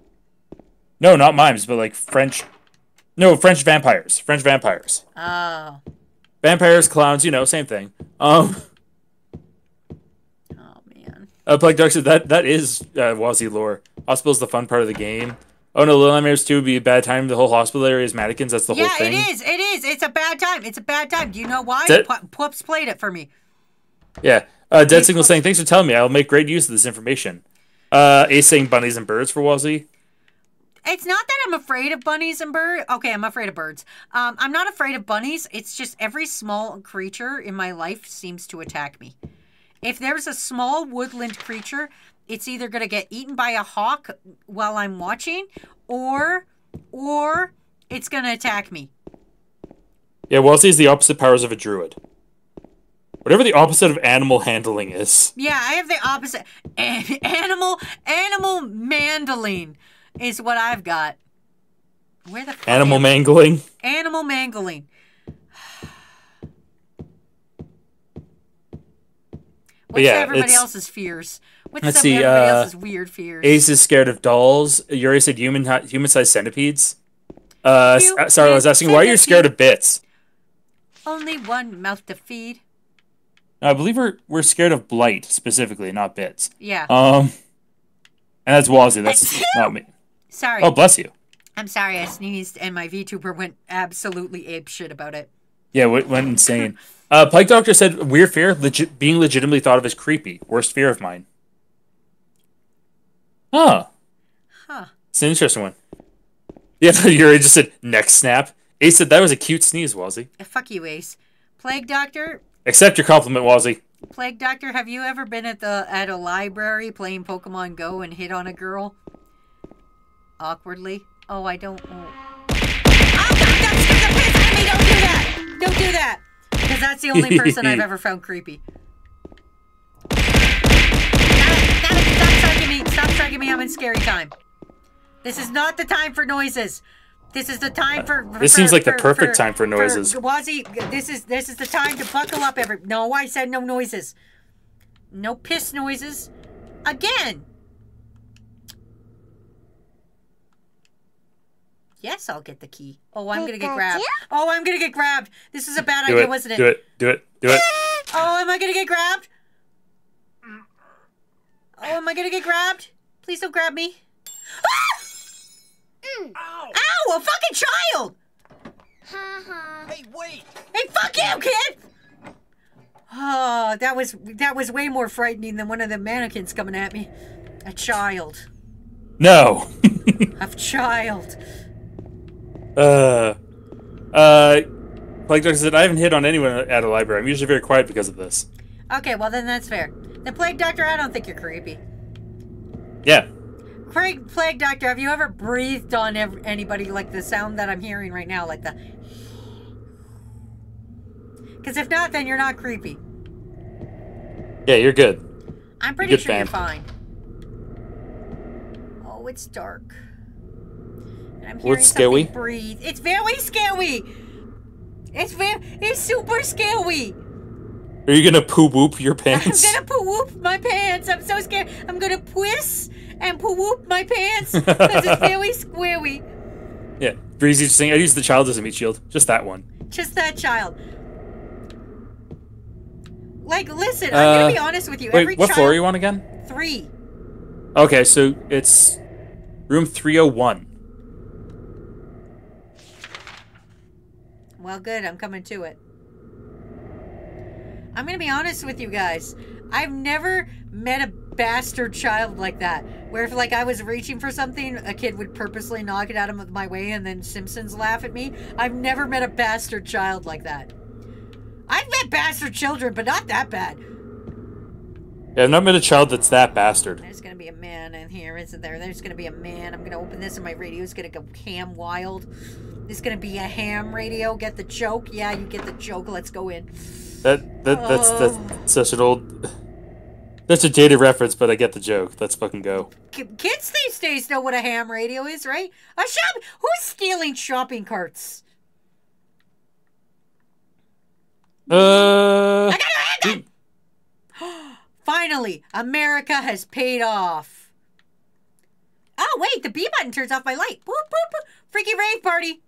No, not mimes, but like French. No, French vampires. French vampires. Oh. Vampires, clowns. You know, same thing. Um. Uh, Plague Dark said that that is uh, Wazzy lore. Hospital's the fun part of the game. Oh no, Little Nightmares 2 would be a bad time. The whole hospital area is mannequins. That's the Yeah, whole thing. Yeah, it is. It is. It's a bad time. It's a bad time. Do you know why? That- Pu- Pups played it for me. Yeah. Uh, Dead Signal saying, thanks for telling me. I'll make great use of this information. Uh, Ace saying bunnies and birds for Wazzy. It's not that I'm afraid of bunnies and birds. Okay, I'm afraid of birds. Um, I'm not afraid of bunnies. It's just every small creature in my life seems to attack me. If there's a small woodland creature, it's either gonna get eaten by a hawk while I'm watching, or or it's gonna attack me. Yeah, Wellesley is the opposite powers of a druid. Whatever the opposite of animal handling is. Yeah, I have the opposite. A- animal animal mandling is what I've got. Where the Animal mangling. Animal mangling. What's yeah, everybody it's- else's fears? What's Let's see, everybody uh, else's weird fears? Ace is scared of dolls. Yuri said human human sized centipedes. Uh, You uh, sorry, I was asking why are you scared of bits? Only one mouth to feed. I believe we're we're scared of blight specifically, not bits. Yeah. Um, and that's Wazzy. That's not me. Sorry. Oh, bless you. I'm sorry I sneezed and my VTuber went absolutely ape shit about it. Yeah, went, went insane. Uh, Plague Doctor said weird fear, legit, being legitimately thought of as creepy. Worst fear of mine. Huh. Huh. It's an interesting one. Yeah, Yuri just said neck snap. Ace said that was a cute sneeze, Wazzy. Fuck you, Ace. Plague Doctor, Accept your compliment, Wazzy. Plague Doctor, have you ever been at the at a library playing Pokemon Go and hit on a girl? Awkwardly? Oh, I don't. Oh, God, that scared the piss out of me! Don't do that! Don't do that! Because that's the only person I've ever found creepy. Stop, striking me! Stop striking me! I'm in scary time. This is not the time for noises. This is the time for. This for- seems like the for- perfect time for noises. Wazzy, this is this is the time to buckle up. Every no, I said no noises. No piss noises. Again. Yes, I'll get the key. Oh, I'm gonna get grabbed. Oh, I'm gonna get grabbed. This is a bad Do idea, it. wasn't it? Do it. Do it. Do it. Oh, am I gonna get grabbed? Oh, am I gonna get grabbed? Please don't grab me. Ah! Ow! A fucking child! Hey, wait! Hey, fuck you, kid! Oh, that was that was way more frightening than one of the mannequins coming at me. A child. No. A child. Uh. Uh. Plague Doctor said, I haven't hit on anyone at a library. I'm usually very quiet because of this. Okay, well then that's fair. The plague doctor, I don't think you're creepy. Yeah. Craig, plague doctor, have you ever breathed on ev- anybody like the sound that I'm hearing right now, like the? Because if not, then you're not creepy. Yeah, you're good. I'm pretty Good sure you're fine. Oh, it's dark. And I'm hearing it's scary. breathe. It's very scary. It's very, it's super scary. Are you gonna poo whoop your pants? I'm gonna poo whoop my pants. I'm so scared. I'm gonna piss and poo whoop my pants because it's very scary. Yeah. Breezy just saying, I use the child as a meat shield. Just that one. Just that child. Like, listen, I'm gonna Uh, be honest with you. Wait, Every what child, floor are you on again? Three. Okay, so it's room 301. Well, good. I'm coming to it. I'm going to be honest with you guys. I've never met a bastard child like that. Where if like I was reaching for something, a kid would purposely knock it out of my way and then Simpsons laugh at me. I've never met a bastard child like that. I've met bastard children, but not that bad. Yeah, I've not met a child that's that bastard. There's gonna be a man in here, isn't there? There's gonna be a man. I'm gonna open this and my radio's gonna go ham wild. This is gonna be a ham radio. Get the joke? Yeah, you get the joke. Let's go in. That that that's Oh. that's such an old That's a dated reference, but I get the joke. Let's fucking go. Kids these days know what a ham radio is, right? A shop. Who's stealing shopping carts? Uh I got a handgun! Finally, America has paid off. Oh wait, the B button turns off my light. Boop boop boop. Freaky rave party.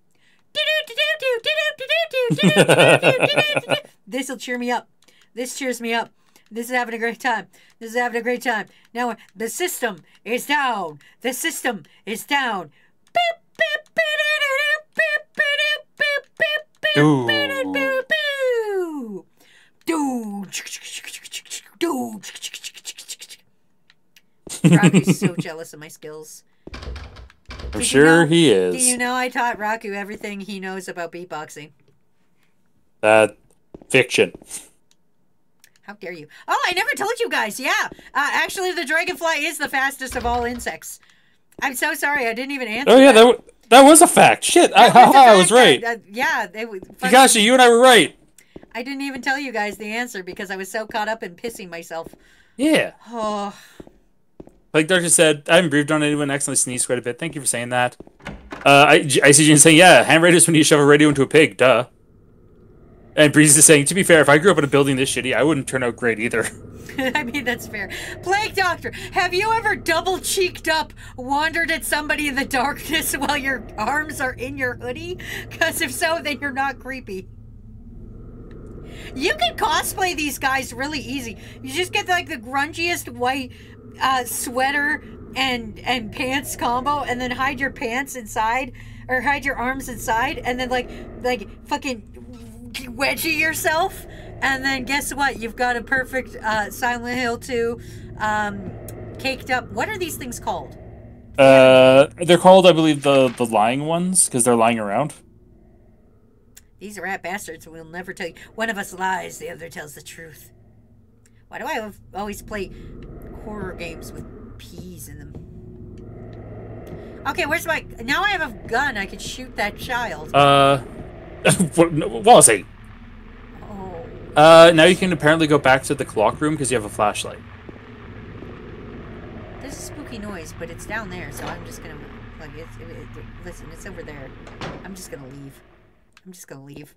This will cheer me up. This cheers me up. This is having a great time. This is having a great time. Now the system is down. The system is down. Ooh. Robbie's so jealous of my skills. I'm Did you sure know- he Do is. you know I taught Raku everything he knows about beatboxing? That fiction. How dare you? Oh, I never told you guys. Yeah. Uh, actually, the dragonfly is the fastest of all insects. I'm so sorry. I didn't even answer. Oh yeah, that. that w- that was a fact. Shit, I, was the I was right. that- that- yeah. They, Kakashi, you and I were right. I didn't even tell you guys the answer because I was so caught up in pissing myself. Yeah. Oh, Like just said, I haven't breathed on anyone. Accidentally sneezed quite a bit. Thank you for saying that. Uh, I, see Jane saying, yeah, is when you shove a radio into a pig. Duh. And Breeze is saying, to be fair, if I grew up in a building this shitty, I wouldn't turn out great either. I mean that's fair. Plague Doctor, have you ever double cheeked up, wandered at somebody in the darkness while your arms are in your hoodie? Because if so, then you're not creepy. You can cosplay these guys really easy. You just get like the grungiest white uh, sweater and and pants combo, and then hide your pants inside or hide your arms inside, and then like like fucking wedgie yourself, and then guess what? You've got a perfect uh, Silent Hill 2 um, caked up. What are these things called? Uh, they're called, I believe, the, the lying ones, because they're lying around. These are rat bastards will never tell you. One of us lies, the other tells the truth. Why do I always play horror games with peas in them? Okay, where's my. Now I have a gun. I could shoot that child. Uh, what, what was he? Oh. Uh, now you can apparently go back to the clock room because you have a flashlight. There's a spooky noise, but it's down there, so I'm just gonna. Like, it's, it, it, listen, it's over there. I'm just gonna leave. I'm just gonna leave.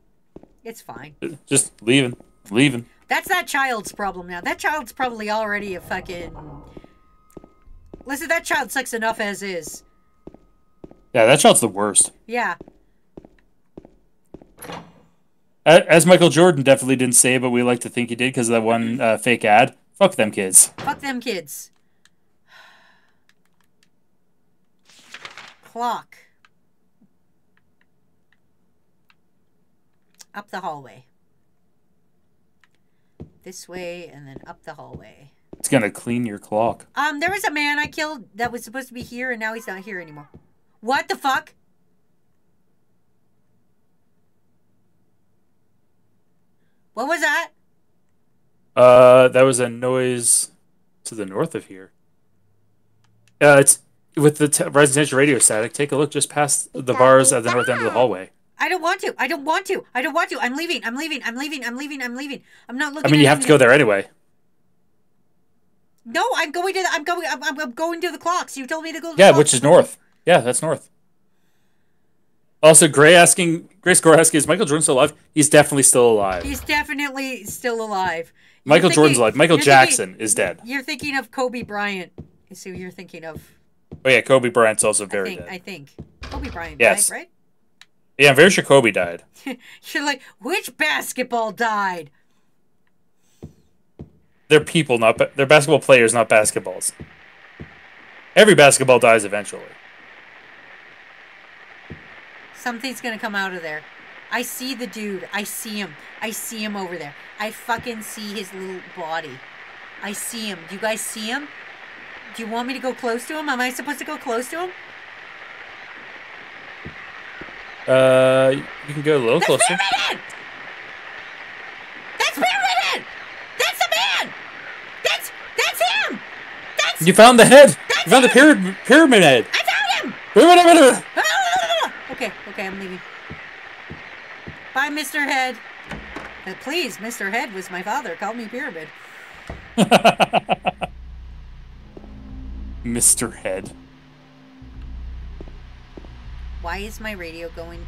It's fine. Just leaving, leaving. That's that child's problem now. That child's probably already a fucking. Listen, that child sucks enough as is. Yeah, that child's the worst. Yeah. As Michael Jordan definitely didn't say, but we like to think he did because of that one uh, fake ad. Fuck them kids. Fuck them kids. Clock. Up the hallway. This way and then up the hallway. It's gonna clean your clock. Um, there was a man I killed that was supposed to be here and now he's not here anymore. What the fuck? What was that? Uh, that was a noise to the north of here. Uh, it's with the t- rising temperature radio static. Take a look just past the bars at the north end of the hallway. I don't want to. I don't want to. I don't want to. I'm leaving. I'm leaving. I'm leaving. I'm leaving. I'm leaving. I'm not looking. I mean, you have to go there anyway. No, I'm going to. The, I'm going. I'm, I'm, going to the clocks. You told me to go. To the Yeah, which is north. Yeah, that's north. Also, Gray asking, Grace Gore asking, is Michael Jordan still alive? He's definitely still alive. He's definitely still alive. Michael thinking- Jordan's alive. Michael Jackson thinking- is dead. You're thinking of Kobe Bryant. Is who you're thinking of? Oh yeah, Kobe Bryant's also I very think. dead. I think Kobe Bryant Yes. died, Yeah, I'm very sure Kobe died. you're like, which basketball died? They're people, not ba- they're basketball players, not basketballs. Every basketball dies eventually. Something's gonna come out of there. I see the dude. I see him. I see him over there. I fucking see his little body. I see him. Do you guys see him? Do you want me to go close to him? Am I supposed to go close to him? Uh, you can go a little That's closer. Pyramid! That's Pyramid! That's the man! That's that's him! That's You found the head. You found the pyramid. Pyramid head. I found him! Pyramid head. Okay, okay, I'm leaving. Bye, Mr. Head. Uh, please, Mr. Head was my father. Call me Pyramid. Mr. Head. Why is my radio going?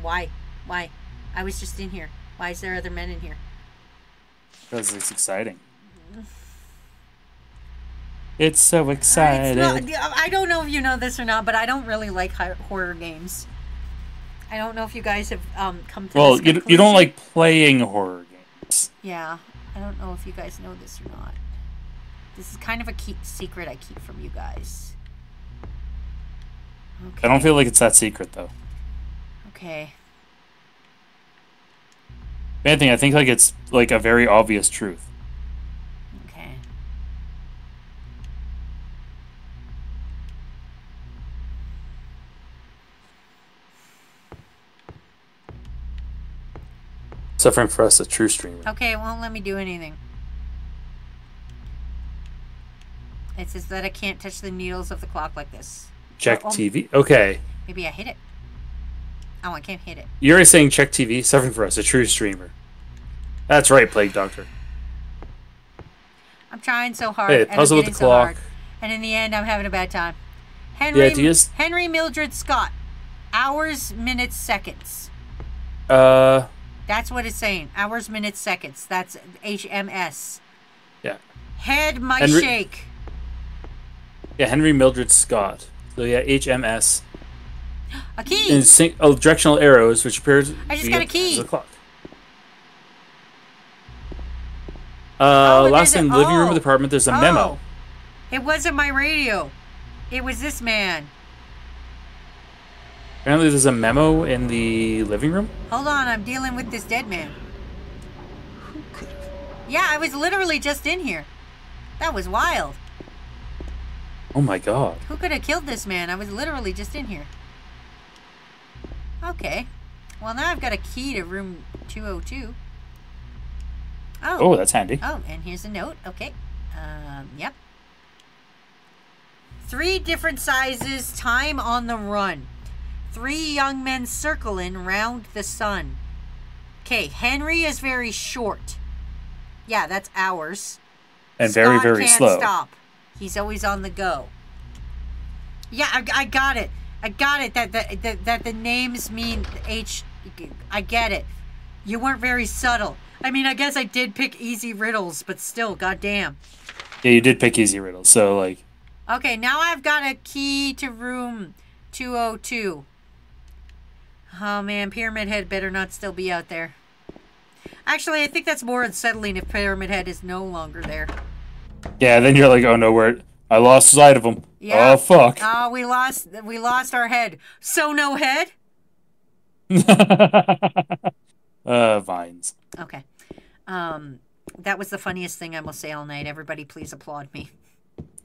Why? Why? I was just in here. Why is there other men in here? Because it's exciting. It's so It's exciting. not, I don't know if you know this or not, but I don't really like horror games. I don't know if you guys have um, come to well, this you, you don't like playing horror games. Yeah, I don't know if you guys know this or not. This is kind of a secret I keep from you guys. Okay. I don't feel like it's that secret though. Okay. Bad thing, I think like it's like a very obvious truth. Okay. Suffering for us, a true streamer. Okay, it won't let me do anything. It says that I can't touch the needles of the clock like this. Check Oh. TV. Okay. Maybe I hit it. Oh, I can't hit it. You're saying check TV. Suffering for us, a true streamer. That's right, Plague Doctor. I'm trying so hard. Hey, puzzle with the so clock. hard. And in the end, I'm having a bad time. Henry, is- Henry Mildred Scott. Hours, minutes, seconds. Uh, That's what it's saying. Hours, minutes, seconds. That's HMS. yeah. Head might Henry- shake. Yeah, Henry Mildred Scott. So yeah, HMS. A key. And syn- oh, directional arrows, which appears. I just got a key. the clock. Oh, Uh, and last in a- living room oh. of the apartment, there's a Oh. memo. It wasn't my radio. It was this man. Apparently, there's a memo in the living room. Hold on, I'm dealing with this dead man. Yeah, I was literally just in here. That was wild. Oh my god. Who could have killed this man? I was literally just in here. Okay. Well, now I've got a key to room 202. Oh. Oh, that's handy. Oh, and here's a note. Okay. Um, yep. Three different sizes, time on the run. Three young men circling round the sun. Okay, Henry is very short. Yeah, that's ours. And very, Scott very can't slow. stop. He's always on the go. Yeah, I, I got it. I got it. That, that that that the names mean H. I get it. You weren't very subtle. I mean, I guess I did pick easy riddles, but still, goddamn. Yeah, you did pick easy riddles, so like. Okay, now I've got a key to room 202. Oh man, Pyramid Head better not still be out there. Actually, I think that's more unsettling if Pyramid Head is no longer there. Yeah, then you're like, oh no, where I lost sight of him. Yeah. Oh fuck. Oh, we lost we lost our head. So no head? uh, vines. Okay. Um that was the funniest thing I will say all night. Everybody please applaud me.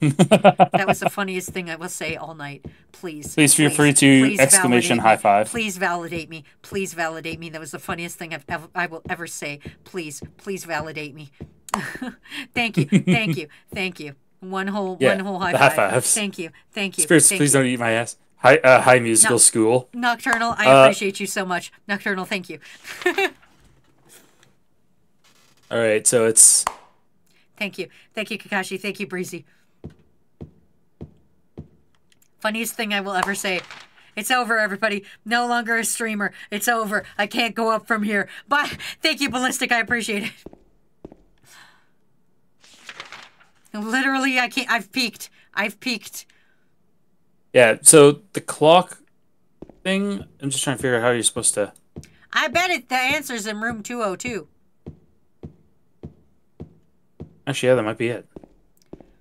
That was the funniest thing I will say all night. Please. Please feel free to please exclamation high five. Please validate me. Please validate me. That was the funniest thing I've ever, I will ever say. Please, please validate me. thank you. Thank you. Thank you. One whole Yeah, one whole high high five. fives. Thank you. Thank you. Spirits, thank please you. don't eat my ass. Hi, uh, high musical No. school. Nocturnal, I Uh, appreciate you so much. Nocturnal, thank you. All right, so it's Thank you. Thank you, Kakashi. Thank you, Breezy. Funniest thing I will ever say. It's over, everybody. No longer a streamer. It's over. I can't go up from here. Bye. Thank you, Ballistic. I appreciate it. Literally, I can't. I've peaked. I've peaked. yeah. So the clock thing. I'm just trying to figure out how you're supposed to. I bet it. The answer's in room 202. Actually, yeah, that might be it.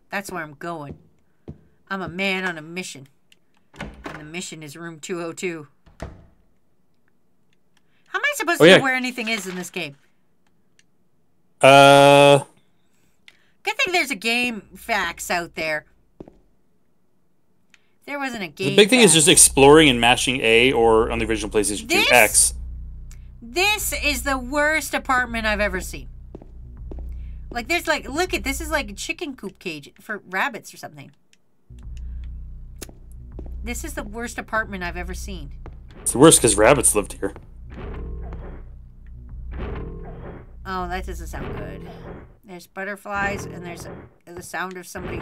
That's where I'm going. I'm a man on a mission. Mission is room 202. How am I supposed Oh, to yeah. know where anything is in this game? Uh, Good thing there's a game facts out there. There wasn't a game. the big thing is just exploring and mashing A or on the original PlayStation 2 X. This is the worst apartment I've ever seen. Like, there's like, look at this is like a chicken coop cage for rabbits or something. This is the worst apartment I've ever seen. It's the worst because rabbits lived here. Oh, that doesn't sound good. There's butterflies and there's the sound of somebody.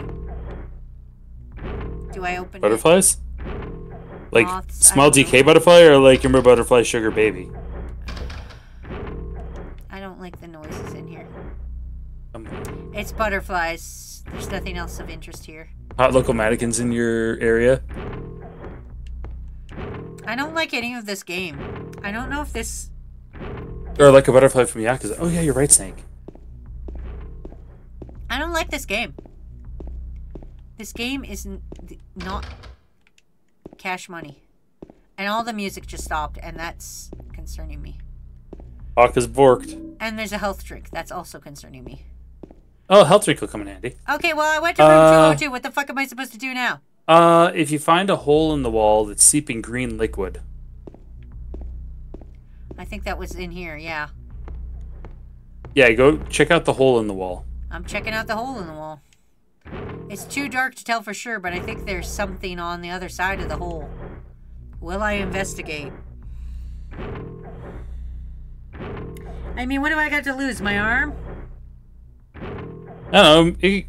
Do I open it? Butterflies? Like Moths, small don't know. DK butterfly or like remember butterfly sugar baby? I don't like the noises in here. Um, It's butterflies. There's nothing else of interest here. hot local mannequins in your area? I don't like any of this game. I don't know if this. Or like a butterfly from Yakuza? Oh yeah, you're right, Snake. I don't like this game. This game is n- not cash money. And all the music just stopped, and that's concerning me. Hawk is borked. And there's a health drink. That's also concerning me. Oh, health drink will come in handy. Okay, well, I went to room Uh, 202. What the fuck am I supposed to do now? Uh, if you find a hole in the wall that's seeping green liquid, I think that was in here, yeah. Yeah, go check out the hole in the wall. I'm checking out the hole in the wall. It's too dark to tell for sure, but I think there's something on the other side of the hole. Will I investigate? I mean, what do I got to lose? My arm? I don't know.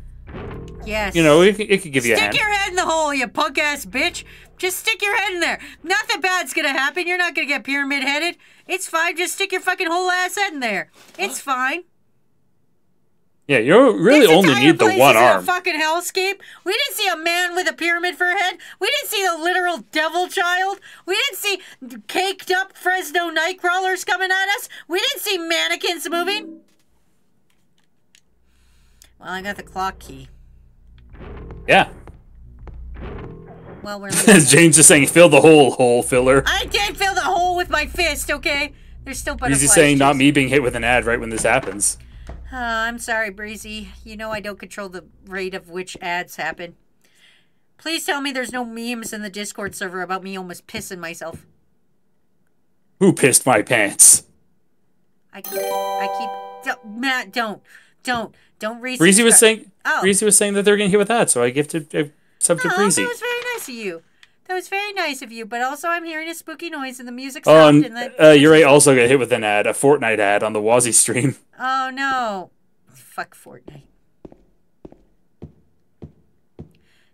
Yes. you know, it, could- it could give you a Stick your head in the hole, you punk ass bitch. Just stick your head in there. Nothing bad's gonna happen. You're not gonna get pyramid headed. It's fine. Just stick your fucking whole ass head in there. It's fine. Yeah, you really This only need the one is arm. A fucking hellscape. We didn't see a man with a pyramid for a head. We didn't see the literal devil child. We didn't see caked up Fresno night crawlers coming at us. We didn't see mannequins moving. Well, I got the clock key. Yeah. Well, we're. James is saying, fill the hole, hole filler. I did fill the hole with my fist. Okay. There's still butterflies. Breezy's saying, not me being hit with an ad right when this happens. Uh, I'm sorry, Breezy. You know I don't control the rate of which ads happen. Please tell me there's no memes in the Discord server about me almost pissing myself. Who pissed my pants? I keep, I keep, don't, Matt, don't, don't, don't resubscribe. Breezy was saying, Oh. Breezy was saying that they're going to hit with that, so I gifted a sub to Oh, Breezy. that was very nice of you. That was very nice of you. But also, I'm hearing a spooky noise and the music Oh, stopped. and and that, uh, you're right. Also got hit with an ad, a Fortnite ad on the Wazzy stream. Oh no! Fuck Fortnite.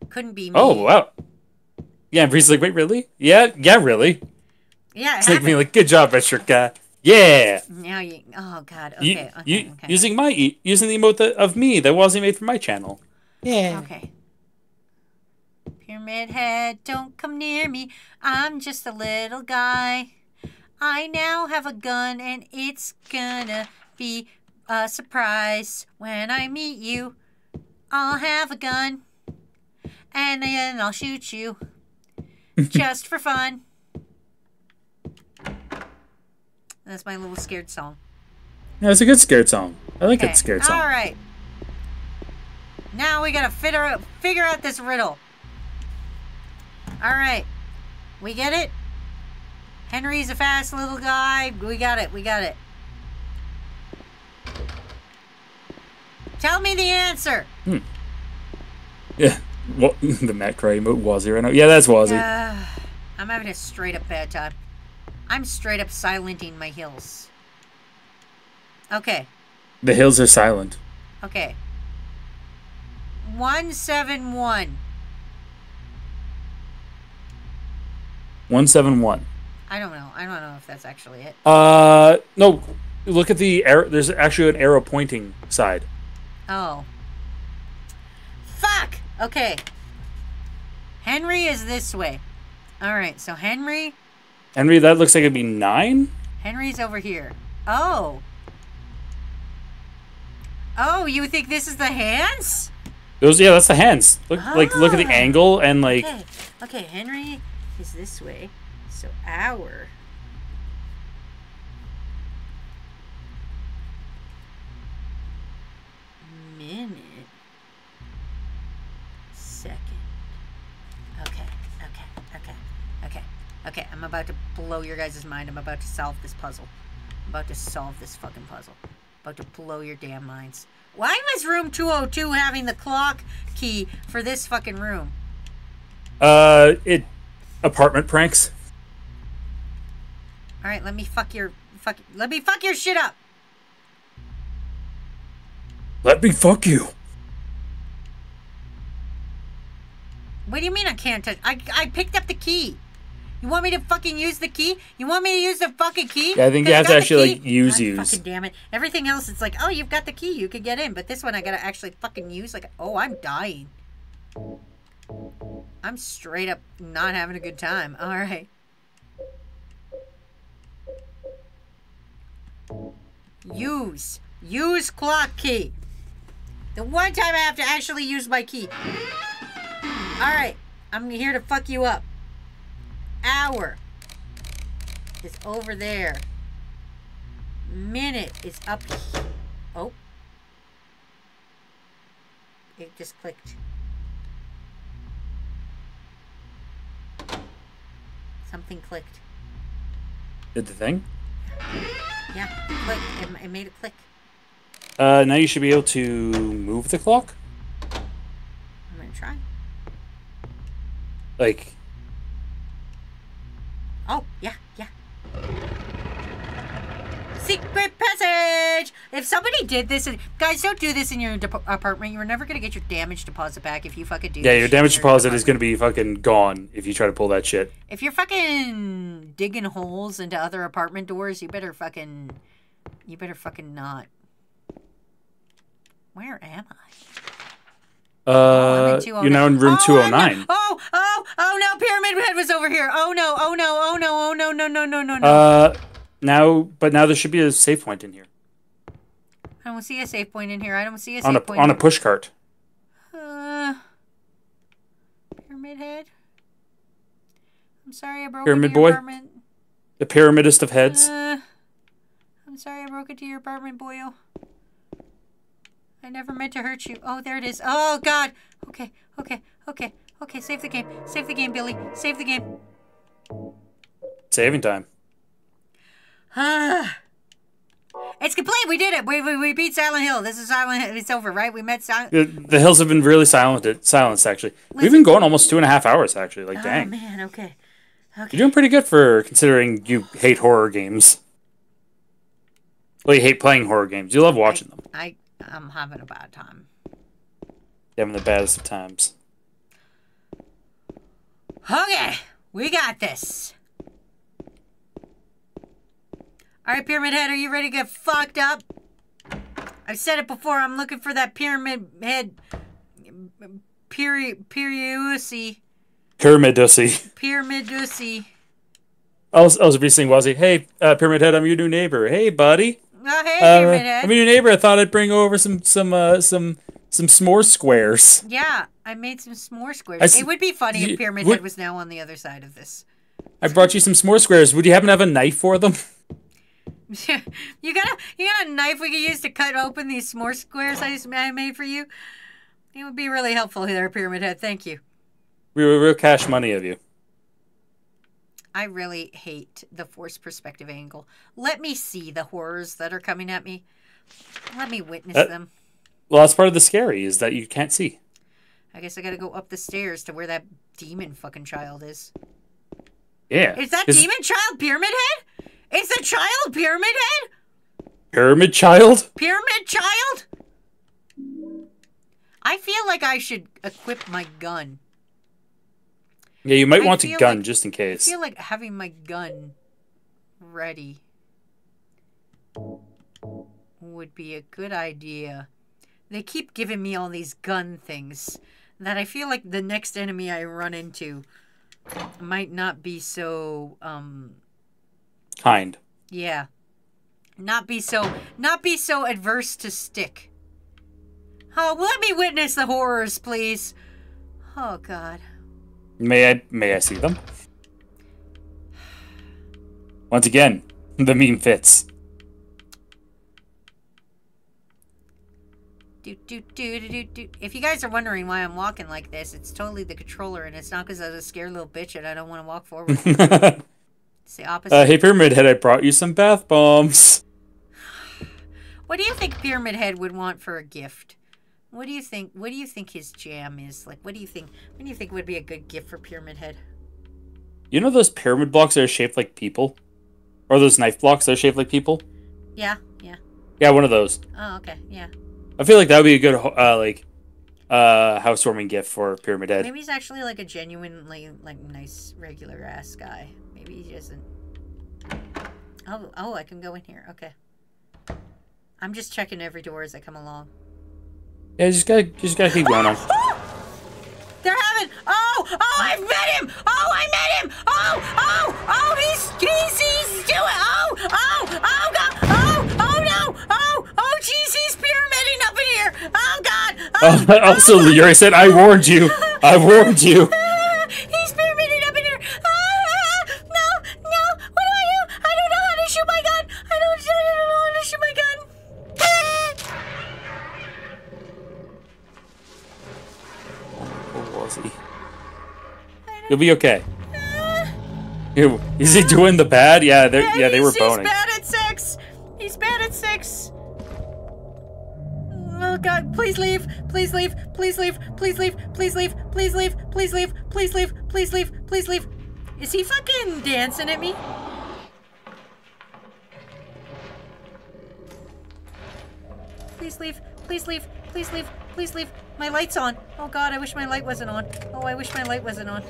Couldn't be me. Oh wow. Yeah, and Breezy's like, wait, really? Yeah, yeah, really. Yeah, it It's like me, like, good job, Richard guy. Yeah. Now you. Oh god. Okay. You, okay. you okay. using my e- using the emote that, of me that wasn't made for my channel. Yeah. Okay. Pyramid head, don't come near me. I'm just a little guy. I now have a gun and it's gonna be a surprise when I meet you. I'll have a gun and then I'll shoot you just for fun. That's my little scared song. Yeah, it's a good scared song. I like Okay. it scared song. All right. Now we gotta figure out, figure out this riddle. All right. We get it? Henry's a fast little guy. We got it. We got it. Tell me the answer. Hmm. Yeah. What the Matt Cry emote Wazzy right now? Yeah, that's Wazzy. Uh, I'm having a straight up bad time. I'm straight up silenting my hills. Okay. The hills are silent. Okay. 171. One seven one. I don't know. I don't know if that's actually it. Uh, no. Look at the arrow. There's actually an arrow pointing side. Oh. Fuck! Okay. Henry is this way. Alright, so Henry. Henry, that looks like it'd be nine. Henry's over here. Oh. Oh, you think this is the hands? Those, yeah, that's the hands. Look, like, look at the Ah. angle and like. Okay. Okay, Henry is this way. So our. Minute. Second. Okay, okay, okay, okay, okay. I'm about to blow your guys' mind. I'm about to solve this puzzle. I'm about to solve this fucking puzzle. About to blow your damn minds. Why was room 202 having the clock key for this fucking room? Uh, it apartment pranks. All right, let me fuck your fuck. Let me fuck your shit up. Let me fuck you. What do you mean I can't touch? I I picked up the key. You want me to fucking use the key? You want me to use the fucking key? Yeah, I think you have to actually, like, use- God use. Fucking damn it! Everything else, it's like, oh, you've got the key, you could get in. But this one, I gotta actually fucking use. Like, oh, I'm dying. I'm straight up not having a good time. All right. Use. Use clock key. The one time I have to actually use my key. Alright. I'm here to fuck you up. Hour is over there. Minute is up. he- Oh. It just clicked. Something clicked. Did the thing? Yeah, it clicked. It, it made it click. Uh, now you should be able to move the clock. I'm gonna try. Like, Oh, yeah, yeah. Secret passage! If somebody did this, and guys, don't do this in your apartment. You're never gonna get your damage deposit back if you fucking do. yeah, your damage your deposit is going to be fucking gone if you try to pull that shit. If you're fucking digging holes into other apartment doors, you better fucking, you better fucking not. Where am I? Oh, Uh, in you're now in room Oh, I'm not- 209. Oh, oh, oh no! Pyramid Head was over here. Oh no! Oh no! Oh no! Oh no! No! No! No! No! No! Uh, now, but now there should be a safe point in here I don't see a safe point in here. I don't see a safe on a point. on a push cart. Uh, Pyramid Head. I'm sorry I broke Pyramid into your Boy? apartment. The pyramidest of heads. Uh, I'm sorry I broke into your apartment, boyo. I never meant to hurt you. Oh, there it is. Oh, God. Okay, okay, okay, okay. Save the game. Save the game, Billy. Save the game. Saving time. Ah. it's complete. We did it. We, we, we beat Silent Hill. This is Silent Hill. It's over, right? We met Silent. The, the hills have been really silent. Silenced actually. We've been going almost two and a half hours actually. Like, Oh, dang, man. Okay. you're doing pretty good for considering you hate horror games. Well, you hate playing horror games. You love watching them. I, I'm having a bad time. You're having the baddest of times. Okay, we got this. All right, Pyramid Head, are you ready to get fucked up? I've said it before. I'm looking for that Pyramid Head. Peri Periusi. Pyramidussy. Pyramidusi. I was, I was saying, Wazzy, hey, uh, Pyramid Head, I'm your new neighbor. Hey, buddy. Oh, hey, Uh, Pyramid I'm your neighbor. I thought I'd bring over some some uh, some some s'more squares. yeah, I made some s'more squares. I s- it would be funny you- if Pyramid would- Head was now on the other side of this. I brought you some s'more squares. Would you happen to have a knife for them? you got a you got a knife we could use to cut open these s'more squares I, I made for you? It would be really helpful there, Pyramid Head. Thank you. We were real cash money of you. I really hate the forced perspective angle. Let me see the horrors that are coming at me. Let me witness Uh, them. Well, that's part of the scary is that you can't see. I guess I gotta go up the stairs to where that demon fucking child is. Yeah. Is that demon child Pyramid Head? Is the child Pyramid Head? Pyramid Child? Pyramid child? I feel like I should equip my gun. Yeah, you might I want to feel gun like- just in case. I feel like having my gun ready would be a good idea. They keep giving me all these gun things that I feel like the next enemy I run into might not be so um Kind. yeah. Not be so not be so adverse to stick. Oh, let me witness the horrors, please. Oh god. May I may I see them? Once again, the meme fits. Do, do, do, do, do. If you guys are wondering why I'm walking like this, it's totally the controller, and it's not because I was a scared little bitch and I don't want to walk forward. uh, It's the opposite. hey, Pyramid Head, I brought you some bath bombs. what do you think Pyramid Head would want for a gift? What do you think? What do you think his jam is? Like, what do you think? What do you think would be a good gift for Pyramid Head? You know those pyramid blocks that are shaped like people? Or those knife blocks that are shaped like people? Yeah, yeah. Yeah, one of those. Oh, okay, yeah. I feel like that would be a good, uh, like, uh, housewarming gift for Pyramid Head. Maybe he's actually like a genuinely like nice regular ass guy. Maybe he doesn't. Oh, oh, I can go in here. Okay. I'm just checking every door as I come along. Yeah, just gotta, just gotta keep going on. They're having. Oh, oh, I met him. Oh, I met him. Oh, oh, oh, he's he's he's doing. Oh, oh, oh, God. Oh, oh no. Oh, oh, jeez, he's pyramiding up in here. Oh God. Oh, Uh, also, Yuri said, I warned you. I warned you. You'll be okay. Is he doing the bad? Yeah, they yeah they were boning. He's bad at sex. He's bad at sex. Please leave. Please leave. Please leave. Please leave. Please leave. Please leave. Please leave. Please leave. Please leave. Please leave. Is he fucking dancing at me? Please leave. Please leave. Please leave. Please leave. My light's on. Oh god, I wish my light wasn't on. Oh, I wish my light wasn't on.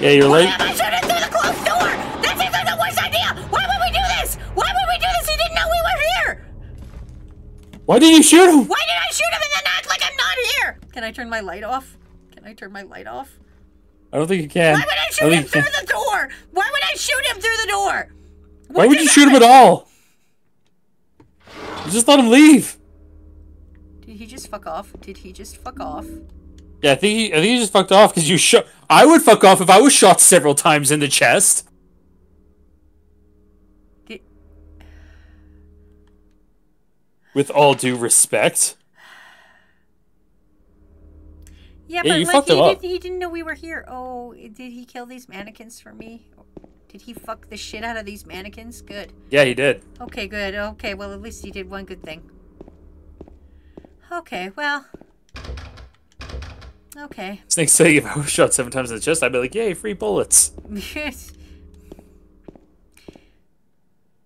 Yeah, you're Why late. am I shooting through the closed door? That seems like the worst idea. Why would we do this? Why would we do this? He didn't know we were here. Why did you shoot him? Why did I shoot him and then act like I'm not here? Can I turn my light off? Can I turn my light off? I don't think you can. Why would I shoot don't him through the door? Why would I shoot him through the door? Why would you just shoot him at all? You just let him leave. Did he just fuck off? Did he just fuck off? Yeah, I think he, I think he just fucked off because you shot. I would fuck off if I was shot several times in the chest. Did, With all due respect. yeah, but like he, did, he didn't know we were here. Oh, did he kill these mannequins for me? Did he fuck the shit out of these mannequins? Good. Yeah, he did. Okay, good. Okay, well, at least he did one good thing. Okay, well. Okay. Snake saying if I was shot seven times in the chest, I'd be like, yay, free bullets.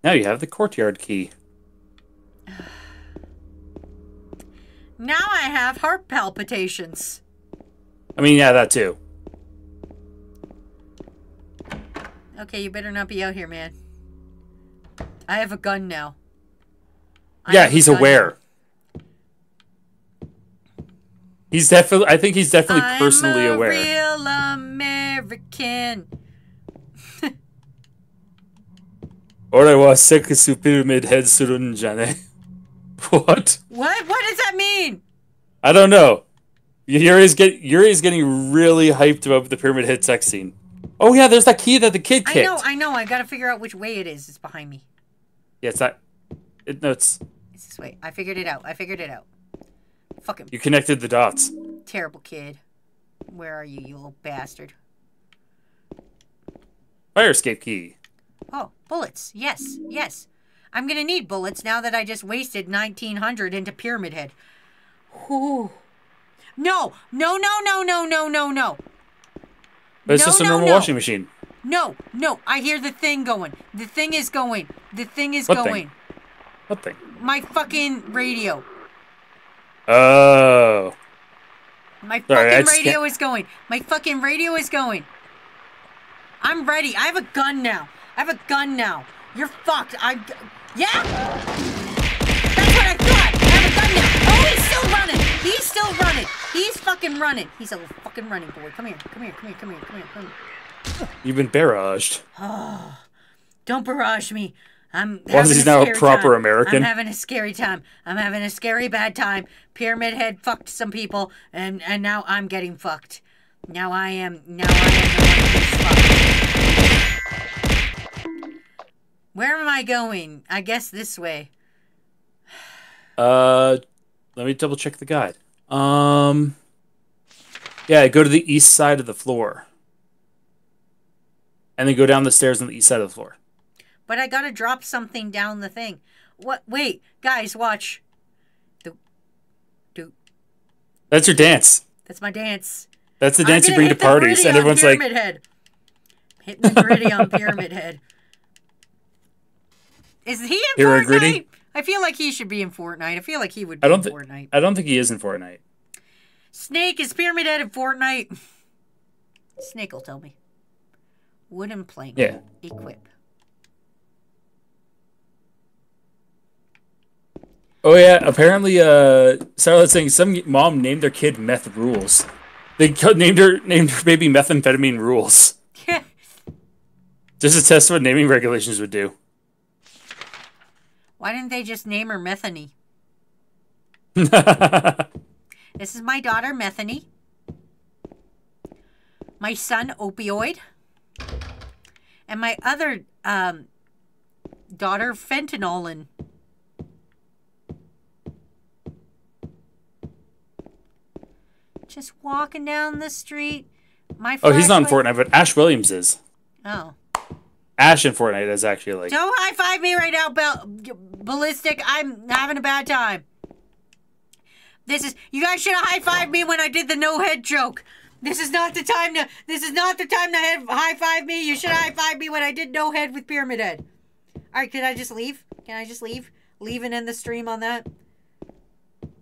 Now you have the courtyard key. now I have heart palpitations. I mean, yeah, that too. Okay, you better not be out here, man. I have a gun now. I Yeah, he's aware. He's definitely. I think he's definitely I'm personally a aware. real American. Ora wa pyramid head jane. What? What? What does that mean? I don't know. Yuri's get Yuri's getting really hyped about the pyramid head sex scene. Oh yeah, there's that key that the kid kicked. I know, I know. I gotta figure out which way it is. It's behind me. yeah, it's that. It, no, it's It's this way. I figured it out. I figured it out. Fucking you connected the dots. terrible kid. Where are you, you little bastard? Fire escape key. Oh, bullets. Yes, yes. I'm gonna need bullets now that I just wasted 1900 into Pyramid Head. Whew. No, no, no, no, no, no, no, no. It's No, just a no, normal no. washing machine. No, no. I hear the thing going. The thing is going. The thing is What thing? What thing? My fucking radio. Oh. My Sorry, fucking radio can't- is going. My fucking radio is going. I'm ready. I have a gun now. I have a gun now. You're fucked. I. Yeah? That's what I thought. I have a gun now. Oh, he's still running. He's still running. He's fucking running. He's a fucking running boy. Come here. Come here. Come here. Come here. Come here. Come here. You've been barraged. Don't barrage me. I'm Well, having he's a now a scary proper time. American. I'm having a scary time. I'm having a scary bad time. Pyramid Head fucked some people, and and now I'm getting fucked. Now I am. Now I am. Where am I going? I guess this way. Uh, let me double check the guide. Um, yeah, go to the east side of the floor, and then go down the stairs on the east side of the floor. But I gotta drop something down the thing. What? Wait, guys, watch. Do, do. That's your dance. That's my dance. That's the dance you bring to parties, and everyone's like, Pyramid Head. Hitting the griddy on Pyramid Head. Is he in Hero Fortnite? Griddy? I feel like he should be in Fortnite. I feel like he would be I don't in think Fortnite. I don't think he is in Fortnite. Snake is Pyramid Head in Fortnite. Snake will tell me. Wooden plank. Yeah. Equip. Oh yeah, apparently, uh, Starlight's saying some mom named their kid Meth Rules. They named her named her baby Methamphetamine Rules. Just to test what naming regulations would do. Why didn't they just name her Methany? This is my daughter, Methany. My son, Opioid. And my other um, daughter, Fentanylin. Just walking down the street. My Oh, he's not in Fortnite, but Ash Williams is. Oh. Ash in Fortnite is actually like. Don't high five me right now, Bell- Ballistic. I'm having a bad time. This is you guys should have high fived me when I did the no head joke. This is not the time to. This is not the time to head, high five me. You should high five me when I did no head with Pyramid Head. All right, can I just leave? Can I just leave? Leaving in the stream on that.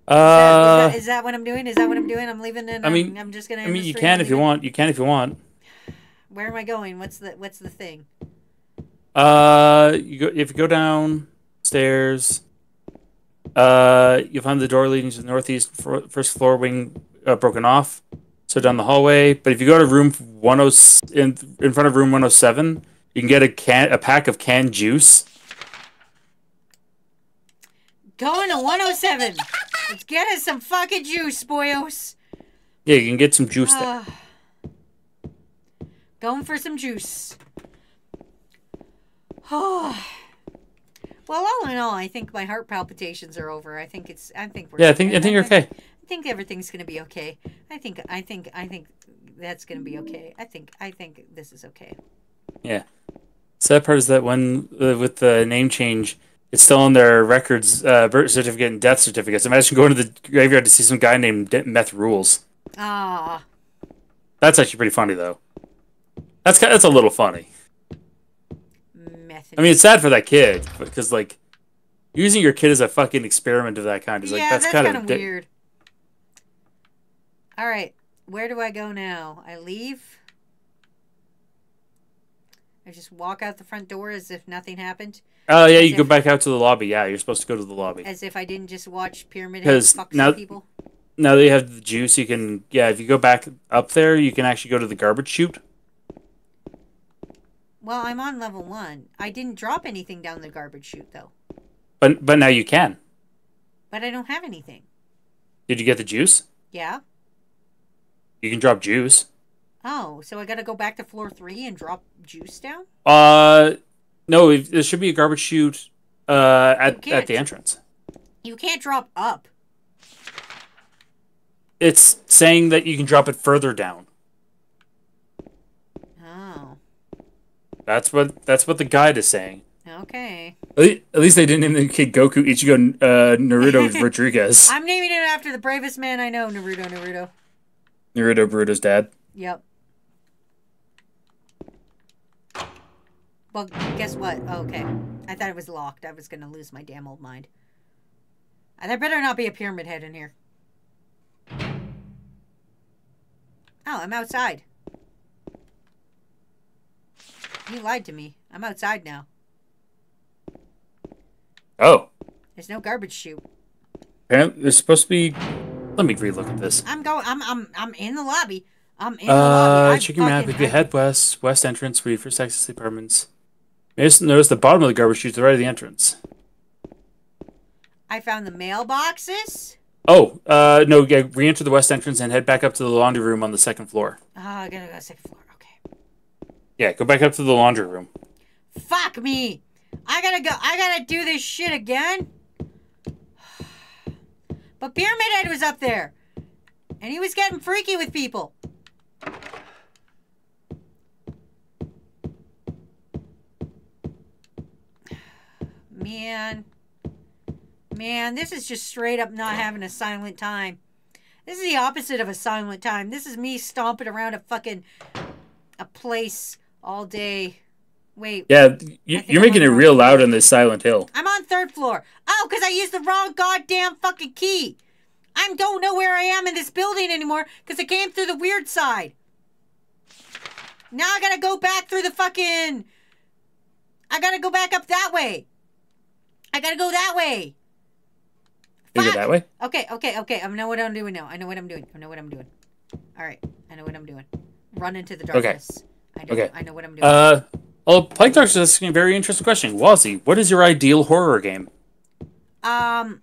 Is Uh, that, is that what I'm doing? Is that what I'm doing? I'm leaving and I I'm, mean- I'm just gonna. I mean, you can if you want. You can if you want. Where am I going? What's the What's the thing? Uh, you go if you go downstairs. Uh, you'll find the door leading to the northeast fir- first floor wing uh, broken off. So down the hallway. But if you go to room one oh in in front of room one oh seven, you can get a can a pack of canned juice. Going to 107. Let's get us some fucking juice, boyos. Yeah, you can get some juice there. Ah. going for some juice. Oh. Well, all in all, I think my heart palpitations are over. I think it's. I think we're. Yeah, I think I think you're okay. I think everything's gonna be okay. I think. I think. I think that's gonna be okay. I think. I think this is okay. Yeah. Sad part is that when uh, with the name change, it's still on their records, uh, birth certificate and death certificates. Imagine going to the graveyard to see some guy named De- Meth Rules. Ah. That's actually pretty funny though. That's that's a little funny. Method. I mean, it's sad for that kid because like using your kid as a fucking experiment of that kind is like that's, that's, kind of weird. All right, where do I go now? I leave. I just walk out the front door as if nothing happened, Oh yeah, As you go back out to the lobby. Yeah, you're supposed to go to the lobby. as if I didn't just watch Pyramid Head fuck now- people. Now that you have the juice, you can yeah. If you go back up there, you can actually go to the garbage chute. Well, I'm on level one. I didn't drop anything down the garbage chute though, But but now you can. but I don't have anything. Did you get the juice? Yeah. You can drop juice. Oh, so I got to go back to floor three and drop juice down? Uh, no, if- there should be a garbage chute uh, at, at the entrance. You can't drop up. It's saying that you can drop it further down. Oh, That's what that's what the guide is saying. okay. At least they didn't name the kid Goku Ichigo uh, Naruto Rodriguez. I'm naming it after the bravest man I know, Naruto. Naruto. Naruto Boruto's dad. Yep. Well, guess what? Oh, okay. I thought it was locked. I was gonna lose my damn old mind. Uh, There better not be a pyramid head in here. Oh, I'm outside. You lied to me. I'm outside now. Oh, There's no garbage chute. apparently there's supposed to be. Let me relook at this. I'm going. I'm. I'm. I'm in the lobby. I'm in the lobby. Uh, I check your map. If you head west, west entrance, you first access the Notice, the bottom of the garbage chute to the right of the entrance. I found the mailboxes. Oh, uh, no, yeah, re-enter the west entrance and head back up to the laundry room on the second floor. Oh, I gotta go second floor. Okay. Yeah, go back up to the laundry room. Fuck me. I gotta go. I gotta do this shit again. But Pyramid Head was up there, and he was getting freaky with people. Man, man, this is just straight up not having a silent time. This is the opposite of a silent time. This is me stomping around a fucking a place all day. Wait, Yeah, you, you're making it real loud on this Silent Hill. I'm on third floor. Oh, because I used the wrong goddamn fucking key. I don't know where I am in this building anymore because I came through the weird side. Now I gotta go back through the fucking. I gotta go back up that way. I gotta go that way. Fuck. go that way? Okay, okay, okay. I know what I'm doing now. I know what I'm doing. I know what I'm doing. All right, I know what I'm doing. Run into the darkness. I know. Okay. I know what I'm doing. Uh, well, Plague Doctor's asking a very interesting question. Wazzy, what is your ideal horror game? Um,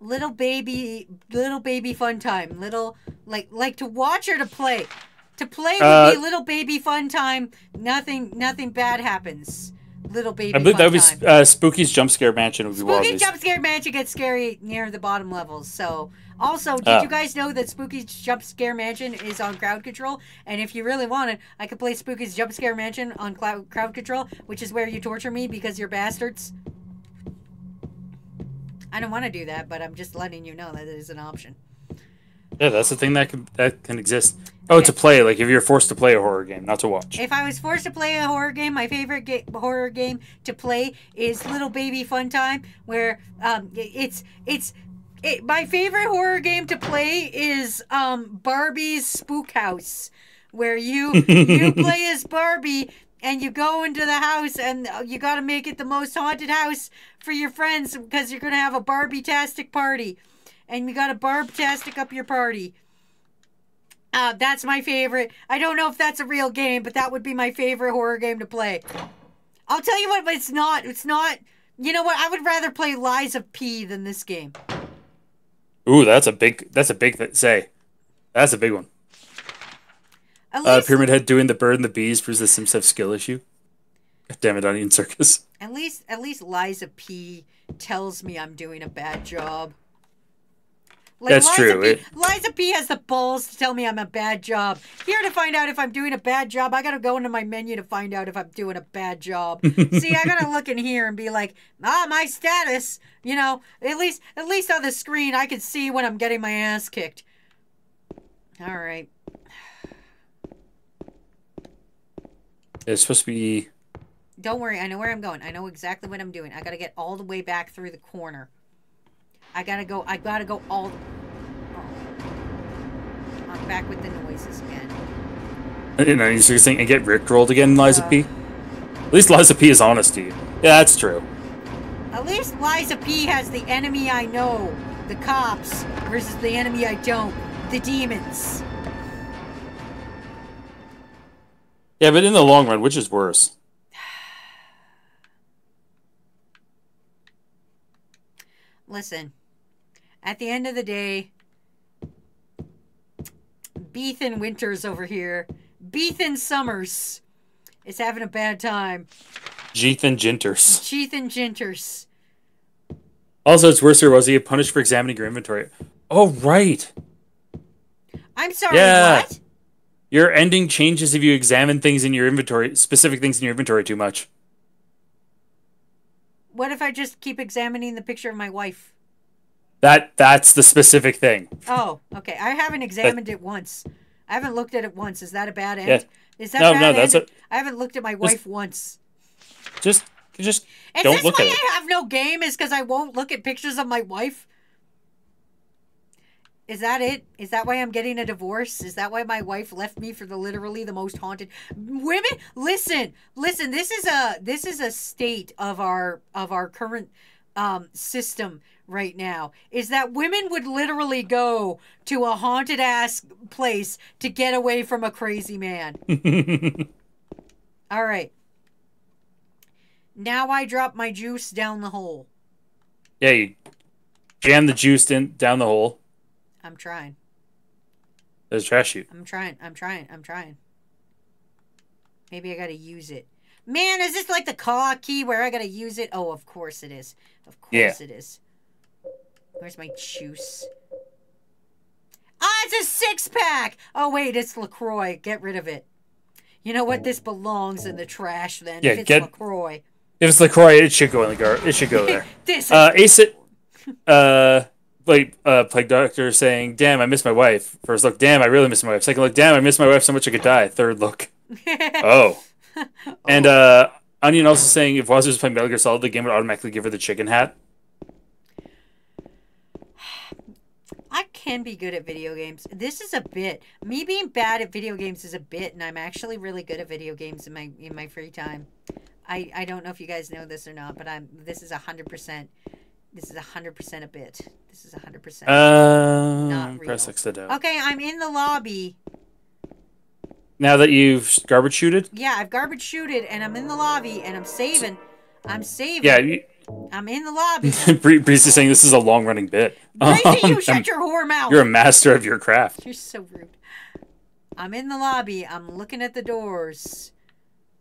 little baby, little baby fun time. Little like like to watch or to play. To play would Uh, be little baby fun time. Nothing nothing bad happens. Little baby. I believe that would be uh, Spooky's Jump Scare Mansion would be Spooky Wazzy's. Jump Scare Mansion gets scary near the bottom levels. So, also, did Ah. you guys know that Spooky's Jump Scare Mansion is on crowd control? And if you really wanted, I could play Spooky's Jump Scare Mansion on cloud, crowd control, which is where you torture me because you're bastards. I don't want to do that, but I'm just letting you know that it is an option. Yeah, that's the thing that can that can exist. Oh, to play like if you're forced to play a horror game, not to watch. If I was forced to play a horror game, my favorite ga- horror game to play is Little Baby Fun Time, where um, it's it's it, my favorite horror game to play is um, Barbie's Spook House, where you you play as Barbie and you go into the house and uh, you got to make it the most haunted house for your friends because you're gonna have a Barbie tastic party, and you got to barb tastic up your party. Uh, that's my favorite. I don't know if that's a real game, but that would be my favorite horror game to play. I'll tell you what, but it's not. It's not. You know what? I would rather play Lies of P than this game. Ooh, that's a big that's a big th- say. That's a big one. At Uh, Pyramid Head doing the bird and the bees proves the Sims have skill issue. God damn it, Onion Circus. at least, at least Lies of P tells me I'm doing a bad job. Like, That's Liza true, P, it- Lies of P has the balls to tell me I'm a bad job. Here to find out if I'm doing a bad job, I gotta go into my menu to find out if I'm doing a bad job. See, I gotta look in here and be like, ah, my status. You know, at least, at least on the screen, I can see when I'm getting my ass kicked. All right. It's supposed to be Don't worry, I know where I'm going. I know exactly what I'm doing. I gotta get all the way back through the corner. I gotta go. I gotta go all. Oh. I'm back with the noises again. you know, Circus thing and get rickrolled again, Liza Uh. P. At least Lies of P is honest to you. Yeah, that's true. At least Lies of P has the enemy I know, the cops, versus the enemy I don't, the demons. Yeah, but in the long run, which is worse? Listen, at the end of the day, Beethan Winters over here, Beethan Summers, is having a bad time. Jethan Ginters. Cheethan Ginters. Also, it's worse he punished for examining your inventory? Oh, right. I'm sorry, Yeah. what? Your ending changes if you examine things in your inventory, specific things in your inventory too much. What if I just keep examining the picture of my wife? That that's the specific thing. Oh, okay. I haven't examined it once. I haven't looked at it once. Is that a bad end? Yeah. Is that No, bad no, that's end? a- I haven't looked at my wife once. Just just Is don't this look why at it. I have no game? Is because I won't look at pictures of my wife? Is that it? Is that why I'm getting a divorce? Is that why my wife left me for the literally the most haunted women? Listen, listen. This is a this is a state of our of our current um, system right now. Is that women would literally go to a haunted ass place to get away from a crazy man. All right. Now I drop my juice down the hole. yeah, you jam the juice in down the hole. I'm trying. There's a trash chute. I'm trying. I'm trying. I'm trying. Maybe I gotta use it. Man, is this like the car key where I gotta use it? Oh, of course it is. Of course Yeah. it is. Where's my juice? Ah, it's a six pack! Oh, wait, it's LaCroix. Get rid of it. You know what? This belongs in the trash then. Yeah, if it's get- LaCroix. If it's Lacroix, it should go in the gar. It should go there. This is Uh, Ace, uh, like uh, plague doctor saying, "Damn, I miss my wife." First look, "Damn, I really miss my wife." Second look, "Damn, I miss my wife so much I could die." Third look, oh. And uh, Onion also saying if Wazoo was playing Metal Gear Solid, the game would automatically give her the chicken hat. I can be good at video games. This is a bit. Me being bad at video games is a bit, and I'm actually really good at video games in my in my free time. I I don't know if you guys know this or not, but I'm. This is a hundred percent. This is a hundred percent a bit. This is a hundred percent. Uh, Not press real. X to doubt. Okay, I'm in the lobby. Now that you've garbage shooted, Yeah, I've garbage shooted, and I'm in the lobby, and I'm saving. I'm saving. yeah, you, I'm in the lobby. Bree- is saying this is a long running bit. You Um, shut your whore mouth. You're a master of your craft. You're so rude. I'm in the lobby. I'm looking at the doors.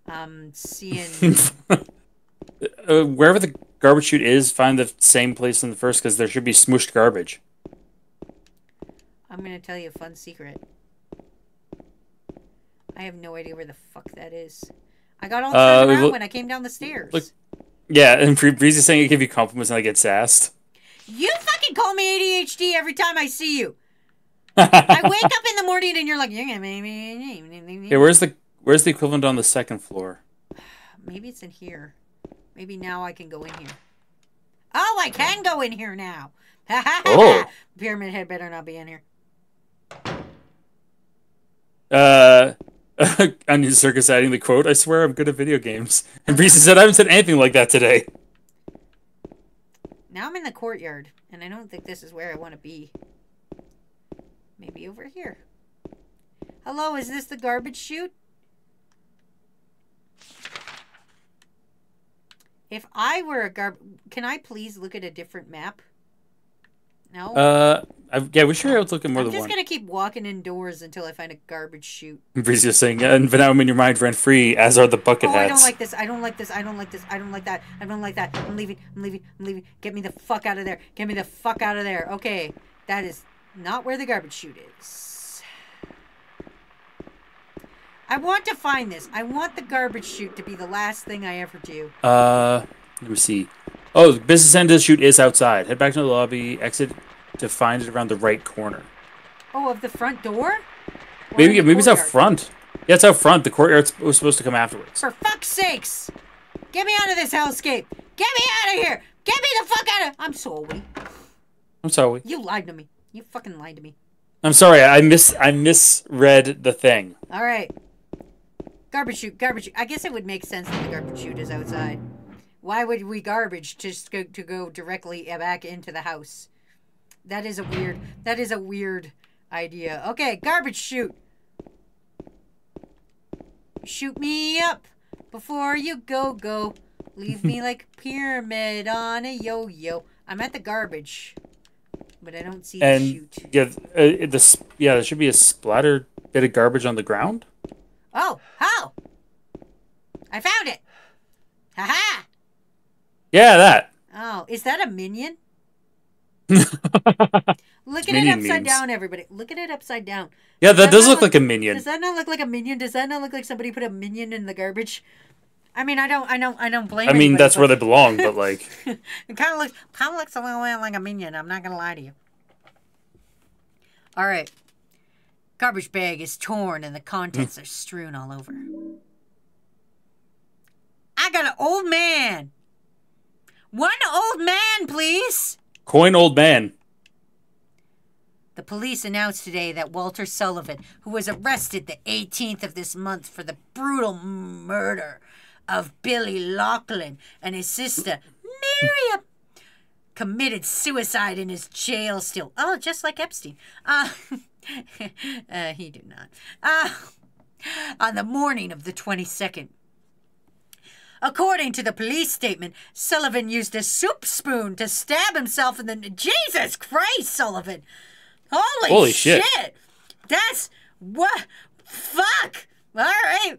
I'm seeing. uh, wherever the garbage chute is, find the same place in the first because there should be smooshed garbage. I'm gonna tell you a fun secret. I have no idea where the fuck that is. I got all Uh, turned around look- when I came down the stairs. look- Yeah, and Bree- Breeze is saying it give you compliments and I get sassed. You fucking call me ADHD every time I see you. I wake up in the morning and you're like, maybe. Okay, where's the where's the equivalent on the second floor? Maybe it's in here. Maybe now I can go in here. Oh, I can go in here now. Oh. Pyramid Head better not be in here. Uh, Onion Circus adding the quote, I swear I'm good at video games. And Breezy said, I haven't said anything like that today. Now I'm in the courtyard, and I don't think this is where I want to be. Maybe over here. Hello, is this the garbage chute? If I were a garb, can I please look at a different map? No. Uh, I, yeah, we sure able to look at more I'm than just gonna keep walking indoors until I find a garbage chute. Breezy is saying, and but now I'm in your mind rent free, as are the bucket Oh, I don't like this. I don't like this. I don't like this. I don't like that. I don't like that. I'm leaving. I'm leaving. I'm leaving. Get me the fuck out of there. Get me the fuck out of there. Okay, that is not where the garbage chute is. I want to find this. I want the garbage chute to be the last thing I ever do. Uh, let me see. Oh, the business end of the chute is outside. Head back to the lobby, exit to find it around the right corner. Oh, of the front door? Or Maybe maybe it's out front. Yeah, it's out front. The courtyard was supposed to come afterwards. For fuck's sakes! Get me out of this hellscape! Get me out of here! Get me the fuck out of. I'm sorry. I'm sorry. You lied to me. You fucking lied to me. I'm sorry. I mis I misread the thing. All right. Garbage chute, garbage chute. I guess it would make sense that the garbage chute is outside. Why would we garbage just go to go directly back into the house? That is a weird. That is a weird idea. Okay, garbage chute. Shoot me up before you go go. Leave me like pyramid on a yo-yo. I'm at the garbage, but I don't see the And yeah, uh, the yeah, there should be a splattered bit of garbage on the ground. Oh, how? I found it. Ha ha. Yeah, that. Oh, is that a minion? Look at it upside memes. down, everybody. Look at it upside down. Yeah, that that does look look- like a minion. Does that not look like a minion? Does that not look like somebody put a minion in the garbage? I mean, I don't, I don't, I don't blame. I mean, anybody, that's where they belong, but like, it kind of looks, kind of looks a little bit like a minion. I'm not gonna lie to you. All right, garbage bag is torn and the contents hmm. are strewn all over. I got an old man. One old man, please. coin old man. The police announced today that Walter Sullivan, who was arrested the 18th of this month for the brutal murder of Billy Locane and his sister, Miriam, committed suicide in his jail still. Oh, just like Epstein. Uh, uh, he did not. Uh, on the morning of the 22nd. According to the police statement, Sullivan used a soup spoon to stab himself in the. Jesus Christ, Sullivan! Holy, Holy shit. That's what? Fuck! All right.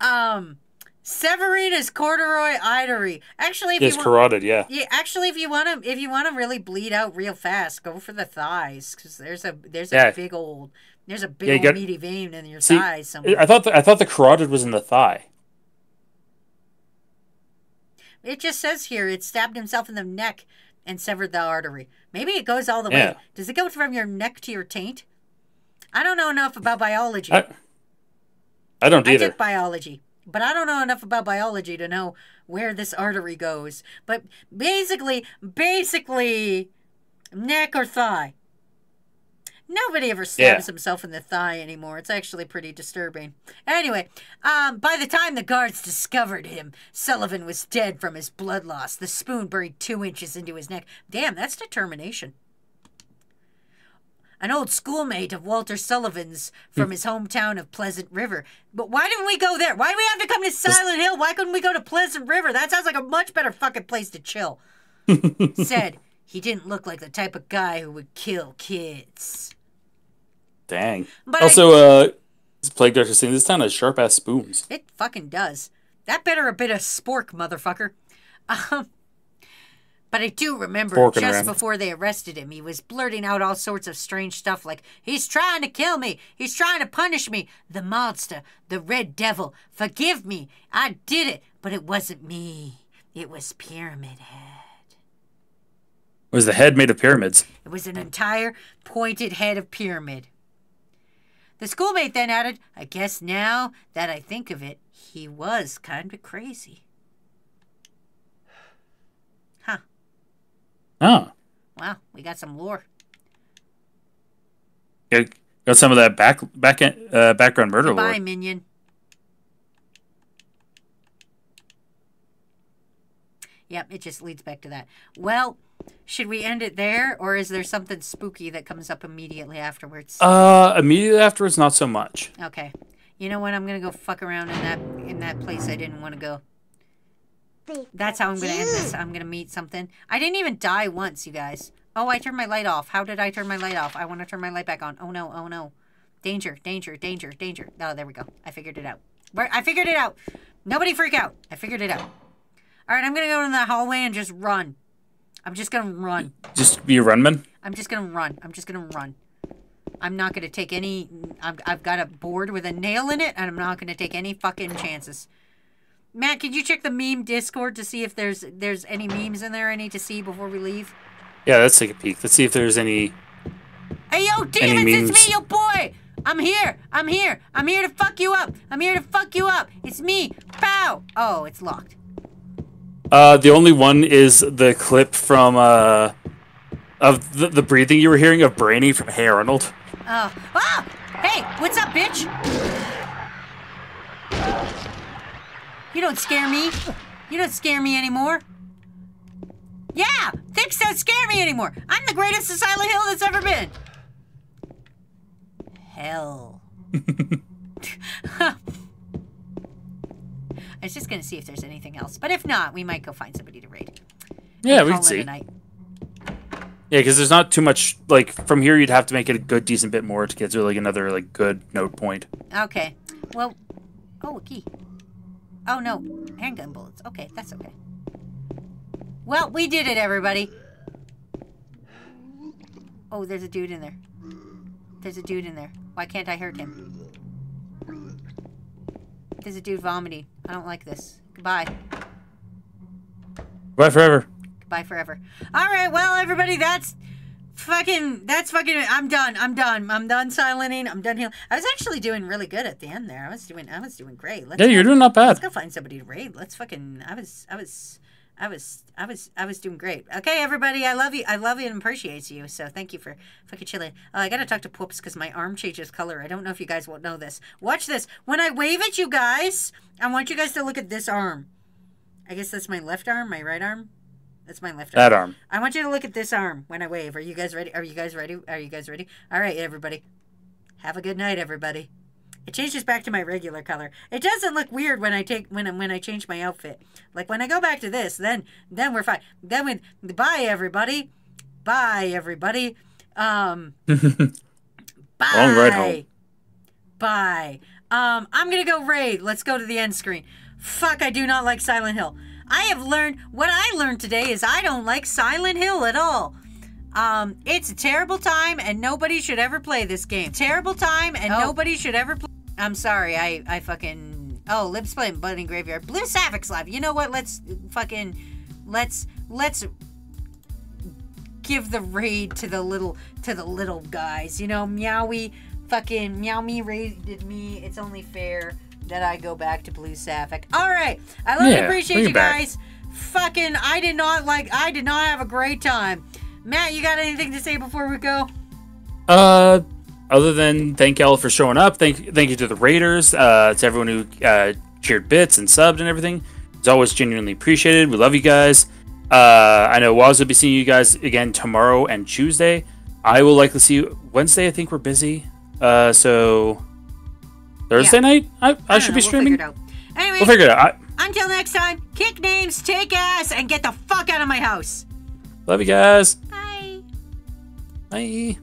Um, Severina's corduroy artery. Actually, if It's you want, carotid, yeah. yeah, actually, if you want to, if you want to really bleed out real fast, go for the thighs because there's a there's a Yeah. big old there's a big Yeah, old got- meaty vein in your See, thigh somewhere. I thought the, I thought the carotid was in the thigh. It just says here it stabbed himself in the neck and severed the artery. Maybe it goes all the Yeah. way. Does it go from your neck to your taint? I don't know enough about biology. I, I don't either. I took biology, but I don't know enough about biology to know where this artery goes. But basically, basically, neck or thigh. Nobody ever stabs Yeah. himself in the thigh anymore. It's actually pretty disturbing. Anyway, um, by the time the guards discovered him, Sullivan was dead from his blood loss. The spoon buried two inches into his neck. Damn, that's determination an old schoolmate of Walter Sullivan's Hmm. from his hometown of Pleasant River. But why didn't we go there? Why do we have to come to Silent Hill? Why couldn't we go to Pleasant River? That sounds like a much better fucking place to chill. Said he didn't look like the type of guy who would kill kids. Dang. But also, uh, this plague doctor saying this town has sharp ass spoons. It fucking does. That better a bit of spork, motherfucker. Um, but I do remember Sporking just around. before they arrested him, he was blurting out all sorts of strange stuff like, he's trying to kill me. He's trying to punish me. The monster, the red devil, forgive me. I did it, but it wasn't me. It was Pyramid Head. It Was the head made of pyramids? It was an entire pointed head of pyramid. The schoolmate then added, I guess now that I think of it, he was kind of crazy. Huh. Oh, Wow, we got some lore. got, got some of that back back uh, background murder Bye, lore. minion. Yep, it just leads back to that. Well, should we end it there, or is there something spooky that comes up immediately afterwards? Uh, immediately afterwards, not so much. Okay. You know what? I'm gonna go fuck around in that in that place I didn't want to go. That's how I'm gonna end this. I'm gonna meet something. I didn't even die once, you guys. Oh, I turned my light off. How did I turn my light off? I want to turn my light back on. Oh no! Oh no! Danger! Danger! Danger! Danger! Oh, there we go. I figured it out. Where I figured it out. Nobody freak out. I figured it out. All right, I'm gonna go in the hallway and just run. I'm just gonna run. Just be a runman. I'm just gonna run. I'm just gonna run. I'm not gonna take any. I've, I've got a board with a nail in it, and I'm not gonna take any fucking chances. Matt, could you check the meme Discord to see if there's there's any memes in there I need to see before we leave? Yeah, let's take a peek. Let's see if there's any. Hey yo, demons, it's me, yo boy. I'm here. I'm here. I'm here to fuck you up. I'm here to fuck you up. It's me. Pow. Oh, it's locked. Uh, the only one is the clip from uh, of the, the breathing you were hearing of Brainy from Hey Arnold. Oh. Ah! Hey, what's up, bitch? You don't scare me. You don't scare me anymore. Yeah, things don't scare me anymore. I'm the greatest Silent Hill that's ever been. Hell. I was just gonna see if there's anything else, but if not, we might go find somebody to raid. Yeah, we can see. night. Yeah, because there's not too much. Like from here, you'd have to make it a good, decent bit more to get to like another like good note point. Okay. Well, oh, a key. Oh, no. Handgun bullets. Okay, that's okay. Well, we did it, everybody. Oh, there's a dude in there. There's a dude in there. Why can't I hurt him? There's a dude vomiting. I don't like this. Goodbye. Bye forever. Goodbye forever. All right, well, everybody, that's fucking. That's fucking. I'm done. I'm done. I'm done silencing. I'm done healing. I was actually doing really good at the end there. I was doing. I was doing great. Let's Yeah, you're doing not bad. Let's go find somebody to raid. Let's fucking. I was. I was. I was. I was. I was doing great. Okay, everybody. I love you. I love you and appreciate you. So thank you for fucking chilling. Oh, I gotta talk to Poops because my arm changes color. I don't know if you guys will know this. Watch this. When I wave at you guys, I want you guys to look at this arm. I guess that's my left arm. My right arm. That's my left arm. That arm. I want you to look at this arm when I wave. Are you guys ready? Are you guys ready? Are you guys ready? All right, everybody. Have a good night, everybody. It changes back to my regular color. It doesn't look weird when I take when I- when I change my outfit. Like when I go back to this, then then we're fine. Then when bye everybody, bye everybody. Um, bye. Long ride home. Bye. Um, I'm gonna go raid. Let's go to the end screen. Fuck, I do not like Silent Hill. I have learned what I learned today is I don't like Silent Hill at all. Um, it's a terrible time and nobody should ever play this game. Terrible time and nobody should ever play. I'm sorry, I I fucking oh lips playing Bunny Graveyard. Blue Sapphics Live. You know what? Let's fucking let's let's give the raid to the little to the little guys. You know, Meowie fucking Meow Me raided me. It's only fair that I go back to Blue Sapphic. All right, I love and appreciate you it back. guys. Fucking, I did not like. I did not have a great time. Matt, you got anything to say before we go? Uh, other than thank y'all for showing up. Thank thank you to the Raiders. Uh, to everyone who uh, cheered bits and subbed and everything. It's always genuinely appreciated. We love you guys. Uh, I know Waz will be seeing you guys again tomorrow and Tuesday. I will likely see you Wednesday. I think we're busy. Uh, so Thursday Yeah. night I, I, don't should know, be we'll streaming. figure it out. Anyway, We'll figure it out. I, until next time, kick names, take ass, and get the fuck out of my house. Love you guys. Bye. Bye.